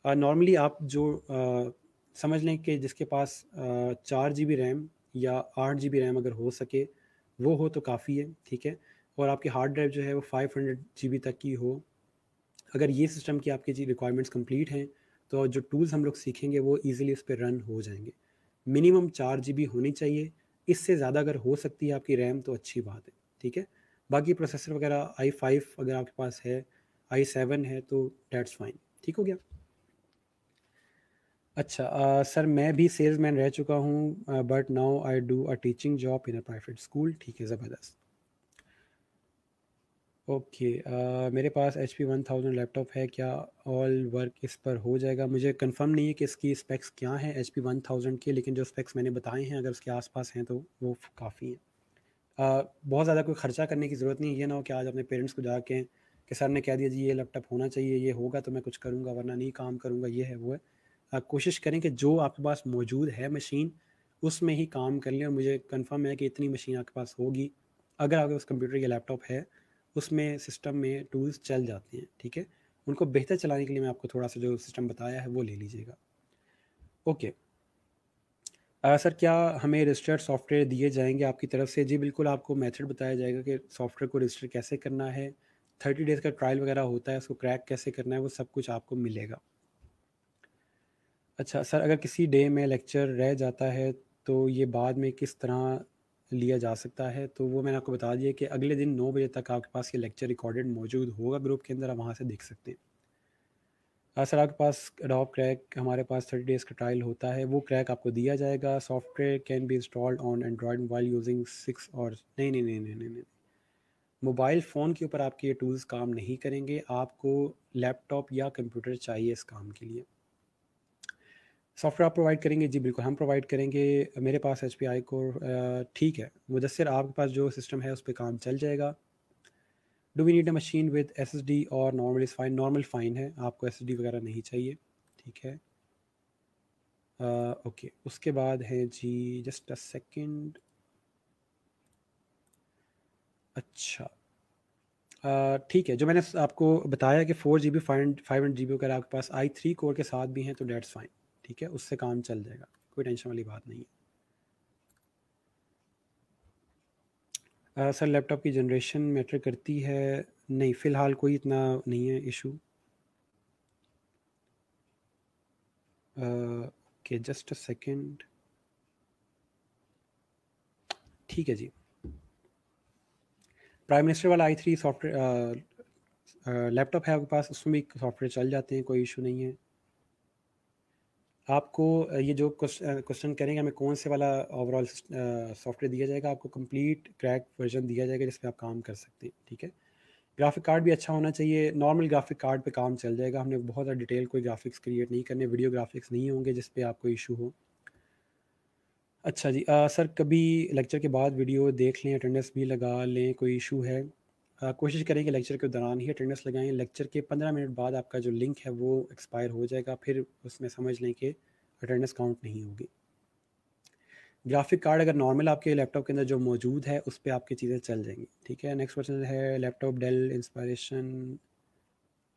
नॉर्मली आप जो आ, समझ लें कि जिसके पास चार जी बी रैम या आठ जी बी रैम अगर हो सके वो हो तो काफ़ी है ठीक है? और आपकी हार्ड ड्राइव जो है वो फाइव हंड्रेड जी बी तक की हो। अगर ये सिस्टम की आपकी रिक्वायरमेंट्स कंप्लीट हैं तो जो टूल्स हम लोग सीखेंगे वो ईजिली उस पर रन हो जाएँगे। मिनिमम चार जीबी होनी चाहिए। इससे ज़्यादा अगर हो सकती है आपकी रैम तो अच्छी बात है ठीक है? बाकी प्रोसेसर वगैरह आई फाइव अगर आपके पास है आई सेवन है तो डेट्स फाइन ठीक हो गया? अच्छा आ, सर मैं भी सेल्समैन रह चुका हूँ but now I do a teaching job in a private school ठीक है ज़बरदस्त। ओके मेरे पास H P one thousand laptop है क्या ऑल वर्क इस पर हो जाएगा? मुझे कंफर्म नहीं है कि इसकी स्पेक्स क्या हैं एच पी वन थाउज़ेंड के लेकिन जो स्पेक्स मैंने बताए हैं अगर उसके आसपास हैं तो वो काफ़ी हैं। बहुत ज़्यादा कोई ख़र्चा करने की ज़रूरत नहीं है ये ना हो कि आज अपने पेरेंट्स को जाके कि सर ने कह दिया जी ये लैपटॉप होना चाहिए ये होगा तो मैं कुछ करूँगा वरना नहीं काम करूँगा ये है वो है। आ, कोशिश करें कि जो आपके पास मौजूद है मशीन उसमें ही काम कर लें और मुझे कंफर्म है कि इतनी मशीन आपके पास होगी। अगर आपके पास कंप्यूटर या लैपटॉप है उसमें सिस्टम में टूल्स चल जाते हैं, ठीक है? उनको बेहतर चलाने के लिए मैं आपको थोड़ा सा जो सिस्टम बताया है वो ले लीजिएगा। ओके। सर, क्या हमें रजिस्टर्ड सॉफ्टवेयर दिए जाएँगे आपकी तरफ़ से? जी, बिल्कुल आपको मेथड बताया जाएगा कि सॉफ्टवेयर को रजिस्टर कैसे करना है। थर्टी डेज़ का ट्रायल वगैरह होता है, उसको क्रैक कैसे करना है, वो सब कुछ आपको मिलेगा। अच्छा सर, अगर किसी डे में लेक्चर रह जाता है तो ये बाद में किस तरह लिया जा सकता है। तो वो मैंने आपको बता दिया कि अगले दिन नौ बजे तक आपके पास ये लेक्चर रिकॉर्डेड मौजूद होगा ग्रुप के अंदर, आप वहाँ से देख सकते हैं। सर, आपके पास अडॉप क्रैक हमारे पास थर्टी डेज़ का ट्रायल होता है। वो क्रैक आपको दिया जाएगा। Software can be installed on Android mobile using six और नहीं नहीं नहीं नहीं नहीं। नहीं मोबाइल फ़ोन के ऊपर आपके ये टूल्स काम नहीं करेंगे। आपको लैपटॉप या कंप्यूटर चाहिए इस काम के लिए। सॉफ्टवेयर आप प्रोवाइड करेंगे? जी बिल्कुल हम प्रोवाइड करेंगे। मेरे पास एच पी आई को ठीक है मुदसर आपके पास जो सिस्टम है उस पर काम चल जाएगा। Do we need a machine with S S D और normal is fine normal fine है आपको एस एस डी वगैरह नहीं चाहिए ठीक है? Okay uh, okay. उसके बाद है जी जस्ट अ सेकेंड अच्छा ठीक uh, है जो मैंने आपको बताया कि four G B five five hundred G B अगर आपके पास आई थ्री कोर के साथ भी हैं तो डेट्स फाइन ठीक है, उससे काम चल जाएगा, कोई टेंशन वाली बात नहीं है। सर, लैपटॉप की जनरेशन मैटर करती है? नहीं, फ़िलहाल कोई इतना नहीं है issue. Okay, just a second. ठीक है जी। प्राइम मिनिस्टर वाला आई थ्री सॉफ्टवेयर लैपटॉप है आपके पास, उसमें भी सॉफ्टवेयर चल जाते हैं, कोई इशू नहीं है। आपको ये जो क्वेश्चन करेंगे हमें कौन से वाला ओवरऑल सॉफ्टवेयर दिया जाएगा? आपको कंप्लीट क्रैक वर्जन दिया जाएगा जिस पर आप काम कर सकते हैं ठीक है? ग्राफिक कार्ड भी अच्छा होना चाहिए। नॉर्मल ग्राफिक कार्ड पे काम चल जाएगा। हमने बहुत ज़्यादा डिटेल कोई ग्राफिक्स क्रिएट नहीं करने वीडियो ग्राफिक्स नहीं होंगे जिस पे आपको इशू हो। अच्छा जी आ, सर कभी लेक्चर के बाद वीडियो देख लें अटेंडेंस भी लगा लें कोई इशू है? कोशिश करें कि लेक्चर के दौरान ही अटेंडेंस लगाएँ। लेक्चर के पंद्रह मिनट बाद आपका जो लिंक है वो एक्सपायर हो जाएगा, फिर उसमें समझ लें कि अटेंडेंस काउंट नहीं होगी। ग्राफिक कार्ड अगर नॉर्मल आपके लैपटॉप के अंदर जो मौजूद है, उस पर आपकी चीज़ें चल जाएँगी, ठीक है? नेक्स्ट क्वेश्चन है, लैपटॉप डेल इंस्पायरेशन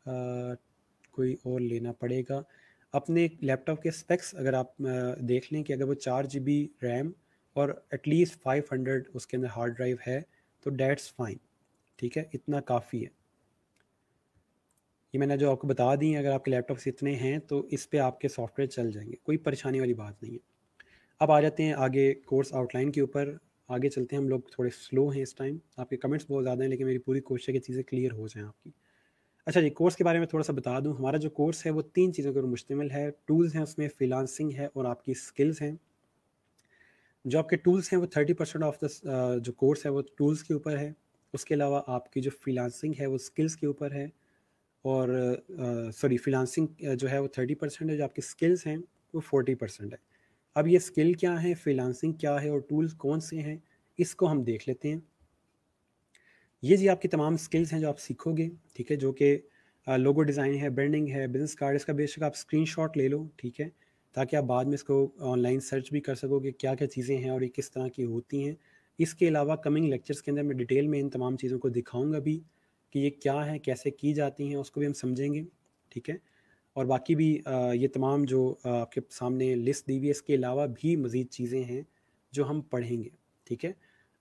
कोई और लेना पड़ेगा। अपने लैपटॉप के स्पेक्स अगर आप देख लें कि अगर वो चार जी बी रैम और एटलीस्ट फाइव हंड्रेड उसके अंदर हार्ड ड्राइव है तो डेट्स फाइन ठीक है? इतना काफ़ी है। ये मैंने जो आपको बता दी अगर आपके लैपटॉप से इतने हैं तो इस पर आपके सॉफ्टवेयर चल जाएँगे। कोई परेशानी वाली बात नहीं है। अब आ जाते हैं आगे कोर्स आउटलाइन के ऊपर। आगे चलते हैं हम लोग, थोड़े स्लो हैं इस टाइम। आपके कमेंट्स बहुत ज़्यादा हैं, लेकिन मेरी पूरी कोशिश है कि चीज़ें क्लियर हो जाएँ आपकी। अच्छा जी, कोर्स के बारे में थोड़ा सा बता दूँ। हमारा जो कोर्स है, वो तीन चीज़ों के ऊपर मुश्तमिल है। टूल्स हैं उसमें, फ्रीलांसिंग है और आपकी स्किल्स हैं। जो आपके टूल्स हैं, वो थर्टी परसेंट ऑफ़ द जो कोर्स है, वो टूल्स के ऊपर है। उसके अलावा आपकी जो फ्रीलांसिंग है, वो स्किल्स के ऊपर है और सॉरी फ्रीलांसिंग जो है वो थर्टी परसेंट है, जो आपकी स्किल्स हैं, वो फोर्टी परसेंट है। अब ये स्किल क्या है फ्रीलांसिंग क्या है और टूल्स कौन से हैं, इसको हम देख लेते हैं। ये जी आपकी तमाम स्किल्स हैं जो आप सीखोगे, ठीक है, जो कि लोगो डिज़ाइन है ब्रांडिंग है बिज़नेस कार्ड इसका बेशक आप स्क्रीनशॉट ले लो, ठीक है, ताकि आप बाद में इसको ऑनलाइन सर्च भी कर सको कि क्या क्या चीज़ें हैं और ये किस तरह की होती हैं। इसके अलावा कमिंग लेक्चर्स के अंदर मैं डिटेल में इन तमाम चीज़ों को दिखाऊँगा भी कि ये क्या है, कैसे की जाती हैं, उसको भी हम समझेंगे, ठीक है? और बाकी भी ये तमाम जो आपके सामने लिस्ट दी हुई है, इसके अलावा भी मज़ीद चीज़ें हैं जो हम पढ़ेंगे, ठीक है?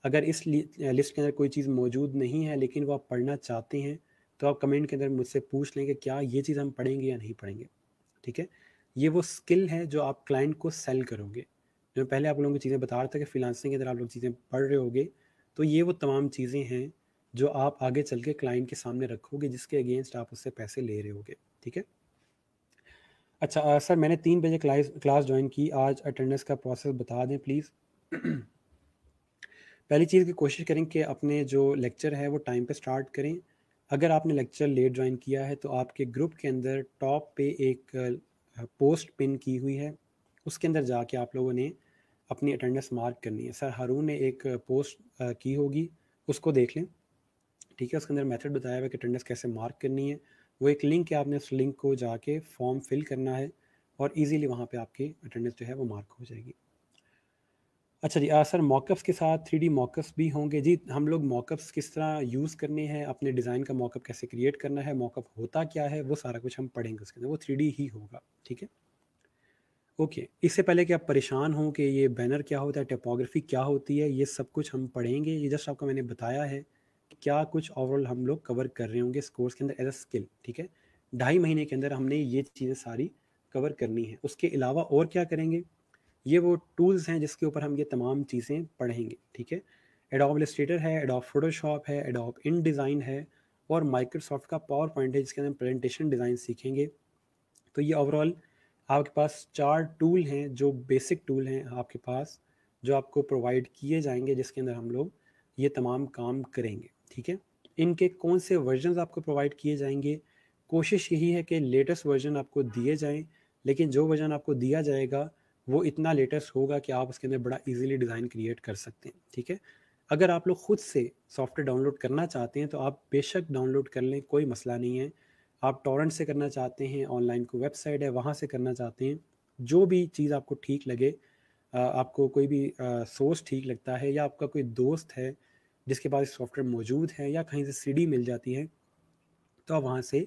अगर इस लिस्ट के अंदर कोई चीज़ मौजूद नहीं है, लेकिन वो आप पढ़ना चाहते हैं तो आप कमेंट के अंदर मुझसे पूछ लें कि क्या ये चीज़ हम पढ़ेंगे या नहीं पढ़ेंगे, ठीक है? ये वो स्किल है जो आप क्लाइंट को सेल करोगे। जो पहले आप लोगों को चीज़ें बता रहा था कि फ्रीलांसिंग के अंदर आप लोग चीज़ें पढ़ रहे होगे तो ये वो तमाम चीज़ें हैं जो आप आगे चल के क्लाइंट के सामने रखोगे जिसके अगेंस्ट आप उससे पैसे ले रहे होगे ठीक है? अच्छा आ, सर मैंने तीन बजे क्लास क्लास ज्वाइन की आज अटेंडेंस का प्रोसेस बता दें प्लीज़ पहली चीज़ की कोशिश करें कि अपने जो लेक्चर है वो टाइम पे स्टार्ट करें। अगर आपने लेक्चर लेट ज्वाइन किया है तो आपके ग्रुप के अंदर टॉप पे एक पोस्ट पिन की हुई है। उसके अंदर जाके आप लोगों ने अपनी अटेंडेंस मार्क करनी है। सर हारून ने एक पोस्ट की होगी उसको देख लें। ठीक है उसके अंदर मेथड बताया हुआ है कि अटेंडेंस कैसे मार्क करनी है। वो एक लिंक है आपने उस लिंक को जाके फॉर्म फिल करना है और इजीली वहाँ पे आपकी अटेंडेंस जो है वो मार्क हो जाएगी। अच्छा जी आ, सर मॉकअप्स के साथ थ्री डी मॉकअप्स भी होंगे। जी हम लोग मॉकअप्स किस तरह यूज़ करने हैं अपने डिज़ाइन का मॉकअप कैसे क्रिएट करना है मॉकअप होता क्या है वो सारा कुछ हम पढ़ेंगे उसके अंदर। वो थ्री ही होगा। ठीक है? Okay okay. इससे पहले कि आप परेशान हों कि ये बैनर क्या होता है, टेपोग्राफी क्या होती है, ये सब कुछ हम पढ़ेंगे, ये जस्ट आपको मैंने बताया है कि क्या कुछ ओवरऑल हम लोग कवर कर रहे होंगे इस कोर्स के अंदर एज अ स्किल ठीक है? ढाई महीने के अंदर हमने ये चीज़ें सारी कवर करनी है। उसके अलावा और क्या करेंगे? ये वो टूल्स हैं जिसके ऊपर हम ये तमाम चीज़ें पढ़ेंगे, ठीक है? एडोब इलस्ट्रेटर है एडोब फोटोशॉप है एडोब इन डिज़ाइन है और माइक्रोसॉफ्ट का पावर पॉइंट है जिसके अंदर प्रेजेंटेशन डिज़ाइन सीखेंगे। तो ये ओवरऑल आपके पास चार टूल हैं, जो बेसिक टूल हैं आपके पास, जो आपको प्रोवाइड किए जाएँगे, जिसके अंदर हम लोग ये तमाम काम करेंगे, ठीक है? इनके कौन से वर्जन आपको प्रोवाइड किए जाएँगे? कोशिश यही है कि लेटेस्ट वर्जन आपको दिए जाएँ, लेकिन जो वर्जन आपको दिया जाएगा, वो इतना लेटेस्ट होगा कि आप उसके अंदर बड़ा इजीली डिज़ाइन क्रिएट कर सकते हैं, ठीक है? अगर आप लोग खुद से सॉफ्टवेयर डाउनलोड करना चाहते हैं तो आप बेशक डाउनलोड कर लें, कोई मसला नहीं है। आप टॉरेंट से करना चाहते हैं ऑनलाइन को वेबसाइट है, वहाँ से करना चाहते हैं, जो भी चीज़ आपको ठीक लगे आपको कोई भी सोर्स ठीक लगता है या आपका कोई दोस्त है, जिसके पास सॉफ्टवेयर मौजूद है या कहीं से सीडी मिल जाती है तो आप वहाँ से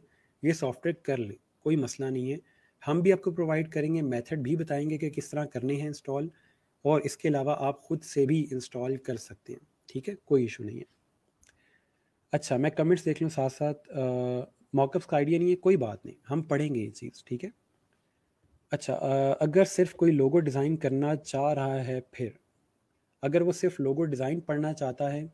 ये सॉफ्टवेयर कर लें, कोई मसला नहीं है। हम भी आपको प्रोवाइड करेंगे मेथड भी बताएँगे कि किस तरह करने हैं इंस्टॉल और इसके अलावा आप ख़ुद से भी इंस्टॉल कर सकते हैं, ठीक है? कोई इशू नहीं है। अच्छा मैं कमेंट्स देख लूँ साथ साथ मॉकअप्स का आइडिया नहीं है, कोई बात नहीं, हम पढ़ेंगे ये चीज़, ठीक है? अच्छा अगर सिर्फ़ कोई लोगो डिज़ाइन करना चाह रहा है, फिर अगर वो सिर्फ़ लोगो डिज़ाइन पढ़ना चाहता है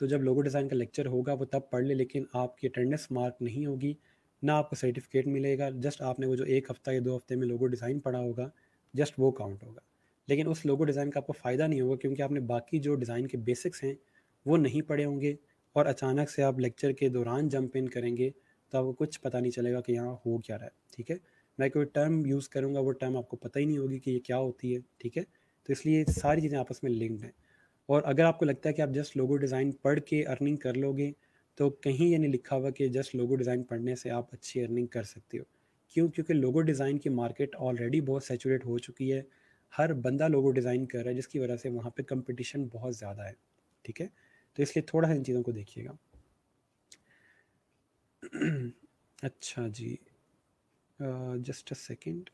तो जब लोगो डिज़ाइन का लेक्चर होगा, वो तब पढ़ ले, लेकिन आपकी अटेंडेंस मार्क नहीं होगी, ना आपको सर्टिफिकेट मिलेगा, जस्ट आपने वो जो एक हफ़्ता या दो हफ़्ते में लोगो डिज़ाइन पढ़ा होगा, जस्ट वो काउंट होगा। लेकिन उस लोगो डिज़ाइन का आपको फ़ायदा नहीं होगा, क्योंकि आपने बाकी जो डिज़ाइन के बेसिक्स हैं, वो नहीं पढ़े होंगे और अचानक से आप लेक्चर के दौरान जंप इन करेंगे तो आपको कुछ पता नहीं चलेगा कि यहाँ हो क्या रहा है, ठीक है? मैं कोई टर्म यूज़ करूँगा, वो टर्म आपको पता ही नहीं होगी कि ये क्या होती है, ठीक है? तो इसलिए सारी चीज़ें आपस में लिंक्ड हैं। और अगर आपको लगता है कि आप जस्ट लोगो डिज़ाइन पढ़ के अर्निंग कर लोगे तो कहीं ये नहीं लिखा हुआ कि जस्ट लोगो डिज़ाइन पढ़ने से आप अच्छी अर्निंग कर सकते हो। क्यों? क्योंकि लोगो डिज़ाइन की मार्केट ऑलरेडी बहुत सेचुरेट हो चुकी है। हर बंदा लोगो डिज़ाइन कर रहा है, जिसकी वजह से वहाँ पे कंपटीशन बहुत ज़्यादा है, ठीक है? तो इसलिए थोड़ा सा इन चीज़ों को देखिएगा। अच्छा जी। Just a second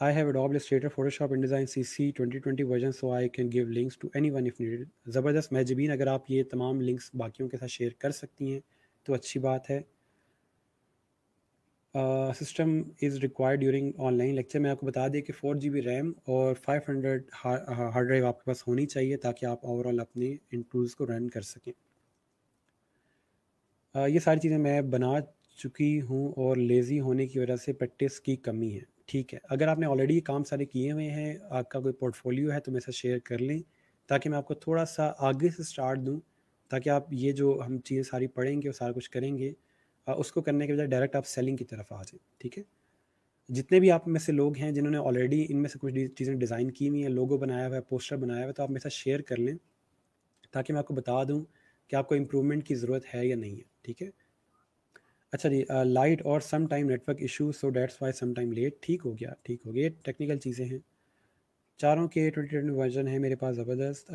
I have Adobe Illustrator Photoshop InDesign C C twenty twenty version so I can give links to any one if needed ज़बरदस्त महजबीन अगर आप ये तमाम लिंक्स बाकियों के साथ शेयर कर सकती हैं तो अच्छी बात है। System is required during online lecture मैं आपको बता दें कि फोर जी बी रैम और फाइव हंड्रेड हार्ड ड्राइव आपके पास होनी चाहिए ताकि आप ओवरऑल अपने इन टूल्स को रन कर सकें। uh, ये सारी चीज़ें मैं बना चुकी हूँ और लेज़ी होने की वजह से प्रैक्टिस की कमी है। ठीक है अगर आपने ऑलरेडी काम सारे किए हुए हैं आपका कोई पोर्टफोलियो है तो मेरे साथ शेयर कर लें ताकि मैं आपको थोड़ा सा आगे से स्टार्ट दूँ ताकि आप ये जो हम चीज़ें सारी पढ़ेंगे और सारा कुछ करेंगे उसको करने के बजाय डायरेक्ट आप सेलिंग की तरफ़ आ जाए, ठीक है? जितने भी आप में से लोग हैं जिन्होंने ऑलरेडी इनमें से कुछ चीज़ें डिज़ाइन की हुई हैं लोगो बनाया हुआ है पोस्टर बनाया हुआ है तो आप मेरे साथ शेयर कर लें, ताकि मैं आपको बता दूँ कि आपको इम्प्रूवमेंट की ज़रूरत है या नहीं है, ठीक है? अच्छा जी लाइट और some time network issue so that's why some time late ठीक हो गया, ठीक हो गया टेक्निकल चीज़ें हैं। चारों के ट्वेंटी ट्वेंटी वर्जन है मेरे पास ज़बरदस्त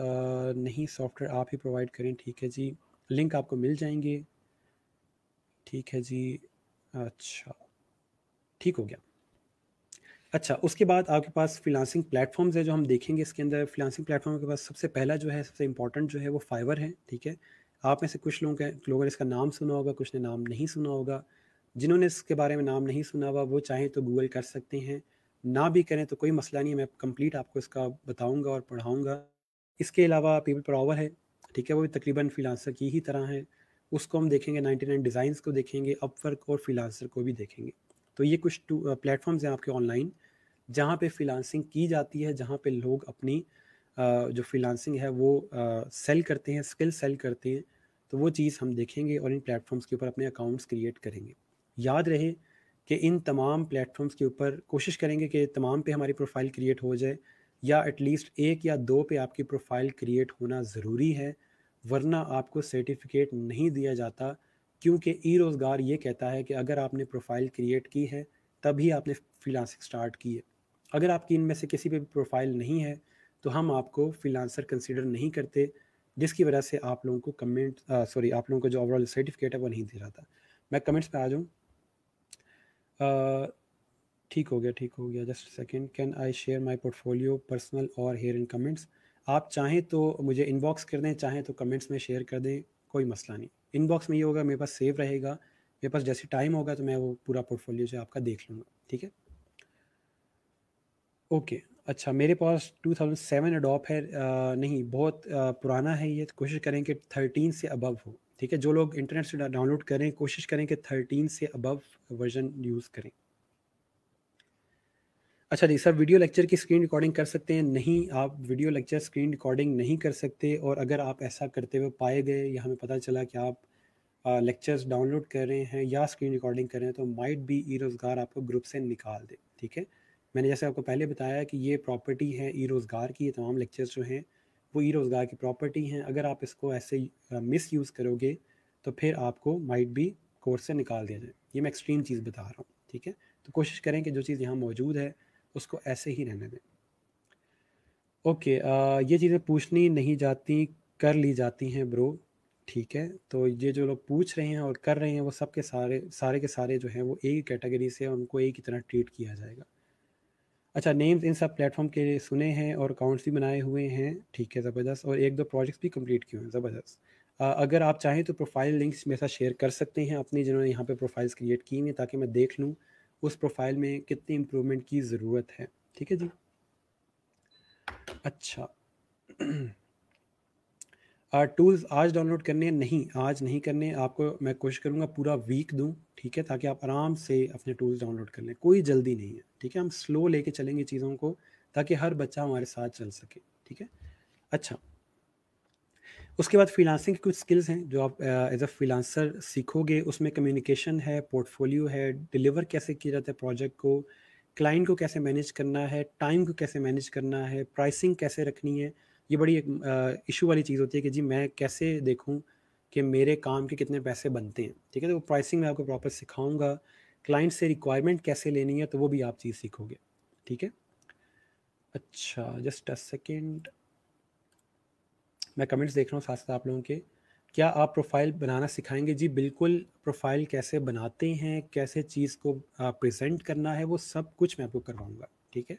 नहीं सॉफ्टवेयर आप ही प्रोवाइड करें, ठीक है जी। लिंक आपको मिल जाएँगे। ठीक है जी। अच्छा ठीक हो गया। अच्छा उसके बाद आपके पास फ्रीलांसिंग प्लेटफॉर्म्स है जो हम देखेंगे इसके अंदर। फ्रीलांसिंग प्लेटफॉर्म के पास सबसे पहला जो है, सबसे इंपॉर्टेंट जो है वो फाइवर है, ठीक है? आप में से कुछ लोगों के, लोगों ने इसका नाम सुना होगा, कुछ ने नाम नहीं सुना होगा। जिन्होंने इसके बारे में नाम नहीं सुना हुआ, वो चाहें तो गूगल कर सकते हैं। ना भी करें तो कोई मसला नहीं है, मैं कंप्लीट आपको इसका बताऊँगा और पढ़ाऊँगा। इसके अलावा पीपल पावर है, ठीक है? वो भी तकरीबन फिलांसर की ही तरह है। उसको हम देखेंगे 99 डिज़ाइंस को देखेंगे अपवर्क और फिलांसर को भी देखेंगे। तो ये कुछ टू प्लेटफॉर्म्स हैं आपके ऑनलाइन जहाँ पे फ्रीलांसिंग की जाती है, जहाँ पे लोग अपनी जो फ्रीलांसिंग है वो सेल करते हैं स्किल सेल करते हैं। तो वो चीज़ हम देखेंगे और इन प्लेटफॉर्म्स के ऊपर अपने अकाउंट्स क्रिएट करेंगे। याद रहे कि इन तमाम प्लेटफॉर्म्स के ऊपर कोशिश करेंगे कि तमाम पे हमारी प्रोफ़ाइल क्रिएट हो जाए, या एटलीस्ट एक या दो पे आपकी प्रोफ़ाइल क्रिएट होना ज़रूरी है। वरना आपको सर्टिफिकेट नहीं दिया जाता, क्योंकि ई रोज़गार ये कहता है कि अगर आपने प्रोफ़ाइल क्रिएट की है, तभी आपने फ्रीलांसिंग स्टार्ट की है। अगर आपकी इनमें से किसी पे भी प्रोफ़ाइल नहीं है तो हम आपको फ्रीलांसर कंसिडर नहीं करते, जिसकी वजह से आप लोगों को कमेंट सॉरी आप लोगों का जो ओवरऑल सर्टिफिकेट है वो नहीं दे रहा था। मैं कमेंट्स पे आ जाऊँ। ठीक हो गया, ठीक हो गया। Just second can I share my portfolio personal और हेयर इन कमेंट्स आप चाहें तो मुझे इनबॉक्स कर दें चाहें तो कमेंट्स में शेयर कर दें कोई मसला नहीं। इनबॉक्स में ये होगा मेरे पास सेव रहेगा मेरे पास जैसे टाइम होगा तो मैं वो पूरा पोर्टफोलियो जो आपका देख लूँगा ठीक है? ओके अच्छा मेरे पास 2007 अडोप है आ, नहीं बहुत आ, पुराना है ये तो कोशिश करें कि 13 से अबव हो ठीक है? जो लोग इंटरनेट से डाउनलोड करें कोशिश करें कि 13 से अबव वर्जन यूज़ करें। अच्छा जी सर वीडियो लेक्चर की स्क्रीन रिकॉर्डिंग कर सकते हैं, नहीं, आप वीडियो लेक्चर स्क्रीन रिकॉर्डिंग नहीं कर सकते और अगर आप ऐसा करते हुए पाए गए, या हमें पता चला कि आप लेक्चर्स डाउनलोड कर रहे हैं या स्क्रीन रिकॉर्डिंग कर रहे हैं तो माइट बी ई रोज़गार आपको ग्रुप से निकाल दे, ठीक है? मैंने जैसे आपको पहले बताया कि ये प्रॉपर्टी है ई रोज़गार की, ये तमाम लेक्चर्स जो हैं, वो ई रोज़गार की प्रॉपर्टी हैं। अगर आप इसको ऐसे मिस यूज़ करोगे तो फिर आपको माइट बी कोर्स से निकाल दिया जाए। ये मैं एक्सट्रीम चीज़ बता रहा हूँ, ठीक है? तो कोशिश करें कि जो चीज़ यहाँ मौजूद है उसको ऐसे ही रहने दें। ओके ये चीज़ें पूछनी नहीं जाती, कर ली जाती हैं ब्रो, ठीक है? तो ये जो लोग पूछ रहे हैं और कर रहे हैं, वो सब के सारे सारे के सारे जो हैं, वो एक ही कैटेगरी से उनको एक ही तरह ट्रीट किया जाएगा। अच्छा नेम्स इन सब प्लेटफॉर्म के सुने हैं और अकाउंट्स भी बनाए हुए हैं, ठीक है, ज़बरदस्त, और एक दो प्रोजेक्ट्स भी कंप्लीट किए हैं, ज़बरदस्त। अगर आप चाहें तो प्रोफ़ाइल लिंक्स मेरे साथ शेयर कर सकते हैं अपनी, जिन्होंने यहाँ पे प्रोफाइल्स क्रिएट की हुई ताकि मैं देख लूँ उस प्रोफ़ाइल में कितनी इम्प्रूवमेंट की ज़रूरत है। ठीक है जी? अच्छा। टूल्स आज डाउनलोड करने हैं? नहीं, आज नहीं करने आपको, मैं कोशिश करूँगा पूरा वीक दूँ, ठीक है? ताकि आप आराम से अपने टूल्स डाउनलोड कर लें। कोई जल्दी नहीं है, ठीक है? हम स्लो लेके चलेंगे चीज़ों को, ताकि हर बच्चा हमारे साथ चल सके, ठीक है? अच्छा। उसके बाद फ्रीलांसिंग की कुछ स्किल्स हैं जो आप एज अ फ्रीलांसर सीखोगे, उसमें कम्युनिकेशन है पोर्टफोलियो है डिलीवर कैसे किया जाता है प्रोजेक्ट को क्लाइंट को कैसे मैनेज करना है टाइम को कैसे मैनेज करना है प्राइसिंग कैसे रखनी है, ये बड़ी एक इशू वाली चीज़ होती है कि जी मैं कैसे देखूँ कि मेरे काम के कितने पैसे बनते हैं। ठीक है तो वो प्राइसिंग मैं आपको प्रॉपर सिखाऊँगा क्लाइंट से रिक्वायरमेंट कैसे लेनी है तो वो भी आप चीज़ सीखोगे। ठीक है? अच्छा जस्ट अ सेकेंड मैं कमेंट्स देख रहा हूँ साथ साथ आप लोगों के। क्या आप प्रोफ़ाइल बनाना सिखाएँगे? जी बिल्कुल। प्रोफ़ाइल कैसे बनाते हैं कैसे चीज़ को प्रेजेंट करना है वो सब कुछ मैं आपको करवाऊँगा ठीक है?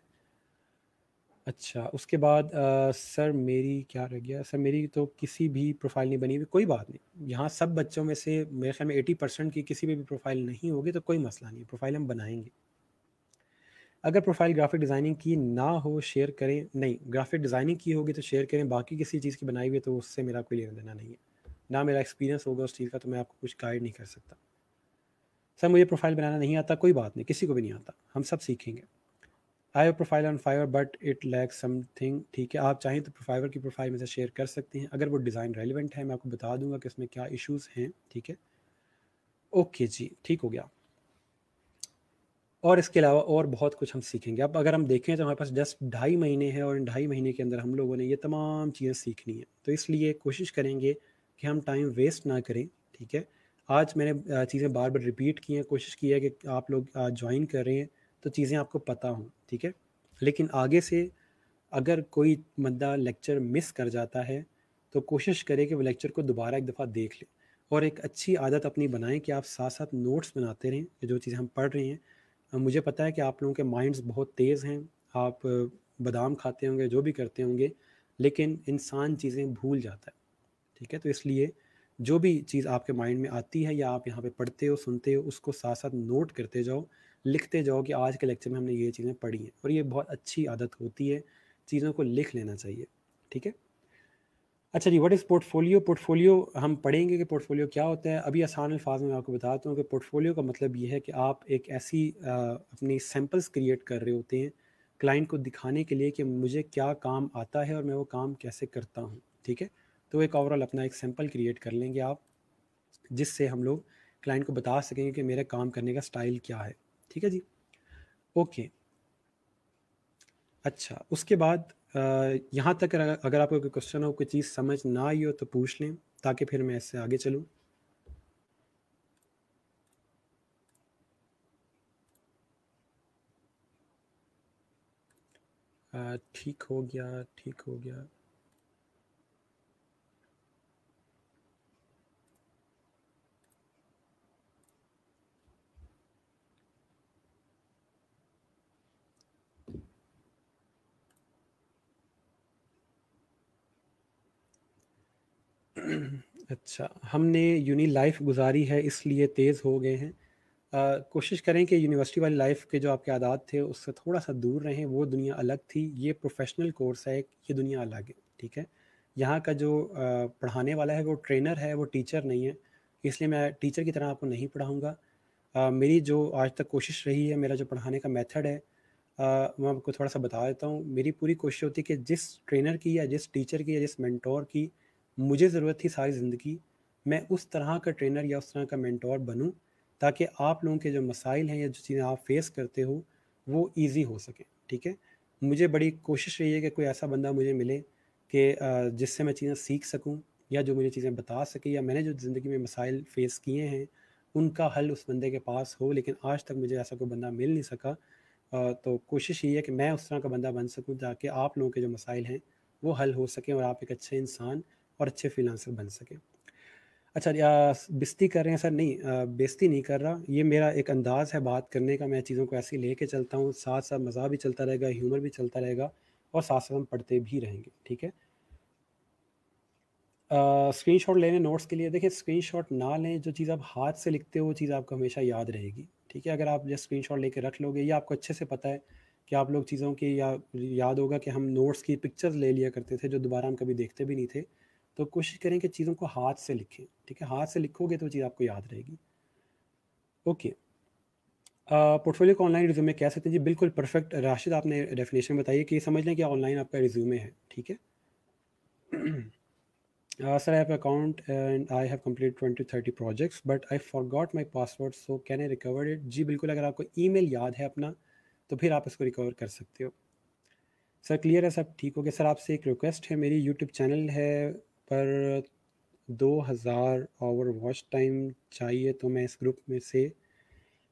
अच्छा उसके बाद आ, सर मेरी क्या रह गया? सर मेरी तो किसी भी प्रोफ़ाइल नहीं बनी हुई कोई बात नहीं। यहाँ सब बच्चों में से मेरे ख्याल में एटी परसेंट की किसी भी, भी प्रोफ़ाइल नहीं होगी तो कोई मसला नहीं प्रोफ़ाइल हम बनाएँगे। अगर प्रोफ़ाइल ग्राफिक डिज़ाइनिंग की ना हो शेयर करें। नहीं ग्राफिक डिज़ाइनिंग की होगी तो शेयर करें। बाकी किसी चीज़ की बनाई हुई है तो उससे मेरा कोई लेना देना नहीं है। ना मेरा एक्सपीरियंस होगा उस चीज़ का तो मैं आपको कुछ गाइड नहीं कर सकता। सर, मुझे प्रोफ़ाइल बनाना नहीं आता, कोई बात नहीं, किसी को भी नहीं आता। हम सब सीखेंगे। I have profile on Fiverr but it lack something ठीक है। आप चाहें तो प्रोफाइवर की प्रोफ़ाइल में से शेयर कर सकते हैं। अगर वो डिज़ाइन रेलिवेंट है, मैं आपको बता दूँगा कि उसमें क्या इश्यूज़ हैं, ठीक है। ओके जी, ठीक हो गया। और इसके अलावा और बहुत कुछ हम सीखेंगे। अब अगर हम देखें तो हमारे पास जस्ट ढाई महीने हैं और इन ढाई महीने के अंदर हम लोगों ने ये तमाम चीज़ें सीखनी है। तो इसलिए कोशिश करेंगे कि हम टाइम वेस्ट ना करें, ठीक है? आज मैंने चीज़ें बार बार रिपीट की हैं, कोशिश की है कि आप लोग ज्वाइन कर रहे हैं तो चीज़ें आपको पता हों, ठीक है? लेकिन आगे से अगर कोई बंदा लेक्चर मिस कर जाता है तो कोशिश करें कि वो लेक्चर को दोबारा एक दफ़ा देख लें। और एक अच्छी आदत अपनी बनाएँ कि आप साथ साथ नोट्स बनाते रहें जो चीज़ें हम पढ़ रहे हैं मुझे पता है कि आप लोगों के माइंड्स बहुत तेज़ हैं। आप बादाम खाते होंगे, जो भी करते होंगे, लेकिन इंसान चीज़ें भूल जाता है। ठीक है? तो इसलिए जो भी चीज़ आपके माइंड में आती है या आप यहाँ पे पढ़ते हो, सुनते हो, उसको साथ साथ नोट करते जाओ, लिखते जाओ कि आज के लेक्चर में हमने ये चीज़ें पढ़ी हैं। और ये बहुत अच्छी आदत होती है, चीज़ों को लिख लेना चाहिए। ठीक है? अच्छा जी व्हाट इज़ पोर्टफोलियो पोर्टफोलियो हम पढ़ेंगे कि पोर्टफोलियो क्या होता है। अभी आसान अल्फाज में आपको बताता हूँ कि पोर्टफोलियो का मतलब ये है कि आप एक ऐसी आ, अपनी सैम्पल्स क्रिएट कर रहे होते हैं क्लाइंट को दिखाने के लिए कि मुझे क्या काम आता है और मैं वो काम कैसे करता हूँ ठीक है? तो एक ओवरऑल अपना एक सैंपल क्रिएट कर लेंगे आप जिससे हम लोग क्लाइंट को बता सकेंगे कि मेरा काम करने का स्टाइल क्या है ठीक है जी? ओके अच्छा उसके बाद यहाँ तक अगर आपको कोई क्वेश्चन हो, कोई चीज़ समझ ना आई हो तो पूछ लें, ताकि फिर मैं इससे आगे चलूँ। ठीक हो गया, ठीक हो गया। अच्छा हमने यूनी लाइफ गुजारी है, इसलिए तेज़ हो गए हैं। कोशिश करें कि यूनिवर्सिटी वाली लाइफ के जो आपके आदात थे, उससे थोड़ा सा दूर रहें, वो दुनिया अलग थी। ये प्रोफेशनल कोर्स है, ये दुनिया अलग है, ठीक है? यहाँ का जो पढ़ाने वाला है, वो ट्रेनर है, वो टीचर नहीं है, इसलिए मैं टीचर की तरह आपको नहीं पढ़ाऊँगा। मेरी जो आज तक कोशिश रही है, मेरा जो पढ़ाने का मेथड है मैं आपको थोड़ा सा बता देता हूँ। मेरी पूरी कोशिश होती है कि जिस ट्रेनर की या जिस टीचर की या जिस मेंटोर की मुझे ज़रूरत थी सारी ज़िंदगी, मैं उस तरह का ट्रेनर या उस तरह का मेंटोर बनूँ, ताकि आप लोगों के जो मसाइल हैं या जो चीज़ें आप फेस करते हो, वो ईजी हो सके, ठीक है? मुझे बड़ी कोशिश रही है कि कोई ऐसा बंदा मुझे मिले कि जिससे मैं चीज़ें सीख सकूँ, या जो मुझे चीज़ें बता सके, या मैंने जो ज़िंदगी में मसाइल फ़ेस किए हैं, उनका हल उस बंदे के पास हो, लेकिन आज तक मुझे ऐसा कोई बंदा मिल नहीं सका। तो कोशिश ये है कि मैं उस तरह का बंदा बन सकूँ, ताकि आप लोगों के जो मसाइल हैं, वो हल हो सकें और आप एक अच्छे इंसान और अच्छे फ्रीलांसर बन सके। अच्छा बेस्ती कर रहे हैं सर? नहीं बेस्ती नहीं कर रहा। ये मेरा एक अंदाज़ है बात करने का। मैं चीज़ों को ऐसे ले कर चलता हूँ। साथ साथ मज़ा भी चलता रहेगा, ह्यूमर भी चलता रहेगा और साथ साथ हम पढ़ते भी रहेंगे, ठीक है? स्क्रीन शॉट लेने नोट्स के लिए। देखिए स्क्रीन शॉट ना लें। जो चीज़ आप हाथ से लिखते हो, वो चीज़ आपको हमेशा याद रहेगी, ठीक है? अगर आप जस्ट स्क्रीन शॉट लेके रख लोगे, या आपको अच्छे से पता है कि आप लोग चीज़ों की या याद होगा कि हम नोट्स की पिक्चर्स ले लिया करते थे, जो दोबारा हम कभी देखते भी नहीं थे। तो कोशिश करें कि चीज़ों को हाथ से लिखें, ठीक है? हाथ से लिखोगे तो चीज़ आपको याद रहेगी। ओके। पोर्टफोलियो को ऑनलाइन रिज्यूमे कह सकते हैं। जी, बिल्कुल परफेक्ट राशिद, आपने डेफिनेशन बताई कि समझ लें कि ऑनलाइन आपका रिज्यूमे है, ठीक है? Sir I have account and I have complete twenty thirty projects but I forgot my password so can I recover it जी, बिल्कुल, अगर आपको ई याद है अपना तो फिर आप इसको रिकवर कर सकते हो। सर क्लियर है? सब ठीक? हो गया सर आपसे एक रिक्वेस्ट है। मेरी यूट्यूब चैनल है पर दो हज़ार आवर वॉच टाइम चाहिए तो मैं इस ग्रुप में से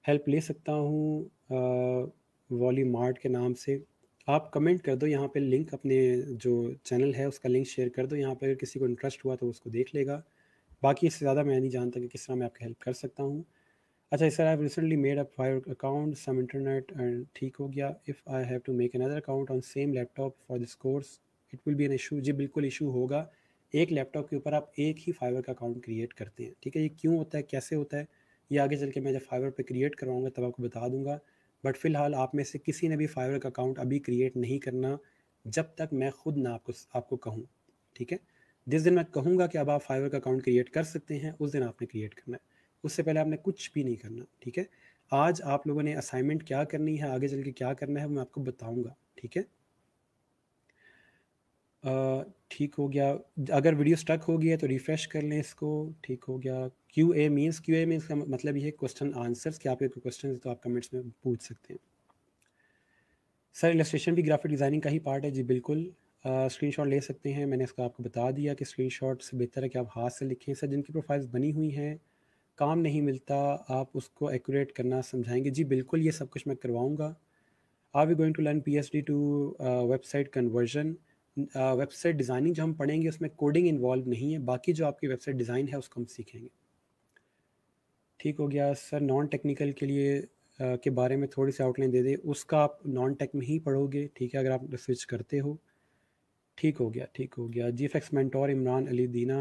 हेल्प ले सकता हूँ वॉली मार्ट के नाम से। आप कमेंट कर दो, यहाँ पे लिंक अपने जो चैनल है, उसका लिंक शेयर कर दो। यहाँ पे अगर किसी को इंटरेस्ट हुआ तो उसको देख लेगा। बाकी इससे ज़्यादा मैं नहीं जानता कि किस तरह मैं आपकी हेल्प कर सकता हूँ। अच्छा sir I recently made a Fiverr account some internet and ठीक हो गया। If I have to make another account on same laptop for this course it will be an issue जी, बिल्कुल इशू होगा। एक लैपटॉप के ऊपर आप एक ही फाइवर का अकाउंट क्रिएट करते हैं। ठीक है, ये क्यों होता है, कैसे होता है? ये आगे चल के मैं जब फाइवर पे क्रिएट करवाऊँगा तब आपको बता दूँगा। बट फ़िलहाल आप में से किसी ने भी फाइवर का अकाउंट अभी क्रिएट नहीं करना, जब तक मैं खुद ना आपको आपको कहूँ। ठीक है? जिस दिन मैं कहूँगा कि अब आप फाइवर का अकाउंट क्रिएट कर सकते हैं, उस दिन आपने क्रिएट करना है। उससे पहले आपने कुछ भी नहीं करना, ठीक है? आज आप लोगों ने असाइनमेंट क्या करनी है, आगे चल के क्या करना है मैं आपको बताऊँगा, ठीक है? ठीक हो गया। अगर वीडियो स्टक हो गया तो रिफ़्रेश कर लें इसको। ठीक हो गया। Q A means Q A means का मतलब ये है क्वेश्चन आंसर्स कि आपके कोई क्वेश्चन तो आप कमेंट्स में पूछ सकते हैं। सर इलस्ट्रेशन भी ग्राफिक डिज़ाइनिंग का ही पार्ट है। जी, बिल्कुल। स्क्रीन शॉट ले सकते हैं। मैंने इसका आपको बता दिया कि स्क्रीन शॉट से बेहतर है कि आप हाथ से लिखें। सर जिनकी प्रोफाइल्स बनी हुई हैं, काम नहीं मिलता। आप उसको एक्यूरेट करना समझाएँगे। जी, बिल्कुल, ये सब कुछ मैं करवाऊँगा। Are we going to learn P H D to website conversion website designing जो हम पढ़ेंगे उसमें कोडिंग इन्वॉल्व नहीं है, बाकी जो आपकी वेबसाइट डिज़ाइन है उसको हम सीखेंगे। ठीक हो गया सर नॉन टेक्निकल के लिए के बारे में थोड़ी सी आउटलाइन दे दें, उसका आप नॉन टेक में ही पढ़ोगे, ठीक है, अगर आप स्विच करते हो। ठीक हो गया, ठीक हो गया। जी F X mentor Imran Ali Dina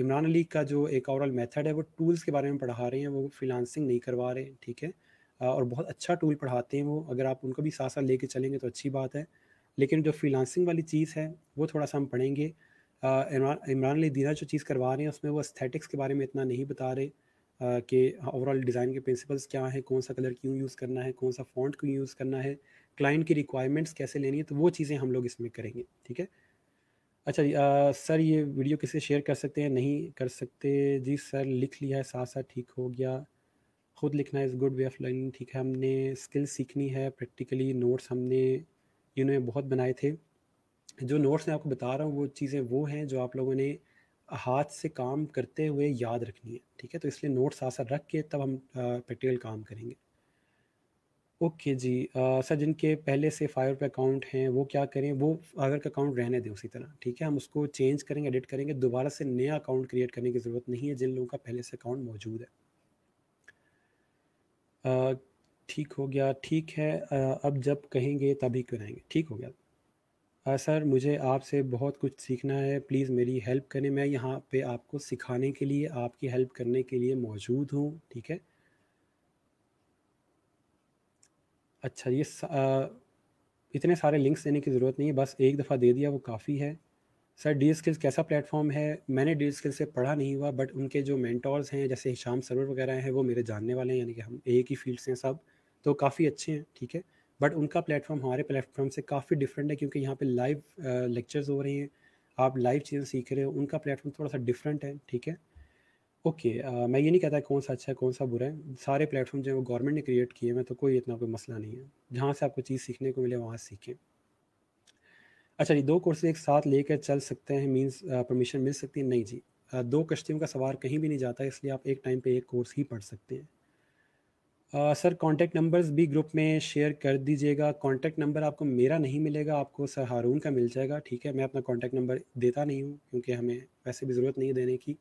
Imran Ali का जो एक ओवरऑल मेथड है, वो टूल्स के बारे में पढ़ा रहे हैं, वो फ्रीलांसिंग नहीं करवा रहे, ठीक है। और बहुत अच्छा टूल पढ़ाते हैं वो, अगर आप उनको भी साथ साथ लेके चलेंगे तो अच्छी बात है। लेकिन जो फ्रीलांसिंग वाली चीज़ है वो थोड़ा सा हम पढ़ेंगे। इमरान अली दीना जो चीज़ करवा रहे हैं उसमें वो एस्थेटिक्स के बारे में इतना नहीं बता रहे कि ओवरऑल डिज़ाइन के प्रिंसिपल्स क्या हैं कौन सा कलर क्यों यूज़ करना है कौन सा फ़ॉन्ट क्यों यूज़ करना है क्लाइंट की रिक्वायरमेंट्स कैसे लेनी है तो वो चीज़ें हम लोग इसमें करेंगे ठीक है? अच्छा जी आ, सर ये वीडियो किसी शेयर कर सकते हैं? नहीं कर सकते। जी सर लिख लिया है साथ साथ ठीक हो गया। खुद लिखना is good way of learning ठीक है। हमने स्किल सीखनी है प्रैक्टिकली नोट्स हमने इन्होंने बहुत बनाए थे। जो नोट्स मैं आपको बता रहा हूँ वो चीज़ें वो हैं जो आप लोगों ने हाथ से काम करते हुए याद रखनी है ठीक है? तो इसलिए नोट्स साथ साथ रख के तब हम प्रैक्टिकल काम करेंगे। ओके जी आ, सर जिनके पहले से फाइव पे अकाउंट हैं वो क्या करें? वो अगर का अकाउंट रहने दें उसी तरह ठीक है? हम उसको चेंज करेंगे एडिट करेंगे। दोबारा से नया अकाउंट क्रिएट करने की ज़रूरत नहीं है जिन लोगों का पहले से अकाउंट मौजूद है। ठीक हो गया ठीक है अब जब कहेंगे तभी कराएँगे। ठीक हो गया। सर मुझे आपसे बहुत कुछ सीखना है। प्लीज़ मेरी हेल्प करें। मैं यहाँ पे आपको सिखाने के लिए आपकी हेल्प करने के लिए मौजूद हूँ। ठीक है? अच्छा ये आ, इतने सारे लिंक्स देने की ज़रूरत नहीं है। बस एक दफ़ा दे दिया वो काफ़ी है। सर डी स्किल्स कैसा प्लेटफॉर्म है? मैंने डी स्किल्स से पढ़ा नहीं हुआ बट उनके जो मेंटोर्स हैं जैसे शाम सरवर वगैरह हैं वो मेरे जानने वाले हैं यानी कि हम एक ही फ़ील्ड से हैं सब। तो काफ़ी अच्छे हैं ठीक है? बट उनका प्लेटफॉर्म हमारे प्लेटफॉर्म से काफ़ी डिफरेंट है क्योंकि यहाँ पे लाइव लेक्चर्स हो रहे हैं। आप लाइव चीज़ें सीख रहे हो उनका प्लेटफॉर्म थोड़ा सा डिफरेंट है ठीक है? ओके okay, मैं ये नहीं कहता कौन सा अच्छा है कौन सा बुरा है। सारे प्लेटफॉर्म जो है वो गवर्नमेंट ने क्रिएट किए हैं तो कोई इतना कोई मसला नहीं है। जहाँ से आपको चीज़ सीखने को मिले वहाँ सीखें। अच्छा जी दो कोर्स एक साथ लेकर चल सकते हैं मीन्स परमिशन मिल सकती है? नहीं जी। दो कश्तियों का सवार कहीं भी नहीं जाता इसलिए आप एक टाइम पे एक कोर्स ही पढ़ सकते हैं। सर कांटेक्ट नंबर्स भी ग्रुप में शेयर कर दीजिएगा। कांटेक्ट नंबर आपको मेरा नहीं मिलेगा, आपको सर हारून का मिल जाएगा। ठीक है, मैं अपना कांटेक्ट नंबर देता नहीं हूँ, क्योंकि हमें वैसे भी ज़रूरत नहीं है देने की।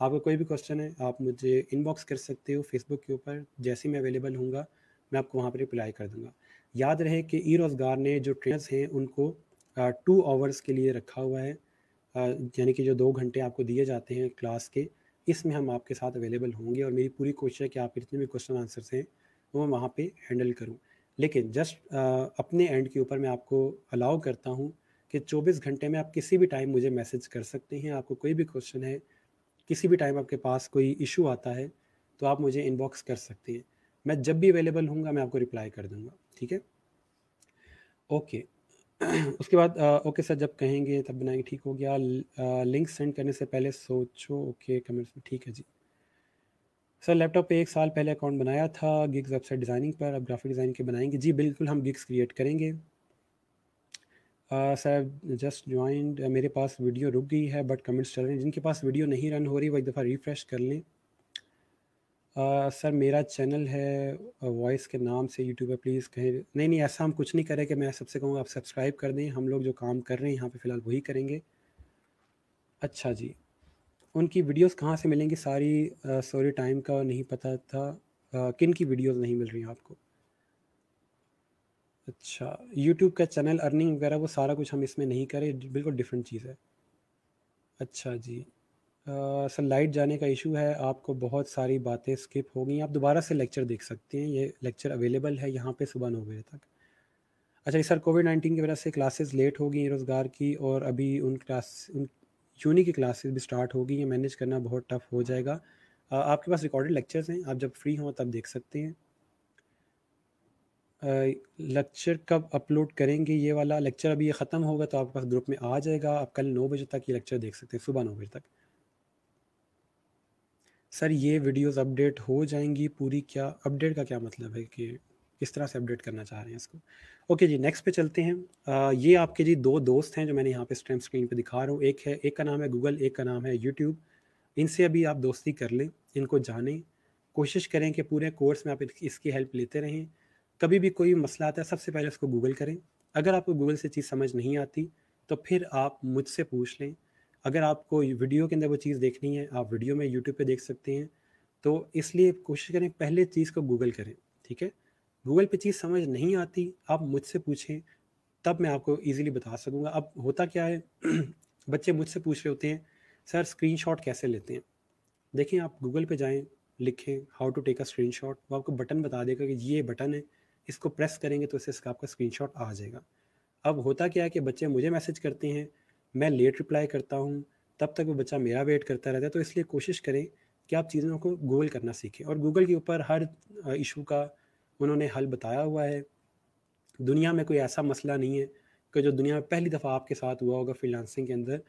आपका कोई भी क्वेश्चन है, आप मुझे इनबॉक्स कर सकते हो फेसबुक के ऊपर, जैसे मैं अवेलेबल हूँ मैं आपको वहाँ पर रिप्लाई कर दूँगा। याद रहे कि ई रोज़गार ने जो ट्रेनर्स हैं, उनको टू आवर्स के लिए रखा हुआ है। यानी कि जो दो घंटे आपको दिए जाते हैं क्लास के इसमें हम आपके साथ अवेलेबल होंगे और मेरी पूरी कोशिश है कि आप जितने भी क्वेश्चन आंसर्स हैं, वो मैं वहाँ पे हैंडल करूँ। लेकिन जस्ट अपने एंड के ऊपर मैं आपको अलाउ करता हूँ कि 24 घंटे में आप किसी भी टाइम मुझे मैसेज कर सकते हैं। आपको कोई भी क्वेश्चन है, किसी भी टाइम आपके पास कोई इशू आता है तो आप मुझे इनबॉक्स कर सकते हैं। मैं जब भी अवेलेबल हूँ मैं आपको रिप्लाई कर दूँगा। ठीक है? ओके उसके बाद ओके सर, जब कहेंगे, तब बनाएँगे, ठीक हो गया। लिंक सेंड करने से पहले सोचो, ओके, कमेंट्स में, ठीक है जी। सर, लैपटॉप पे एक साल पहले अकाउंट बनाया था गिग्स वेबसाइट डिज़ाइनिंग पर, अब ग्राफिक डिज़ाइन के बनाएँगे। जी, बिल्कुल, हम गिग्स क्रिएट करेंगे। सर जस्ट ज्वाइंड मेरे पास वीडियो रुक गई है बट कमेंट्स चल रहे हैं। जिनके पास वीडियो नहीं रन हो रही, वो एक दफ़ा रिफ़्रेश कर लें। सर मेरा चैनल है वॉइस के नाम से यूट्यूब पर प्लीज़ कहें। नहीं नहीं ऐसा हम कुछ नहीं करें कि मैं सबसे कहूँगा आप सब्सक्राइब कर दें हम लोग जो काम कर रहे हैं यहाँ पे फ़िलहाल वही करेंगे। अच्छा जी उनकी वीडियोस कहाँ से मिलेंगी? सारी सॉरी टाइम का नहीं पता था। आ, किन की वीडियोस नहीं मिल रही आपको? अच्छा यूट्यूब का चैनल अर्निंग वगैरह वो सारा कुछ हम इसमें नहीं करें बिल्कुल डिफरेंट चीज़ है। अच्छा जी सर, लाइट जाने का इशू है, आपको बहुत सारी बातें स्किप हो गई आप दोबारा से लेक्चर देख सकते हैं, ये लेक्चर अवेलेबल है यहाँ पे सुबह नौ बजे तक। अच्छा सर, कोविड नाइन्टीन की वजह से क्लासेस लेट हो गई रोज़गार की और अभी उन क्लास, उन यूनी की क्लासेस भी स्टार्ट हो गई हैं मैनेज करना बहुत टफ हो जाएगा। आपके पास रिकॉर्डेड लेक्चर्स हैं, आप जब फ्री हों तब देख सकते हैं। लेक्चर कब अपलोड करेंगे ये वाला, लेक्चर अभी ये ख़त्म होगा तो आपके पास ग्रुप में आ जाएगा, आप कल नौ बजे तक ये लेक्चर देख सकते हैं, सुबह नौ बजे तक। सर ये वीडियोस अपडेट हो जाएँगी पूरी क्या अपडेट का क्या मतलब है कि किस तरह से अपडेट करना चाह रहे हैं इसको? ओके जी नेक्स्ट पे चलते हैं। आ, ये आपके जी दो दोस्त हैं जो मैंने यहाँ पे स्ट्रेम स्क्रीन पे दिखा रहा हूँ। एक है एक का नाम है गूगल एक का नाम है यूट्यूब इनसे अभी आप दोस्ती कर लें इनको जानें। कोशिश करें कि पूरे कोर्स में आप इसकी हेल्प लेते रहें। कभी भी कोई मसला आता है सबसे पहले उसको गूगल करें। अगर आपको गूगल से चीज़ समझ नहीं आती तो फिर आप मुझसे पूछ लें। अगर आपको वीडियो के अंदर वो चीज़ देखनी है, आप वीडियो में यूट्यूब पे देख सकते हैं तो इसलिए कोशिश करें पहले चीज़ को गूगल करें, ठीक है? गूगल पे चीज़ समझ नहीं आती, आप मुझसे पूछें, तब मैं आपको ईज़िली बता सकूँगा। अब होता क्या है, बच्चे मुझसे पूछ रहे होते हैं, सर स्क्रीनशॉट कैसे लेते हैं? देखें आप गूगल पे जाएँ, लिखें how to take a screenshot वो आपको बटन बता देगा कि ये बटन है, इसको प्रेस करेंगे तो इससे इसका आपका स्क्रीनशॉट आ जाएगा। अब होता क्या है कि बच्चे मुझे मैसेज करते हैं मैं लेट रिप्लाई करता हूँ, तब तक वो बच्चा मेरा वेट करता रहता है तो इसलिए कोशिश करें कि आप चीज़ों को गूगल करना सीखें। और गूगल के ऊपर हर इशू का उन्होंने हल बताया हुआ है। दुनिया में कोई ऐसा मसला नहीं है कि जो दुनिया में पहली दफ़ा आपके साथ हुआ होगा फ्रीलांसिंग के अंदर,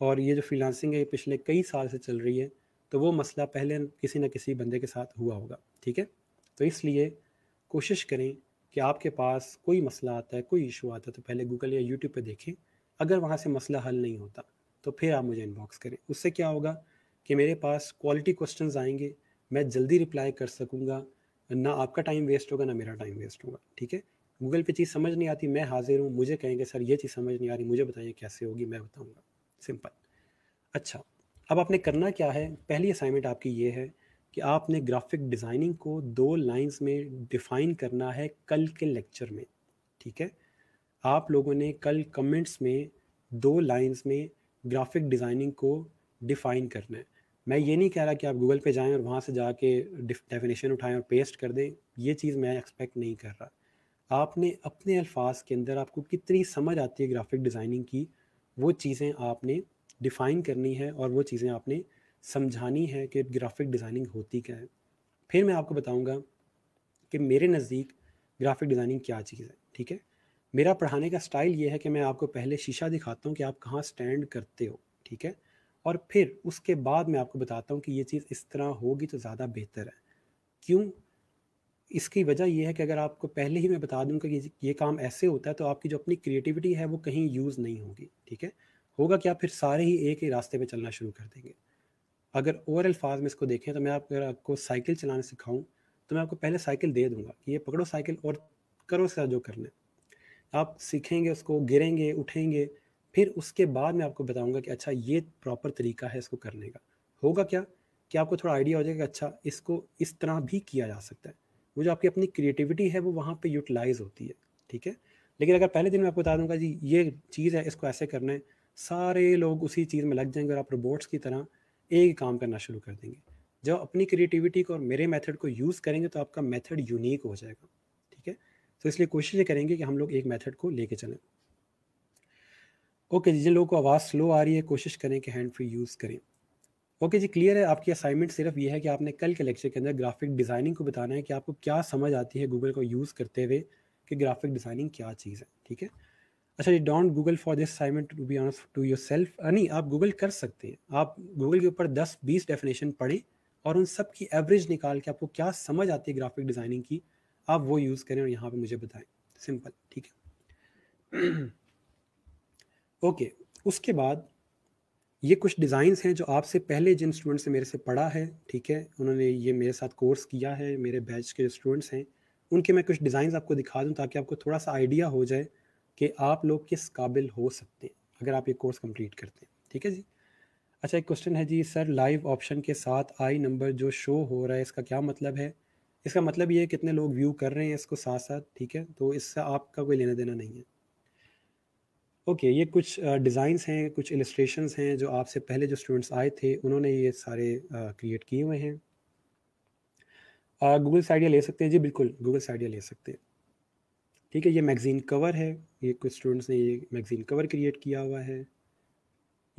और ये जो फ्रीलांसिंग है ये पिछले कई साल से चल रही है तो वो मसला पहले किसी न किसी बंदे के साथ हुआ होगा, ठीक है? तो इसलिए कोशिश करें कि आपके पास कोई मसला आता है, कोई इशू आता है तो पहले गूगल या यूट्यूब पर देखें। अगर वहाँ से मसला हल नहीं होता तो फिर आप मुझे इनबॉक्स करें। उससे क्या होगा कि मेरे पास क्वालिटी क्वेश्चंस आएँगे, मैं जल्दी रिप्लाई कर सकूँगा, ना आपका टाइम वेस्ट होगा, ना मेरा टाइम वेस्ट होगा, ठीक है? गूगल पे चीज़ समझ नहीं आती, मैं हाजिर हूँ, मुझे कहेंगे, सर, ये चीज़ समझ नहीं आ रही, मुझे बताइए कैसे होगी, मैं बताऊँगा। सिंपल अच्छा अब आपने करना क्या है? पहली असाइनमेंट आपकी ये है कि आपने ग्राफिक डिज़ाइनिंग को दो लाइंस में डिफ़ाइन करना है कल के लेक्चर में, ठीक है? आप लोगों ने कल कमेंट्स में दो लाइंस में ग्राफिक डिज़ाइनिंग को डिफ़ाइन करना है। मैं ये नहीं कह रहा कि आप गूगल पे जाएँ और वहाँ से जाके डेफिनेशन उठाएँ और पेस्ट कर दें, ये चीज़ मैं एक्सपेक्ट नहीं कर रहा। आपने अपने अल्फाज के अंदर आपको कितनी समझ आती है ग्राफिक डिज़ाइनिंग की, वो चीज़ें आपने डिफ़ाइन करनी है और वो चीज़ें आपने समझानी है कि ग्राफिक डिज़ाइनिंग होती क्या है। फिर मैं आपको बताऊँगा कि मेरे नज़दीक ग्राफिक डिज़ाइनिंग क्या चीज़ है, ठीक है? मेरा पढ़ाने का स्टाइल ये है कि मैं आपको पहले शीशा दिखाता हूँ कि आप कहाँ स्टैंड करते हो, ठीक है? और फिर उसके बाद मैं आपको बताता हूँ कि ये चीज़ इस तरह होगी तो ज़्यादा बेहतर है। क्यों? इसकी वजह यह है कि अगर आपको पहले ही मैं बता दूँ कि ये काम ऐसे होता है तो आपकी जो अपनी क्रिएटिविटी है वो कहीं यूज़ नहीं होगी, ठीक है? होगा क्या फिर सारे ही एक ही रास्ते पे चलना शुरू कर देंगे। अगर और अल्फाज में इसको देखें तो मैं आप, अगर आपको साइकिल चलाना सिखाऊं तो मैं आपको पहले साइकिल दे दूँगा कि ये पकड़ो साइकिल और करो उसका जो करना है। आप सीखेंगे उसको, गिरेंगे, उठेंगे, फिर उसके बाद मैं आपको बताऊँगा कि अच्छा ये प्रॉपर तरीका है इसको करने का। होगा क्या? कि आपको थोड़ा आइडिया हो जाएगा कि अच्छा इसको इस तरह भी किया जा सकता है। वो जो आपकी अपनी क्रिएटिविटी है, वो वहाँ पे यूटिलाइज होती है, ठीक है? लेकिन अगर पहले दिन मैं आपको बता दूँगा जी, ये चीज़ है, इसको ऐसे करना है, सारे लोग उसी चीज़ में लग जाएँगे और आप रोबोट्स की तरह एक काम करना शुरू कर देंगे। जब अपनी क्रिएटिविटी को और मेरे मेथड को यूज़ करेंगे तो आपका मेथड यूनिक हो जाएगा। तो इसलिए कोशिश ये करेंगे कि हम लोग एक मेथड को लेके चलें। ओके जी, जिन लोगों को आवाज़ स्लो आ रही है, कोशिश करें कि हैंड फ्री यूज़ करें। ओके जी, क्लियर है? आपकी असाइनमेंट सिर्फ़ ये है कि आपने कल के लेक्चर के अंदर ग्राफिक डिज़ाइनिंग को बताना है कि आपको क्या समझ आती है गूगल को यूज़ करते हुए कि ग्राफिक डिज़ाइनिंग क्या चीज़ है, ठीक है? अच्छा जी, don't Google for this assignment to be honest to yourself नहीं आप गूगल कर सकते हैं। आप गूगल के ऊपर दस बीस डेफिनेशन पढ़ें और उन सब की एवरेज निकाल के आपको क्या समझ आती है ग्राफिक डिज़ाइनिंग की आप वो यूज़ करें और यहाँ पे मुझे बताएँ। सिंपल ठीक है? ओके उसके बाद ये कुछ डिज़ाइंस हैं जो आपसे पहले जिन स्टूडेंट्स ने मेरे से पढ़ा है, ठीक है? उन्होंने ये मेरे साथ कोर्स किया है, मेरे बैच के स्टूडेंट्स हैं। उनके मैं कुछ डिज़ाइन आपको दिखा दूँ ताकि आपको थोड़ा सा आइडिया हो जाए कि आप लोग किस काबिल हो सकते हैं, अगर आप ये कोर्स कंप्लीट करते हैं। ठीक है जी? अच्छा एक क्वेश्चन है जी सर लाइव ऑप्शन के साथ आई नंबर जो शो हो रहा है, इसका क्या मतलब है? इसका मतलब ये है कितने लोग व्यू कर रहे हैं इसको साथ साथ ठीक है? तो इससे आपका कोई लेना देना नहीं है। ओके ये कुछ डिज़ाइंस हैं, कुछ इलस्ट्रेशंस हैं जो आपसे पहले जो स्टूडेंट्स आए थे, उन्होंने ये सारे क्रिएट किए हुए हैं। गूगल से आइडिया ले सकते हैं। जी, बिल्कुल गूगल से आइडिया ले सकते हैं। ठीक है, ये मैगज़ीन कवर है। ये कुछ स्टूडेंट्स ने ये मैगज़ीन कवर क्रिएट किया हुआ है।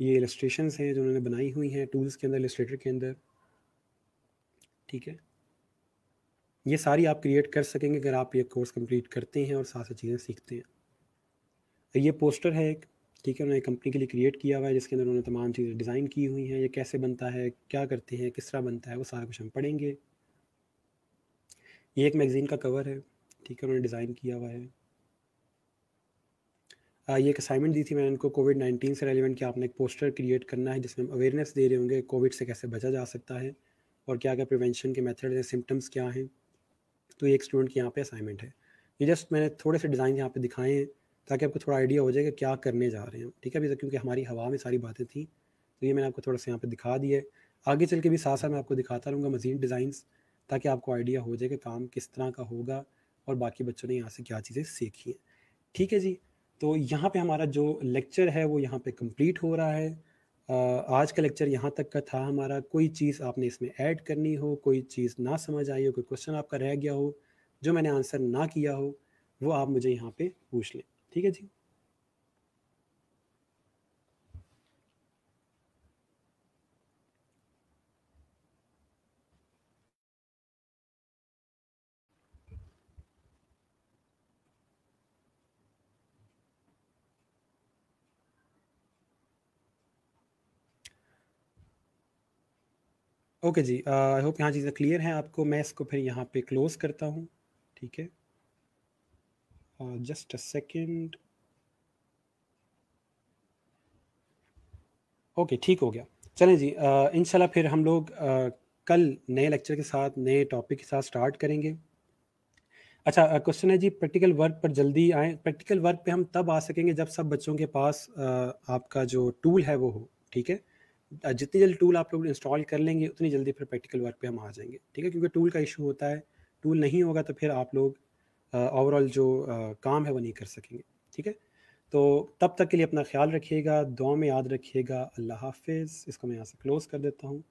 ये इलस्ट्रेशंस हैं जो उन्होंने बनाई हुई हैं टूल्स के अंदर इलस्ट्रेटर के अंदर। ठीक है? ये सारी आप क्रिएट कर सकेंगे अगर आप ये कोर्स कंप्लीट करते हैं और साथ साथ चीज़ें सीखते हैं। ये पोस्टर है एक ठीक है उन्होंने कंपनी के लिए क्रिएट किया हुआ है जिसके अंदर उन्होंने तमाम चीज़ें डिज़ाइन की हुई हैं ये कैसे बनता है क्या करते हैं किस तरह बनता है वो सारा कुछ हम पढ़ेंगे। ये एक मैगज़ीन का कवर है ठीक है उन्होंने डिज़ाइन किया हुआ है। आ, ये एक असाइनमेंट दी थी मैंने उनको कोविड नाइन्टीन से रेलिवेंट कि आपने एक पोस्टर क्रिएट करना है जिसमें हम अवेयरनेस दे रहे होंगे कोविड से कैसे बचा जा सकता है और क्या क्या प्रिवेंशन के मेथड हैं सिम्टम्स क्या हैं। तो ये एक स्टूडेंट के यहाँ पे असाइनमेंट है। ये जस्ट मैंने थोड़े से डिज़ाइन यहाँ पे दिखाए हैं ताकि आपको थोड़ा आइडिया हो जाए कि क्या करने जा रहे हैं ठीक है? अभी क्योंकि हमारी हवा में सारी बातें थी तो ये मैंने आपको थोड़ा सा यहाँ पर दिखा दिया आगे चल के भी साथ साथ मैं आपको दिखाता रहूँगा मज़ीद डिज़ाइंस ताकि आपको आइडिया हो जाए कि काम किस तरह का होगा और बाकी बच्चों ने यहाँ से क्या चीज़ें सीखी हैं। ठीक है जी? तो यहाँ पे हमारा जो लेक्चर है वो यहाँ पे कंप्लीट हो रहा है। आज का लेक्चर यहाँ तक का था हमारा। कोई चीज़ आपने इसमें ऐड करनी हो, कोई चीज़ ना समझ आई हो, कोई क्वेश्चन आपका रह गया हो, जो मैंने आंसर ना किया हो, वो आप मुझे यहाँ पे पूछ लें। ठीक है जी? ओके जी आई होप यहाँ चीज़ें क्लियर हैं आपको। मैं इसको फिर यहाँ पे क्लोज़ करता हूँ ठीक है? जस्ट अ सेकेंड ओके ठीक हो गया। चलें जी इंशाल्लाह फिर हम लोग uh, कल नए लेक्चर के साथ नए टॉपिक के साथ स्टार्ट करेंगे। अच्छा क्वेश्चन है जी प्रैक्टिकल वर्क पर जल्दी आए। प्रैक्टिकल वर्क पे हम तब आ सकेंगे जब सब बच्चों के पास uh, आपका जो टूल है वो हो ठीक है? जितनी जल्दी टूल आप लोग इंस्टॉल कर लेंगे उतनी जल्दी फिर प्रैक्टिकल वर्क पे हम आ जाएँगे ठीक है? क्योंकि टूल का इशू होता है टूल नहीं होगा तो फिर आप लोग ओवरऑल जो आ, काम है वो नहीं कर सकेंगे ठीक है? तो तब तक के लिए अपना ख्याल रखिएगा दुआ में याद रखिएगा अल्लाह हाफिज़। इसको मैं यहाँ से क्लोज़ कर देता हूँ।